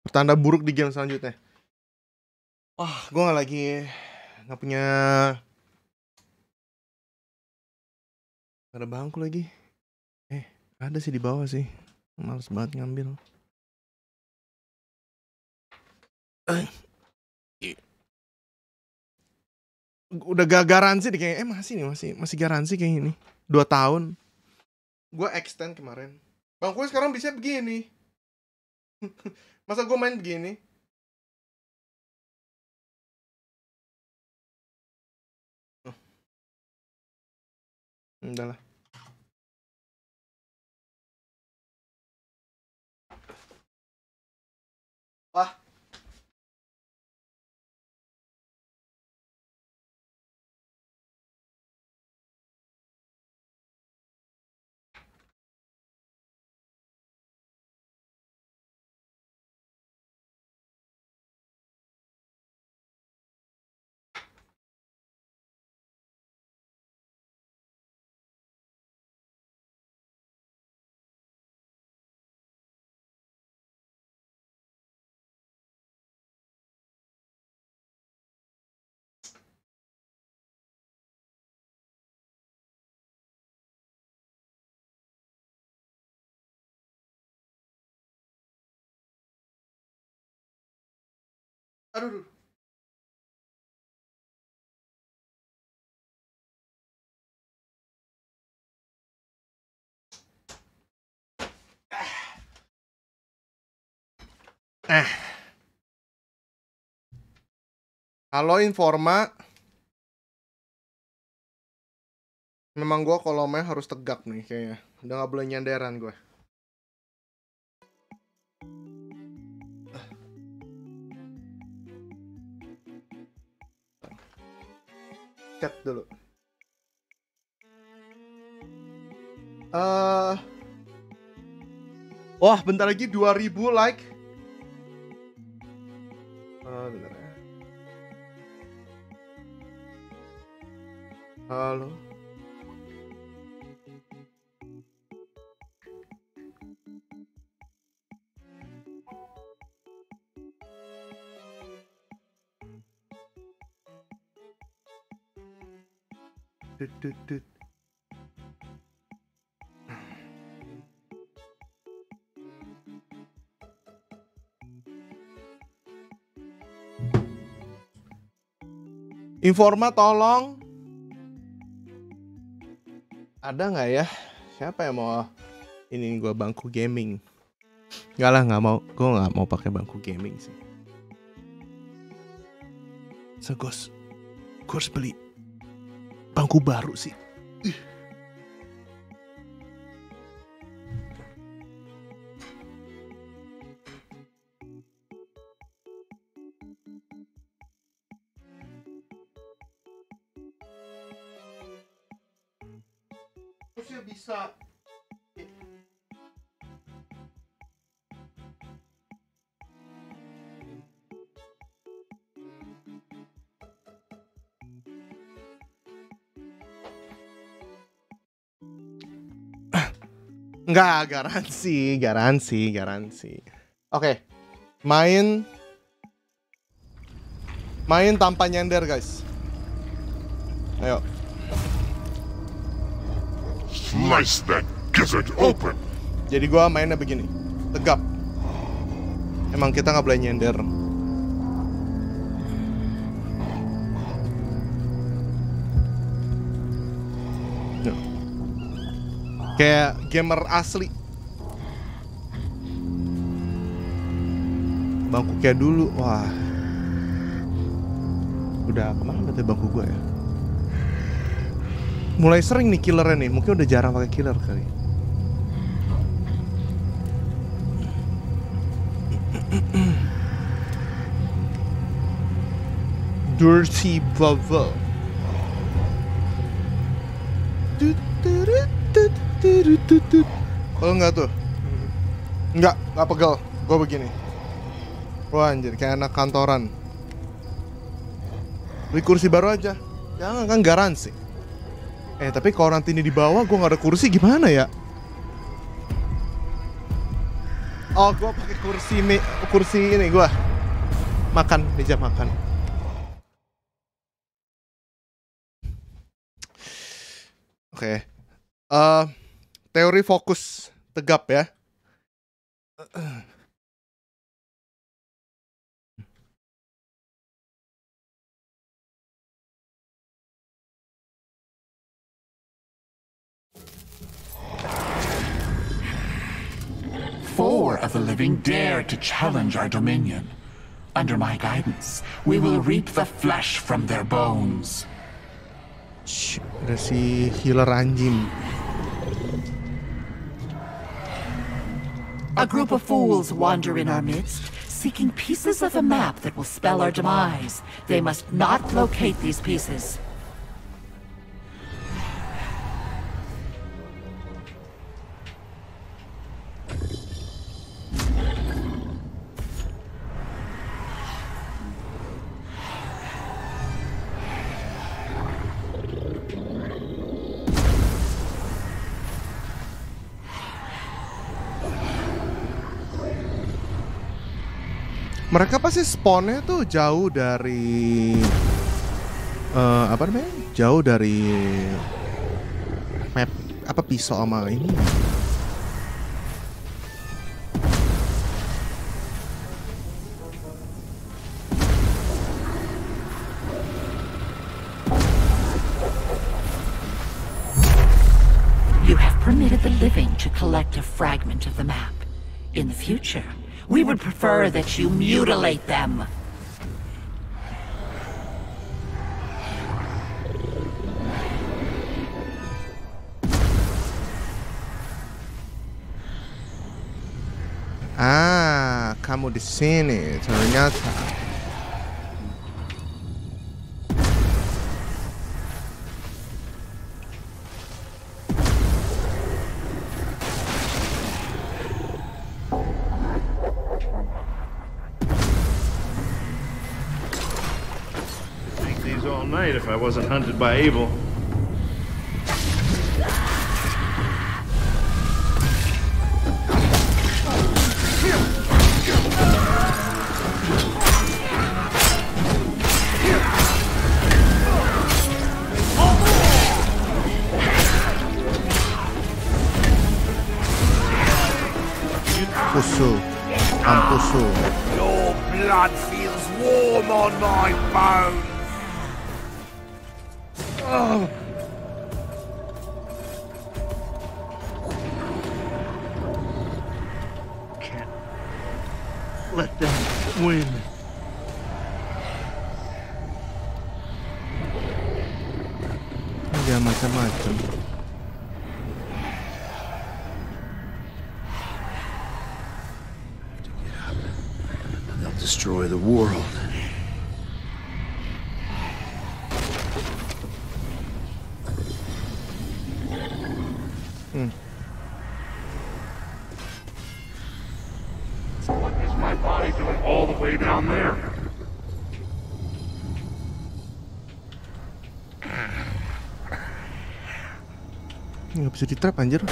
A: Pertanda buruk di game selanjutnya. Wah, gue nggak lagi nggak punya ada bangku lagi. Eh, ada sih di bawah sih. Males banget ngambil. Udah gak garansi deh kayaknya. Eh masih nih, masih masih garansi kayak ini. Dua tahun. Gue extend kemarin. Bangku sekarang bisa begini. Masa gue main begini? Oh. Udah Aduh. Eh. Halo Informa. Memang gue kalau main harus tegak nih kayaknya. Udah gak boleh nyanderan gue. Chat dulu. Eh Wah, bentar lagi 2000 like. Eh, bentar ya. Halo. Dut. Informa tolong. Ada nggak ya? Siapa yang mau ini gua bangku gaming? Nggak lah nggak mau. Gua nggak mau pakai bangku gaming sih. Segos gua harus beli bangku baru sih Ih. Garansi, garansi, garansi. Oke. Main Main tanpa nyender, guys. Ayo.
B: Slice that gizzard open.
A: Jadi gua mainnya begini. Tegap. Emang kita nggak boleh nyender. Kayak gamer asli. Bangku kayak dulu, wah. Udah ke mana tuh bangku gua ya? Mulai sering nih killernya nih, mungkin udah jarang pakai killer kali. Dirty Bubble. Oh enggak tuh? Enggak, enggak pegel. Gue begini. Wah anjir, kayak anak kantoran. Beli kursi baru aja. Jangan kan garansi. Eh tapi kalau nanti ini di bawah gue nggak ada kursi gimana ya? Oh gue pakai kursi ini, kursi ini gue makan meja makan. Teori fokus tegap ya.
K: Four of the living dare to challenge our dominion. Under my guidance, we will reap the flesh from their bones.
A: Shh, ada si healer anjing.
C: A group of fools wander in our midst, seeking pieces of a map that will spell our demise. They must not locate these pieces.
A: Mereka pasti spawnnya tuh jauh dari eh apa namanya? Jauh dari map apa pisau sama ini.
C: You have permitted the living to collect a fragment of the map. In the future, prefer that you mutilate them.
A: Ah, kamu di
H: wasn't hunted by evil.
F: Let them win.
A: Jangan macam-macam.
H: They'll destroy the world.
A: Bisa di-trap anjir.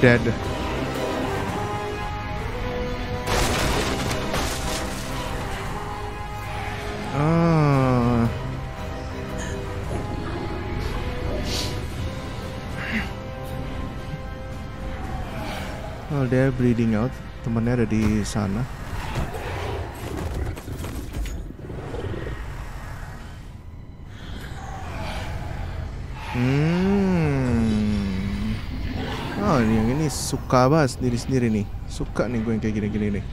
A: Dead. Oh, dia bleeding out. Temennya ada di sana. Hmm. Oh, ini yang ini suka banget sendiri-sendiri nih. Suka nih gue yang kayak gini-gini nih.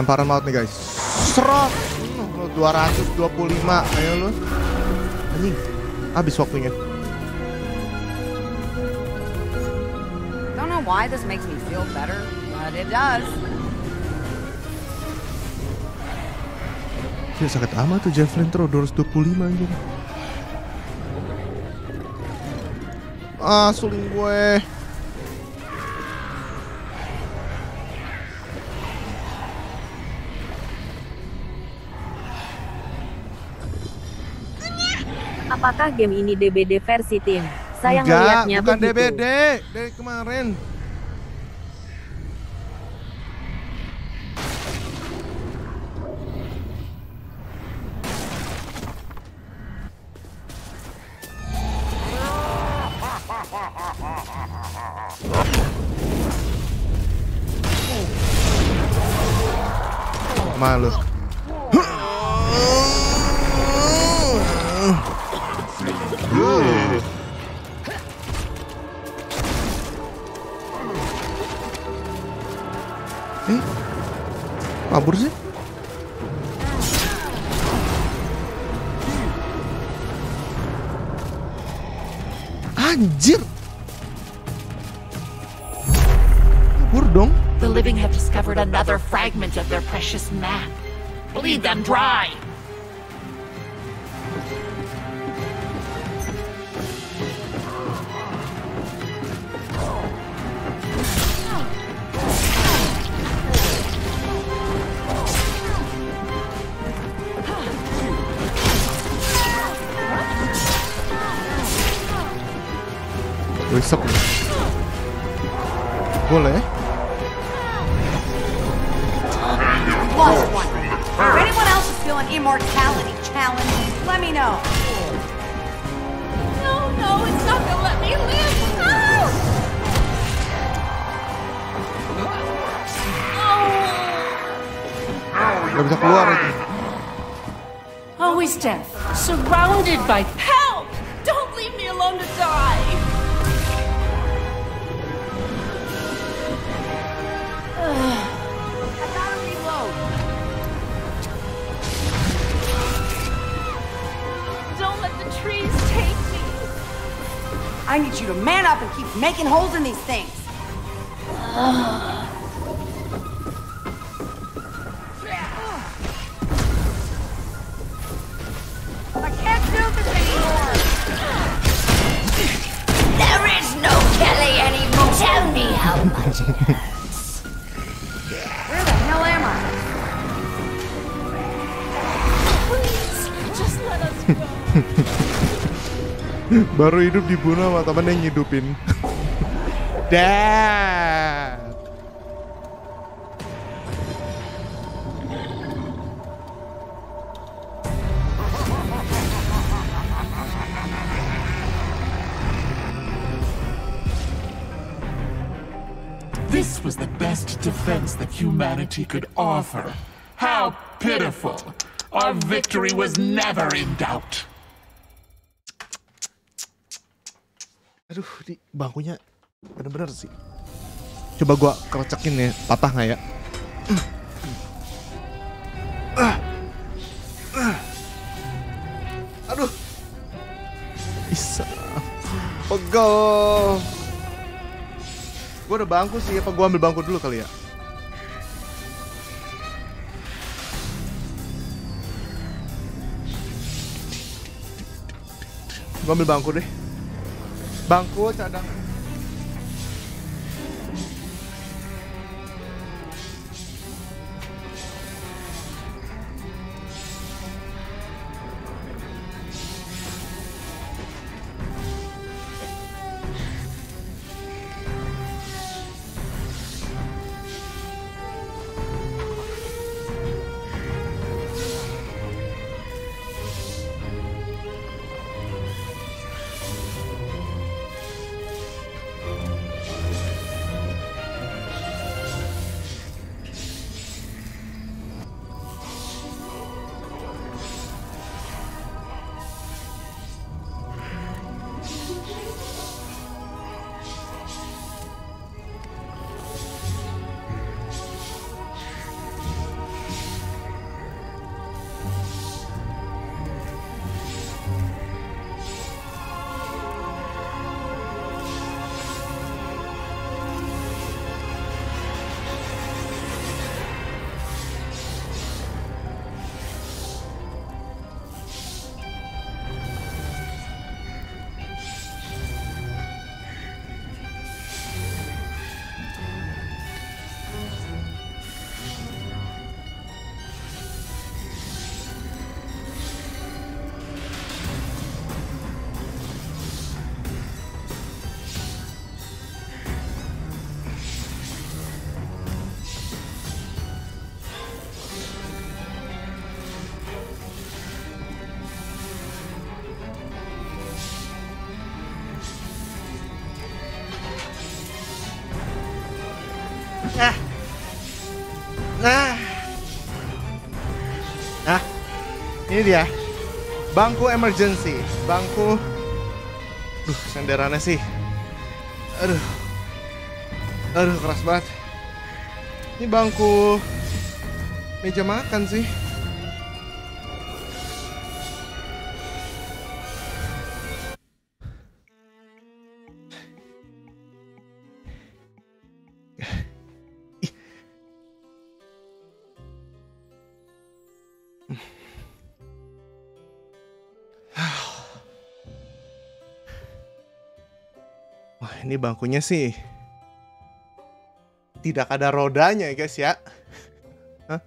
A: Lemparan maut nih guys. Serot. Hmm, 225. Ayo lu. Anjing. Habis waktunya.
E: Don't know why this makes me feel better, but it does.
A: Gila sakit amat tuh Javelin throw 225 anjir. Ah, suling gue.
N: Apakah game ini DBD versi tim? Saya
A: Enggak, bukan
N: begitu.
A: DBD dari kemarin.
G: Precious map. Bleed them dry!
A: Baru hidup dibunuh sama temen yang ngidupin. Dad.
K: This was the best defense that humanity could offer. How pitiful! Our victory was never in doubt.
A: Coba gua kerecekin ya, patah nggak ya? Aduh. Bisa. Pegel. Gua udah bangku sih, apa gua ambil bangku dulu kali ya? Gua ambil bangku deh. Bangku cadang. Ini dia. Bangku emergency. Bangku Duh, senderannya sih. Aduh. Aduh, keras banget. Ini bangku meja makan sih. Ini bangkunya sih tidak ada rodanya ya guys ya. Hah?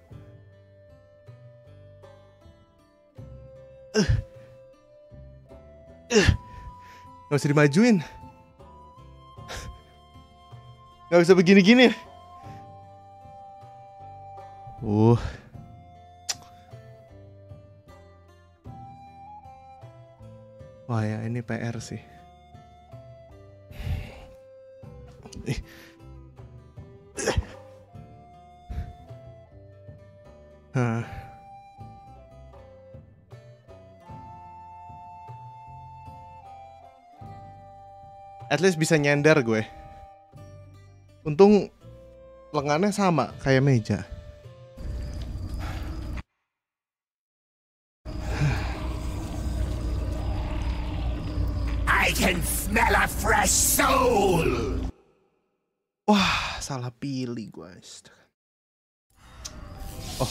A: Uh. Uh. Gak usah dimajuin. Gak bisa begini-gini. Uh. Wah ya ini PR sih. Hah. At least bisa nyender gue. Untung lengannya sama kayak meja.
K: I can smell a fresh soul!
A: Wah, salah pilih guys. Oh.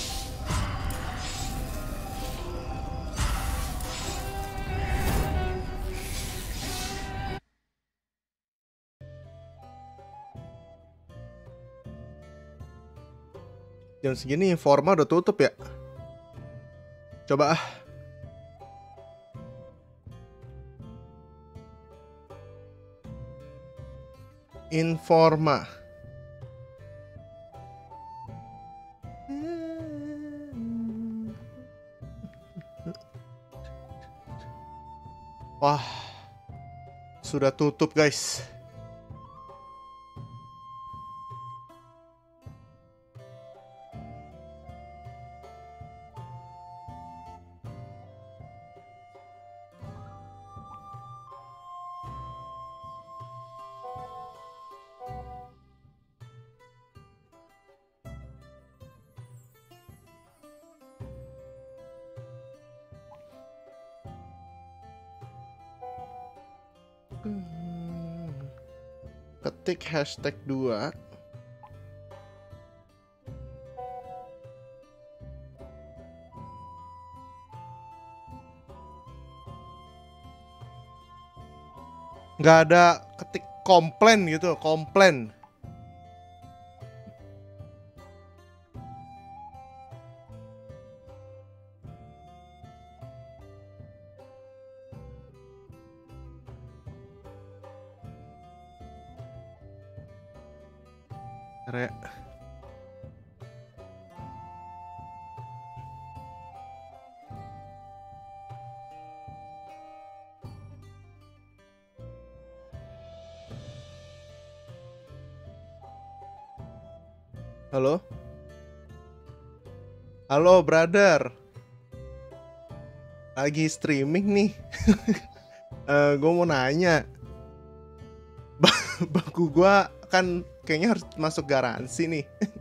A: Jam segini Informa udah tutup ya? Coba ah. Informa. Wah, sudah tutup guys. Hashtag 2 nggak ada ketik komplain gitu komplain brother. Lagi streaming nih. Eh, gue mau nanya. Ba- Bangku gua kan kayaknya harus masuk garansi nih.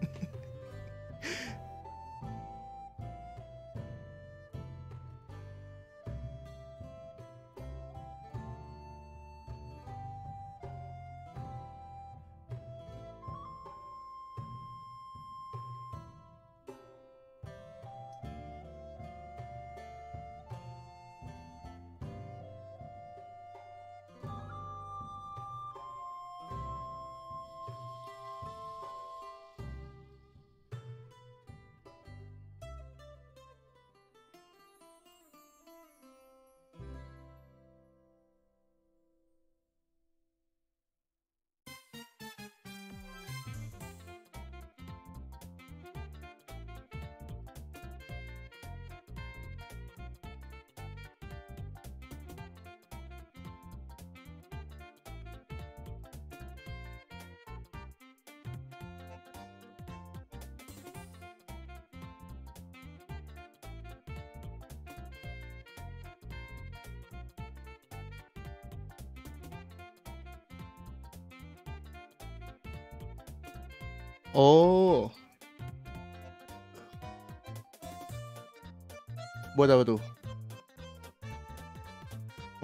A: Buat apa tuh?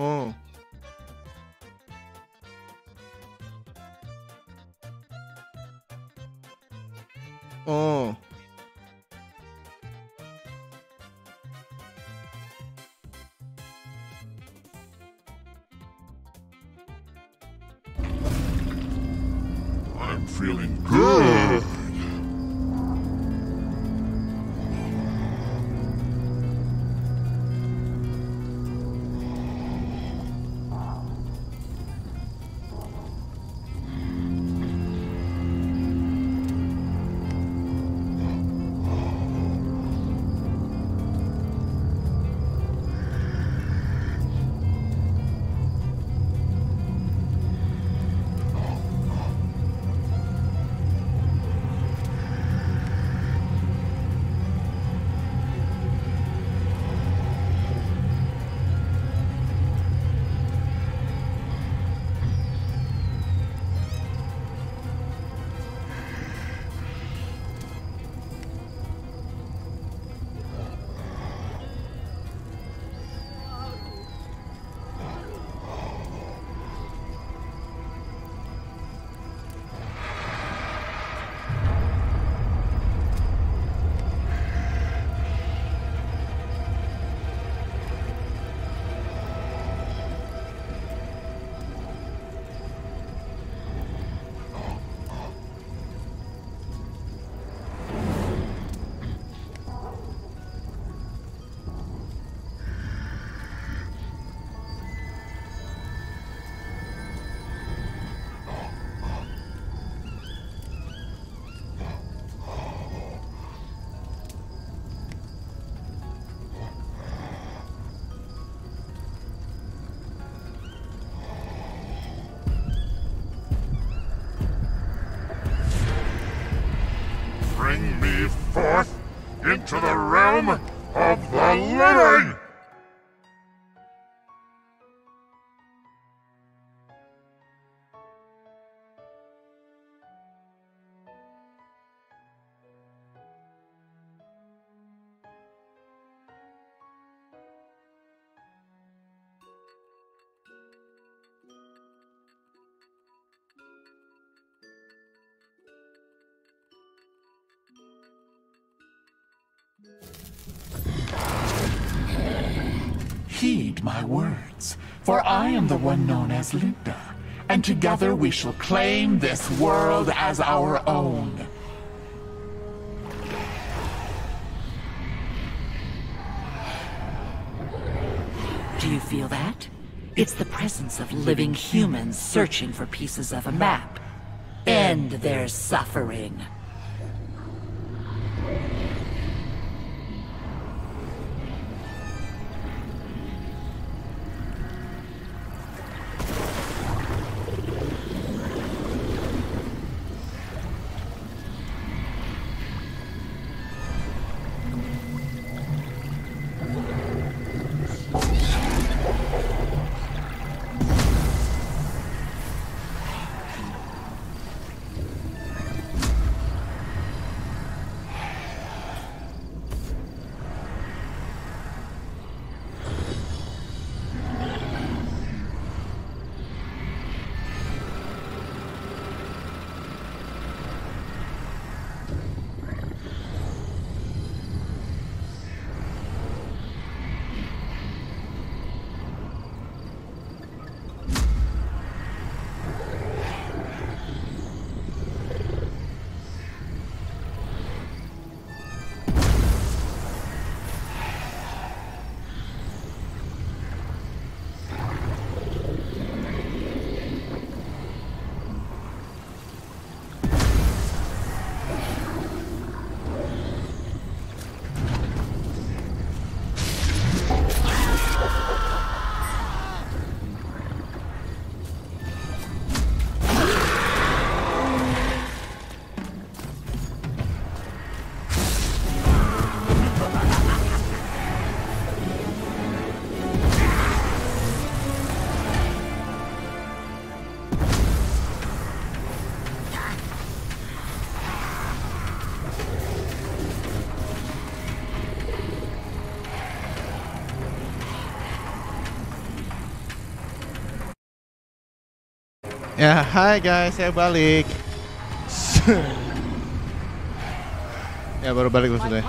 A: Oh. Oh.
B: I'm feeling good.
K: My words, for I am the one known as Linda, and together we shall claim this world as our own.
C: Do you feel that? It's the presence of living humans searching for pieces of a map. End their suffering.
A: Ya, hai guys, saya balik. ya baru balik maksudnya.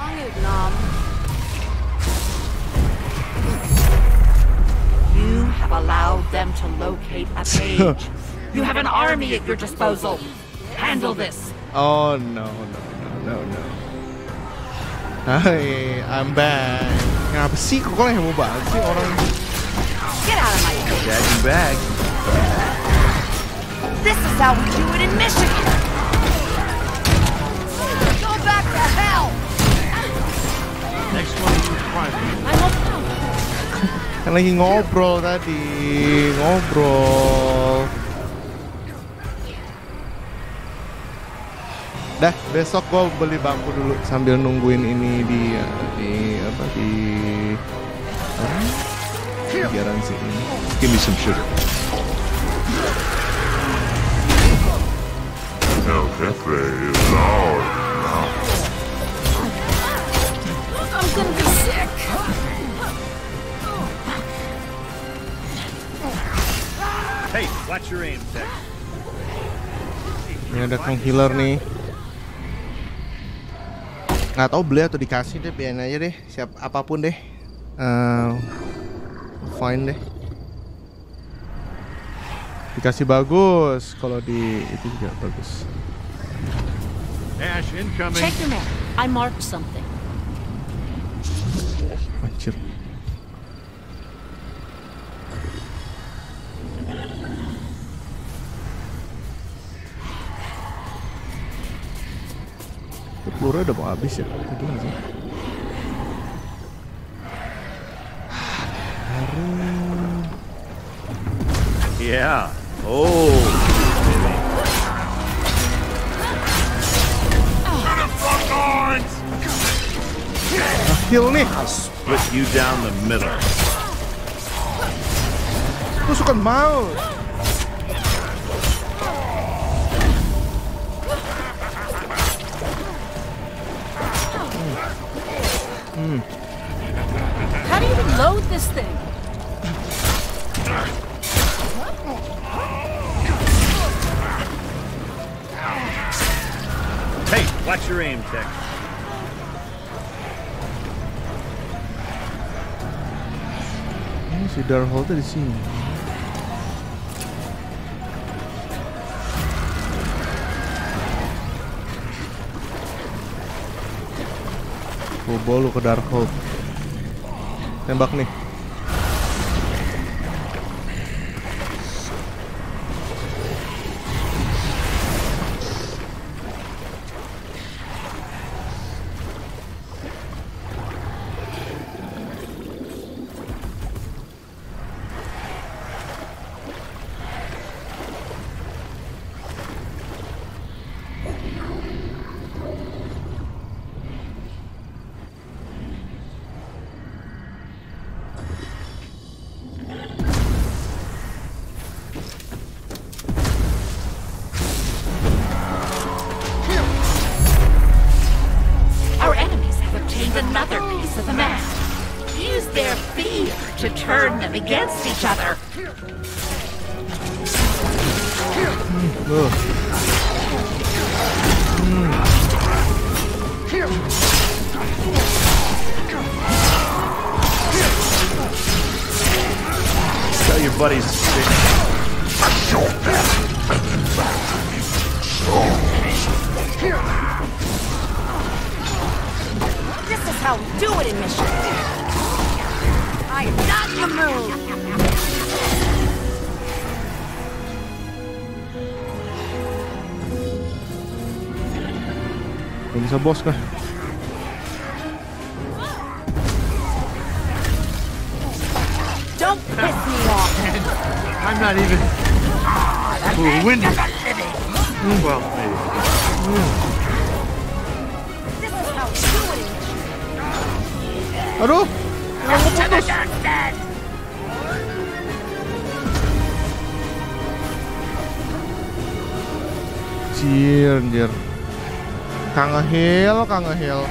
C: You have allowed them to locate a page. You have an army at your disposal. Handle this.
A: Oh no no no no no. Hai, I'm back. Ngapa sih kok kalian heboh banget sih orang
E: Get out of my
H: Daddy bag.
E: This is how we do it in Michigan. Go back to hell.
M: Next one is private.
E: I hope so.
A: kan lagi ngobrol tadi, ngobrol. Dah, besok gua beli bangku dulu sambil nungguin ini di di apa di di garansi ini.
M: Give me some sugar.
A: Ini ada Kang Healer nih. Nggak tahu beli atau dikasih deh, biarin aja deh. Siap apa pun deh. Eh, fine deh. Dikasih bagus, kalau di itu juga bagus.
M: Ash incoming.
C: Check your map. I marked something.
A: Anjir. Itu peluru udah mau habis ya? Tadi nggak sih?
H: Yeah. Oh.
A: Heal nih.
H: I'll split you down the middle.
A: Tusukan mouse. Hmm.
C: How do you even load this thing?
H: Hey, watch your aim, Tech.
A: Ini si Darkhold di sini. Bobo lu ke Darkhold. Tembak nih. Belum bisa Ngehil, Kang Ngehil.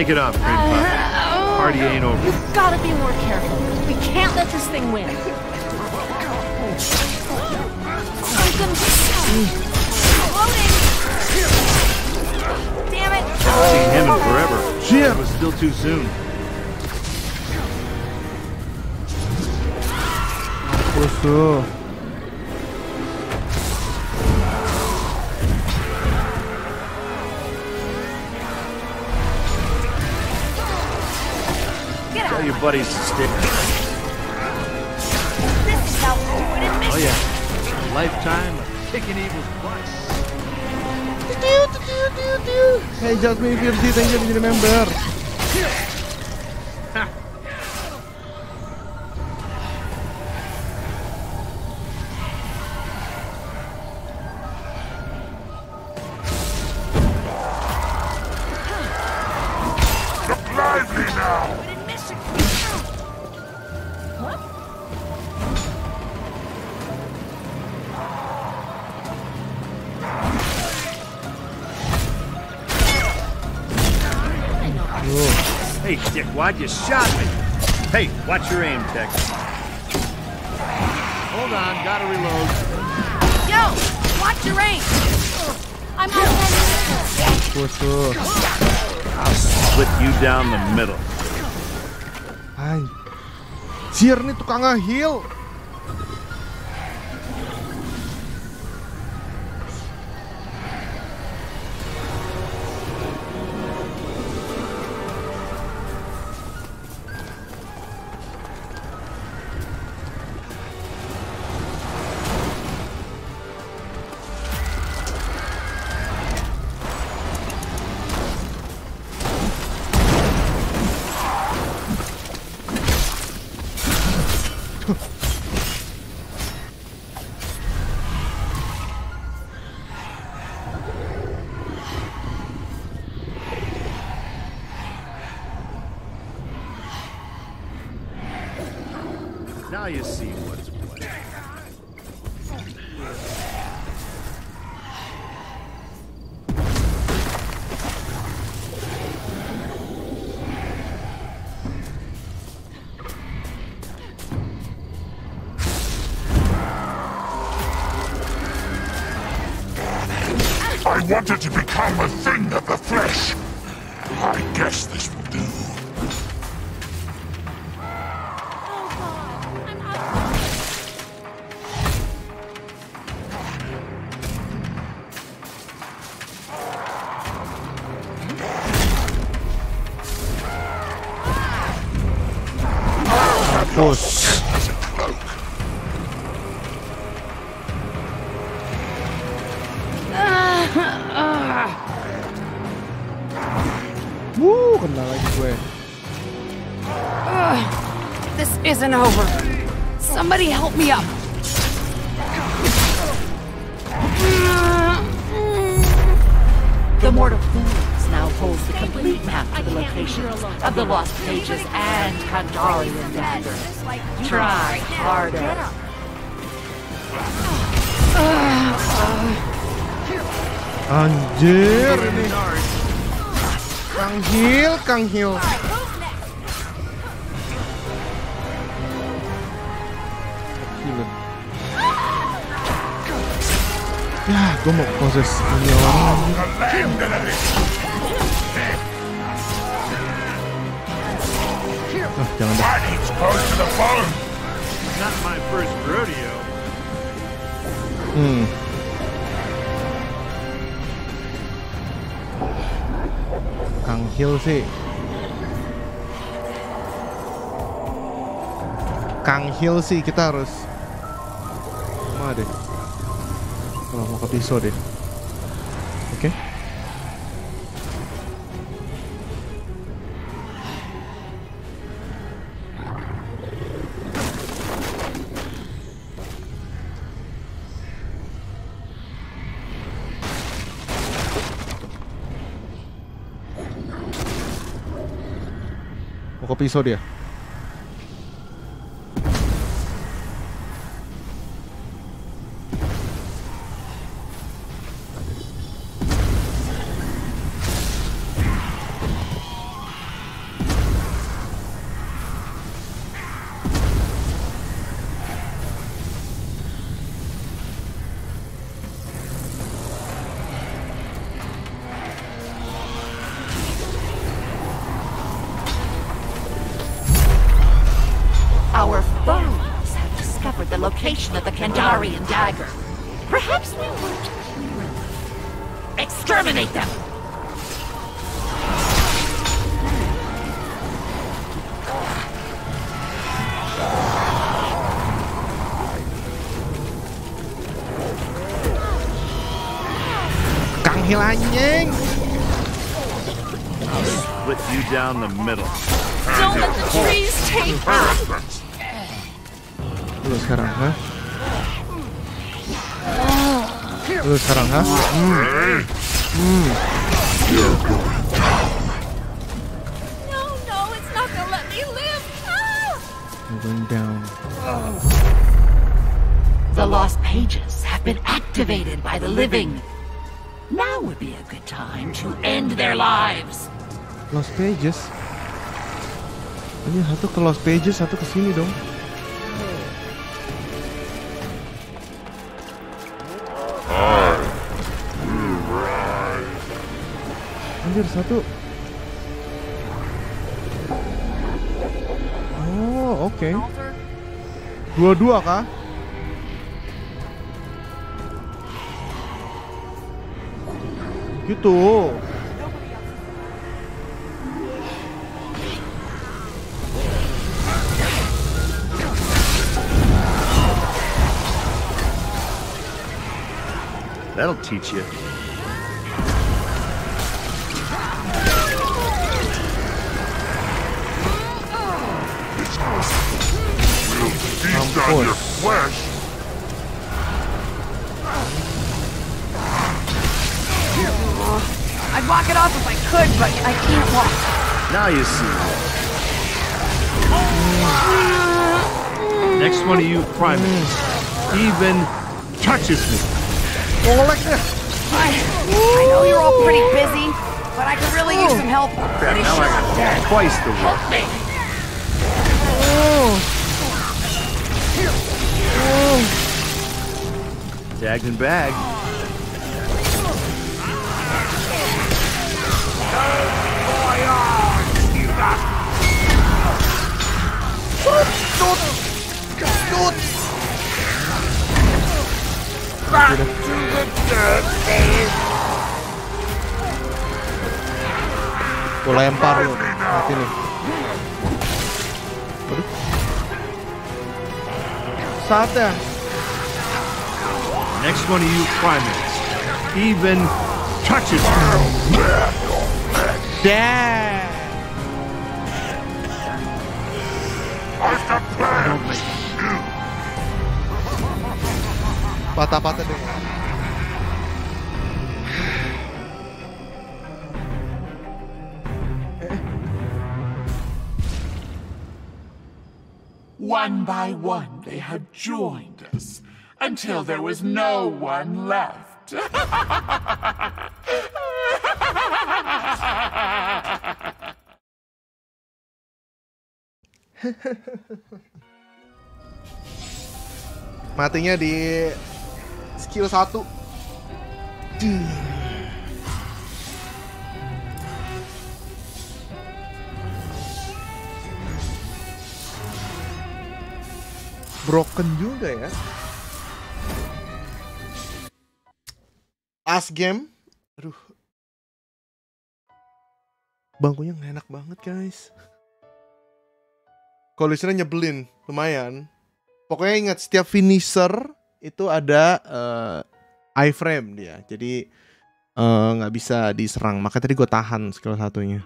F: Take it
A: up. God, you
H: shot me. Hey, watch your aim, Tech. Hold on, gotta reload.
E: Yo, watch your aim. I'm out
A: of What's up?
H: I'll split you down the middle.
A: Ay, Sir ni tukang heal. Anjir ini. Kang Hil, Kang Hil. Ya, gue mau proses ini orang. Ah, jangan dah. Hmm. Kang Hill sih. Kang Hill sih kita harus mana deh. Kalau mau ke pisau deh. Mau ke
C: Pages.
A: Ini satu ke Lost Pages, satu ke sini dong. Anjir satu. Oh, oke. Dua-dua kah? Gitu.
H: Teach you.
B: Feast on your flesh.
E: I'd walk it off if I could, but I can't walk.
H: Now you see.
F: Next one of you primates even touches me.
E: I, I know you're all pretty busy, but I could really use some help.
H: Crap, now
E: sure
H: I
E: I'm dead.
H: twice the work.
E: Help me.
H: Tagged and bagged.
B: Back
A: Gue lempar lu. Mati nih. Waduh. Saatnya.
F: Next one of you primates even touches me.
A: Damn. Patah-patah deh.
K: By one, they had joined us until there was no one left.
A: Matinya di skill 1. Broken juga ya. As game. Aduh. Bangkunya nggak enak banget guys. Collisionnya nyebelin, lumayan. Pokoknya ingat setiap finisher itu ada uh, iframe dia. Jadi eh, nggak uh, bisa diserang. Maka tadi gue tahan skill satunya.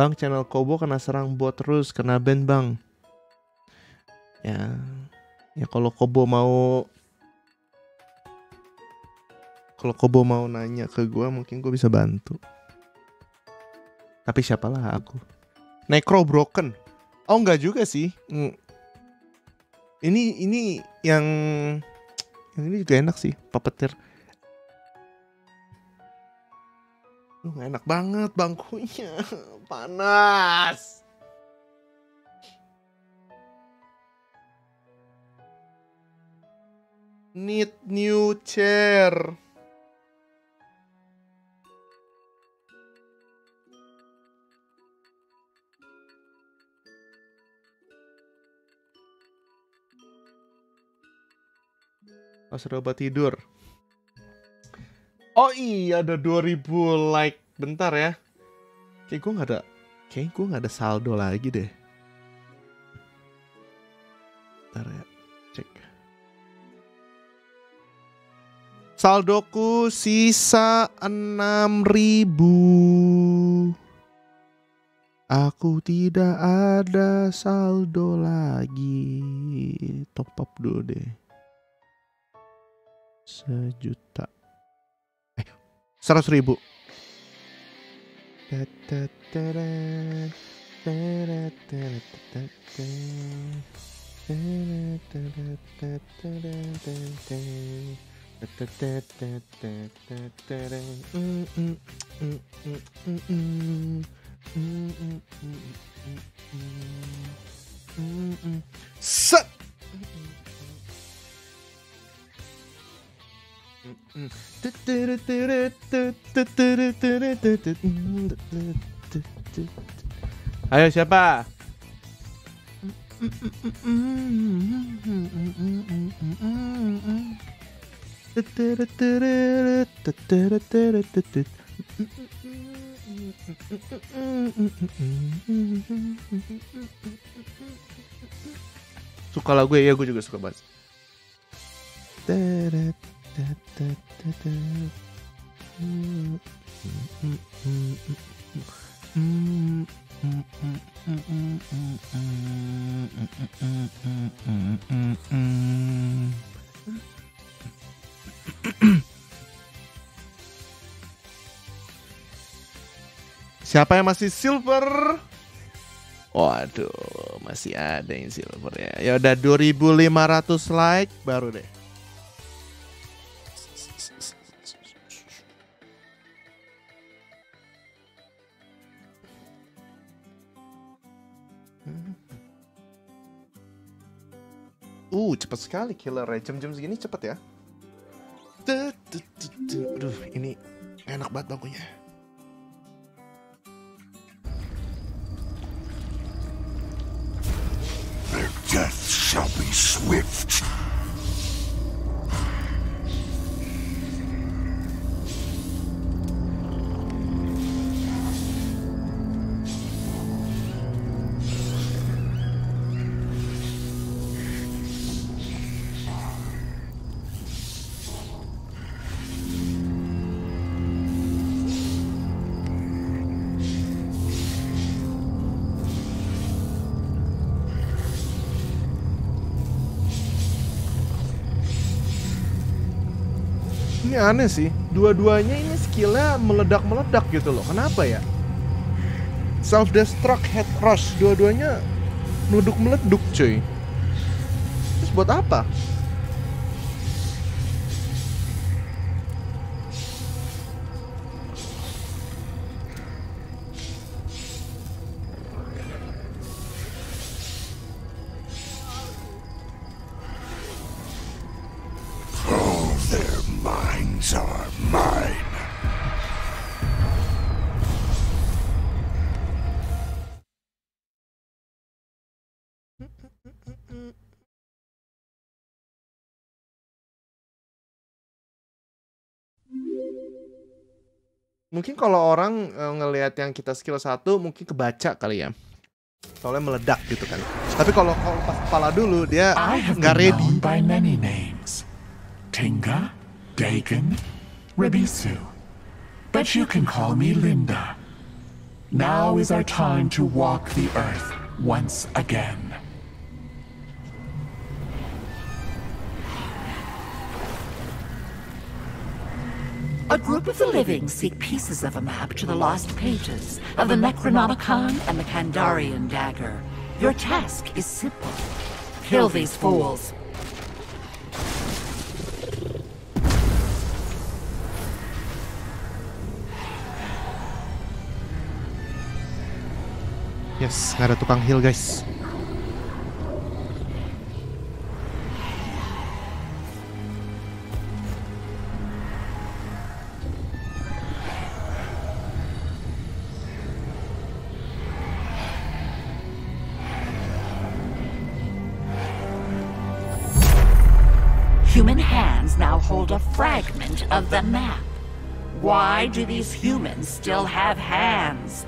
A: Bang, channel Kobo kena serang bot terus, kena ban bang. Ya, ya kalau Kobo mau kalau Kobo mau nanya ke gue mungkin gue bisa bantu. Tapi siapalah aku. Necro Broken. Oh enggak juga sih. Ini ini yang yang ini juga enak sih, Puppeteer. Lu enak banget bangkunya. Panas. Need new chair. Pas obat tidur. Oh iya ada 2000 like. Bentar ya. Kayak gue gak ada Kayak gue gak ada saldo lagi deh. Bentar ya. Cek. Saldoku sisa 6000. Aku tidak ada saldo lagi. Top up dulu deh. Sejuta. Eh, seratus ribu. Set. Ayo siapa? Suka lagu ya, gue juga suka banget. Siapa yang masih silver? Waduh, masih ada yang silver ya. Ya udah 2500 like baru deh. Uh, cepat sekali killer. Jam-jam segini cepet ya. Aduh, ini enak banget bangkunya.
K: Their death shall be swift.
A: Aneh sih, dua-duanya ini skillnya meledak-meledak gitu loh. Kenapa ya? Self destruct head rush, dua-duanya meleduk-meleduk cuy. Terus buat apa? Mungkin kalau orang eh, ngelihat yang kita skill satu mungkin kebaca kali ya. Soalnya meledak gitu kan. Tapi kalau kalau pas kepala dulu dia nggak ready.
K: by many names. Tinga, Dagon, Ribisu. But you can call me Linda. Now is our time to walk the earth once again.
C: A group of the living seek pieces of a map to the lost pages of the Necronomicon and the Kandarian dagger. Your task is simple. Kill these fools.
A: Yes, ada tukang heal guys.
C: Of the map. Why do these humans still have hands?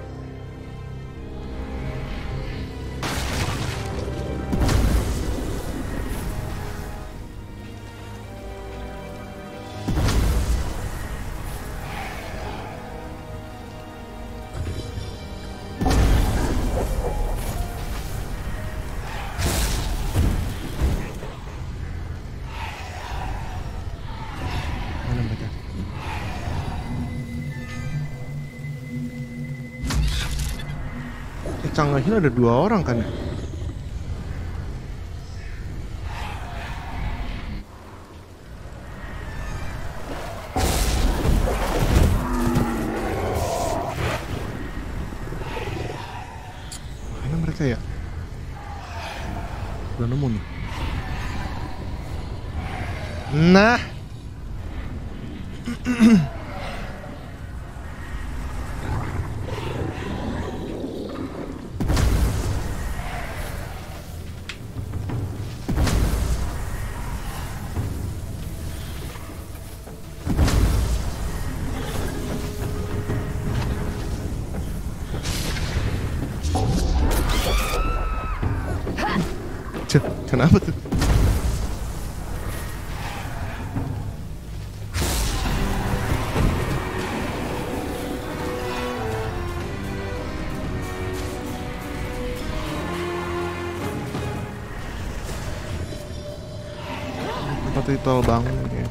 A: Hill ada dua orang kan? Tol bangun ya.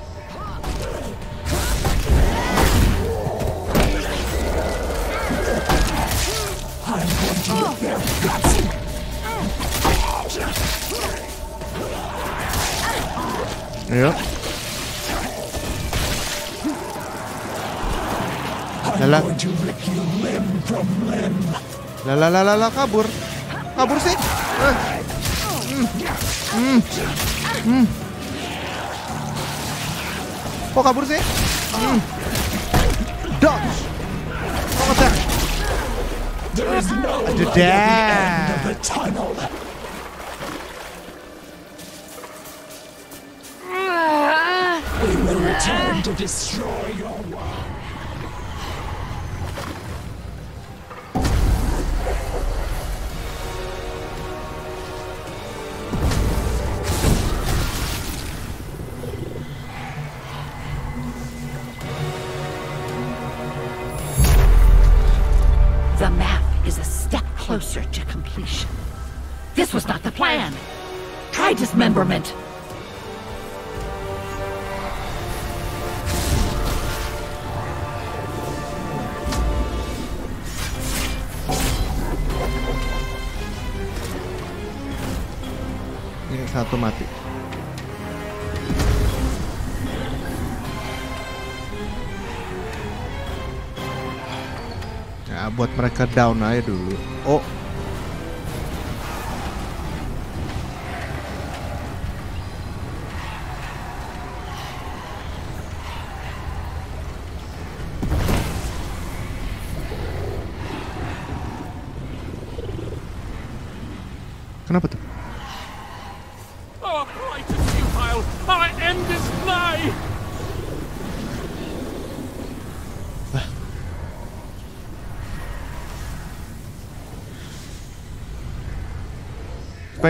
A: Ayo. Lala. Lala lala lala. Kabur Kok kabur sih? Hmm. Dodge. Kok attack.
K: There
A: satu mati. Ya, buat mereka down aja dulu. Oh. Kenapa tuh?
P: Our plight is futile! Our end is nigh!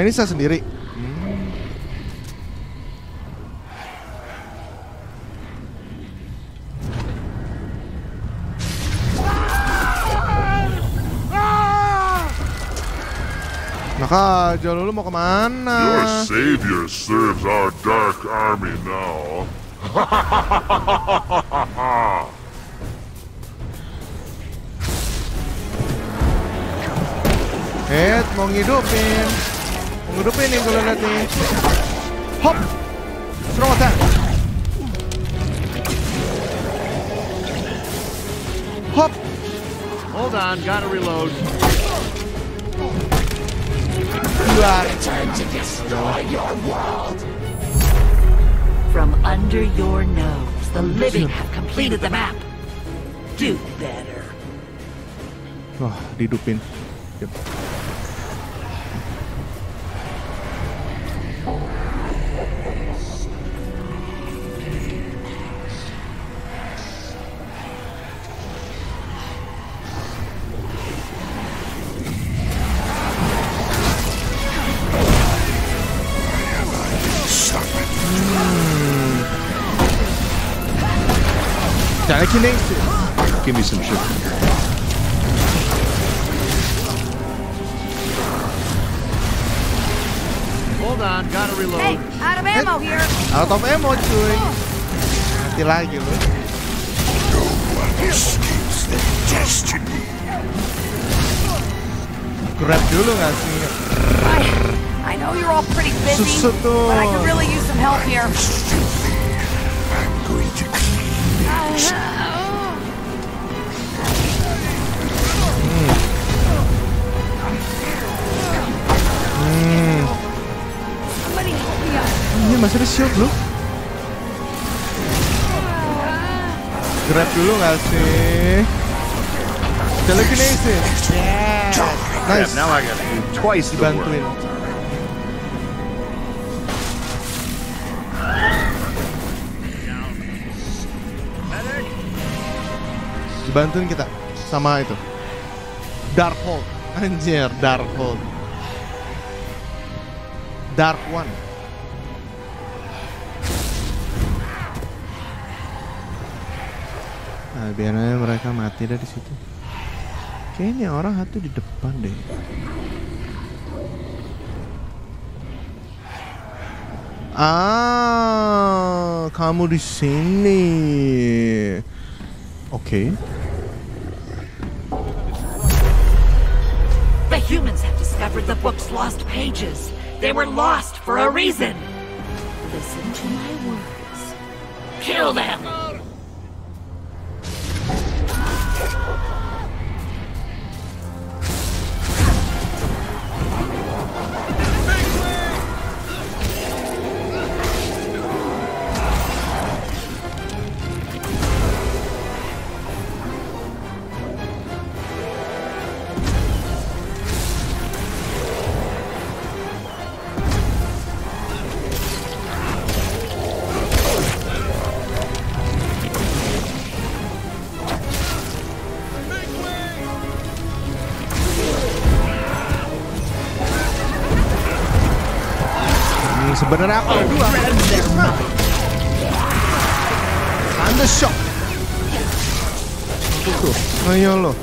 A: Vanessa sendiri. Nah aja lu, lu mau ke mana?
B: Your savior serves our dark army now.
A: Eh, mau ngidupin. Mau ngidupin nih gue liat nih. Hop. Strong attack. Hop.
F: Hold on, gotta reload.
A: You are
C: Time to destroy your world. From under your nose, the living have completed the map. Do better.
A: Oh, Wah, dihidupin. Telekinesis.
F: Give me some sugar. Hold on, gotta reload.
E: Hey, out of ammo here.
A: Out of ammo cuy. Mati lagi lu.
J: escapes their destiny.
A: Grab dulu gak sih?
E: I, I know you're all pretty busy, but I could really use some help here.
A: Ada shield lu. Grab dulu gak sih? Telekinesis. Yeah. Nice.
F: now I do twice.
A: Dibantuin. Dibantuin kita sama itu. Darkhold. Anjir, Darkhold. Dark One. Biar aja mereka mati dari situ. Kayaknya orang satu di depan deh. Ah, kamu di sini. Oke.
C: The humans have discovered the book's lost pages. They were lost for a reason.
A: Aku ada dua. Anda shock. Tuh. Ayo lo.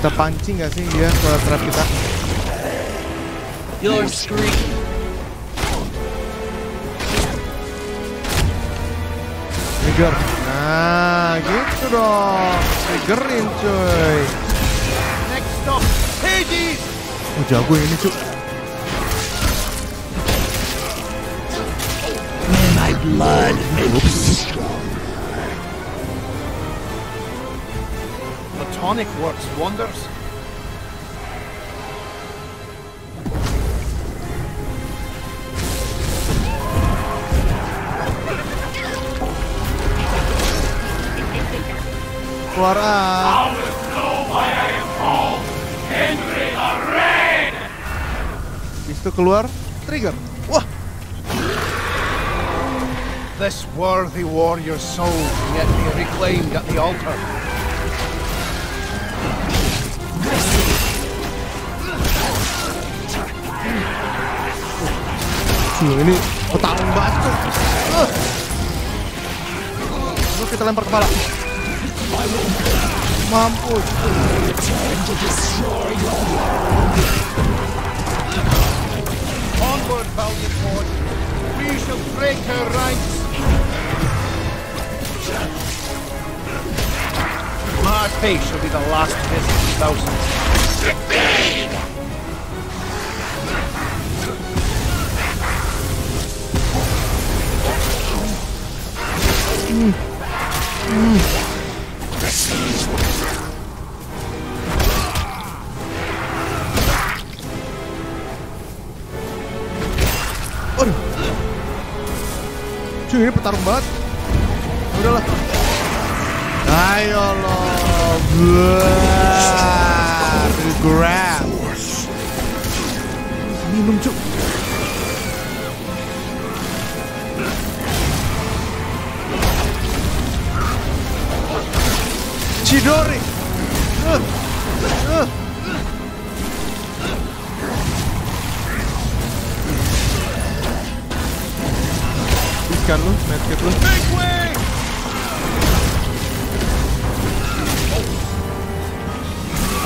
A: Kita pancing gak sih dia ke trap kita?
K: Your scream.
A: Trigger. Gitu dong. Triggerin cuy.
F: Next stop, Hades!
A: Oh, jago ini cuy.
K: My blood make you strong.
F: The tonic works wonders.
A: keluar ah. Habis itu keluar trigger. Wah.
F: This worthy warrior soul yet be reclaimed at the altar.
A: Gila, ini petang banget tuh. Uh. Terus kita lempar kepala. Mampus.
F: Onward, valiant horde. We shall break her ranks. My face shall be the last kiss of thousands.
A: Cuy, ini petarung banget. Udahlah. Ayo lo. Grab. Minum cuk. Chidori. Uh. Uh. Ikan lu, medkit lu.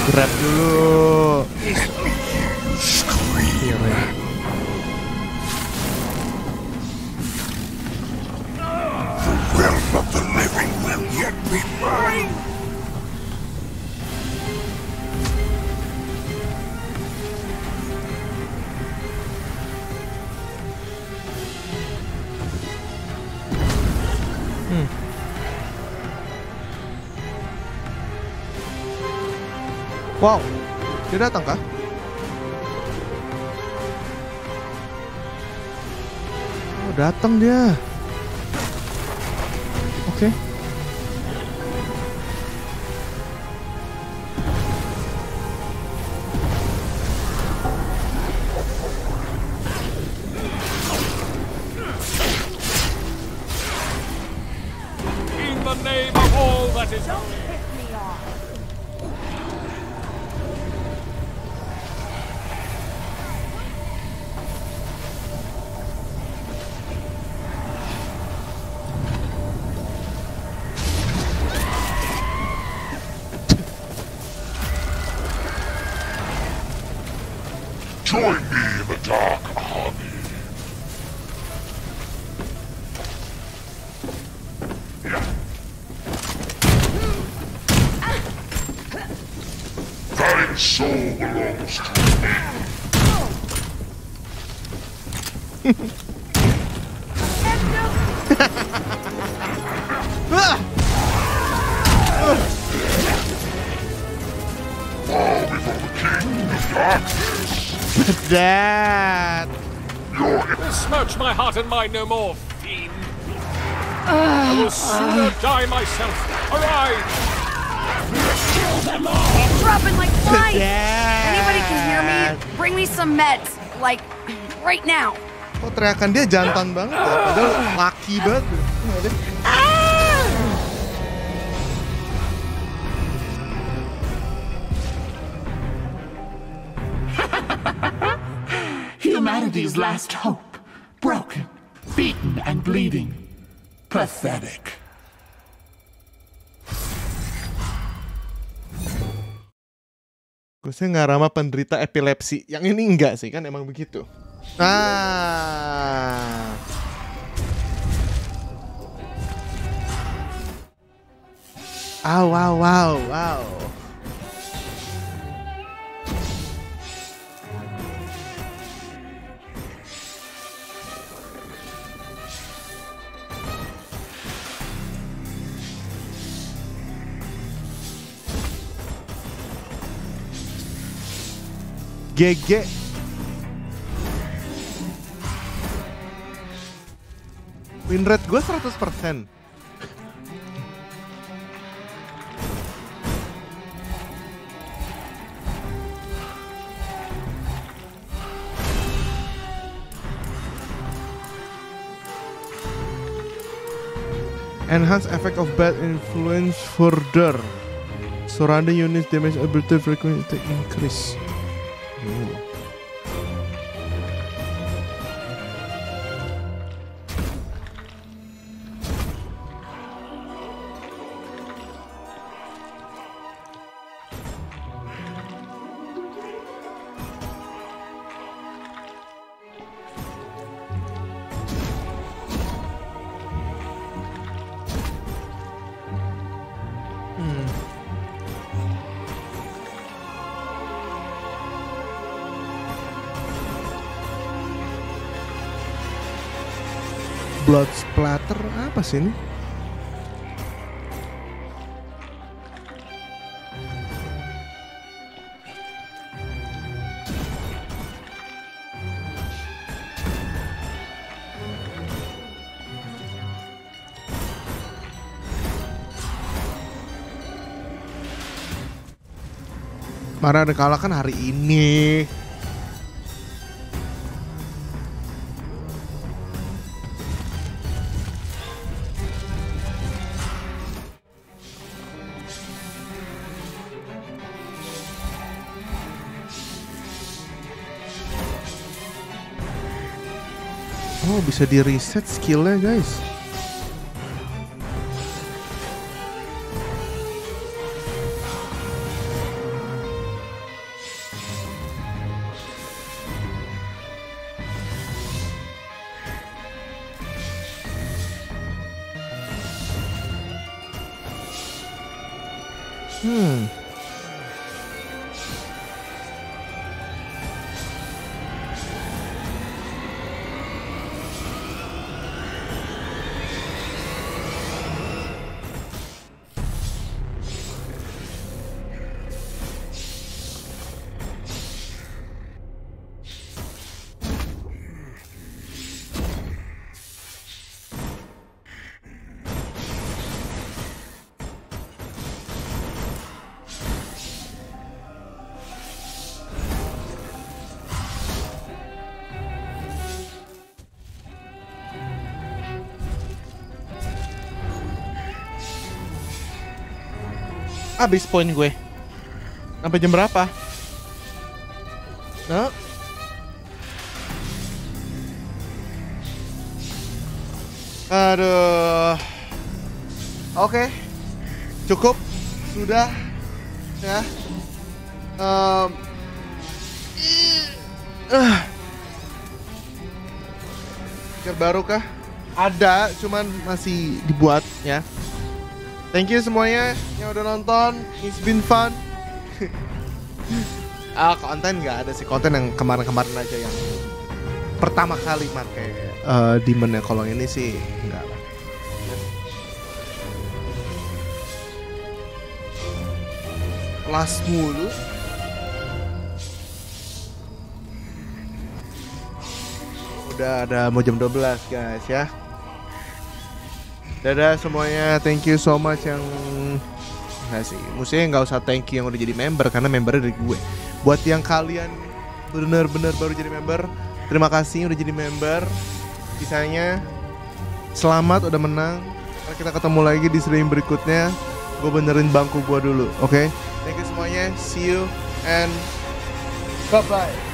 A: Grab dulu. Iya, Ren.
B: realm of the living will yet be mine.
A: Wow, dia datang kah? Oh, datang dia.
P: No more, fiend. I will sooner die myself. Arise!
E: I'm dropping like flies. Anybody can hear me? Bring me some meds. Like, right now.
A: Kok teriakan dia jantan banget ya? Padahal laki banget.
K: Humanity's last hope. Pathetic.
A: Gue nggak ramah penderita epilepsi. Yang ini enggak sih kan emang begitu. Ah, wow, wow, wow. GG. Win rate gue 100%. Enhance effect of bad influence further. Surrounding units damage ability frequency increase. Oh. Splatter apa sih ini? Kemarin ada kalah kan hari ini. Bisa di reset skillnya guys. Habis poin gue. Sampai jam berapa? No? Aduh. Oke. Cukup. Sudah. Ya. Um, uh. Baru kah? Ada, cuman masih dibuat ya. Thank you semuanya yang udah nonton. It's been fun. ah konten nggak ada sih konten yang kemarin-kemarin aja yang pertama kali pakai uh, demonnya kalau ini sih enggak lah. Last mulu. Udah ada mau jam 12 guys ya. Dadah semuanya, thank you so much yang Nggak sih, maksudnya nggak usah thank you yang udah jadi member karena membernya dari gue. Buat yang kalian bener-bener baru jadi member, terima kasih udah jadi member. Sisanya selamat udah menang. Kita ketemu lagi di stream berikutnya. Gue benerin bangku gue dulu, oke? Okay? Thank you semuanya, see you and bye bye.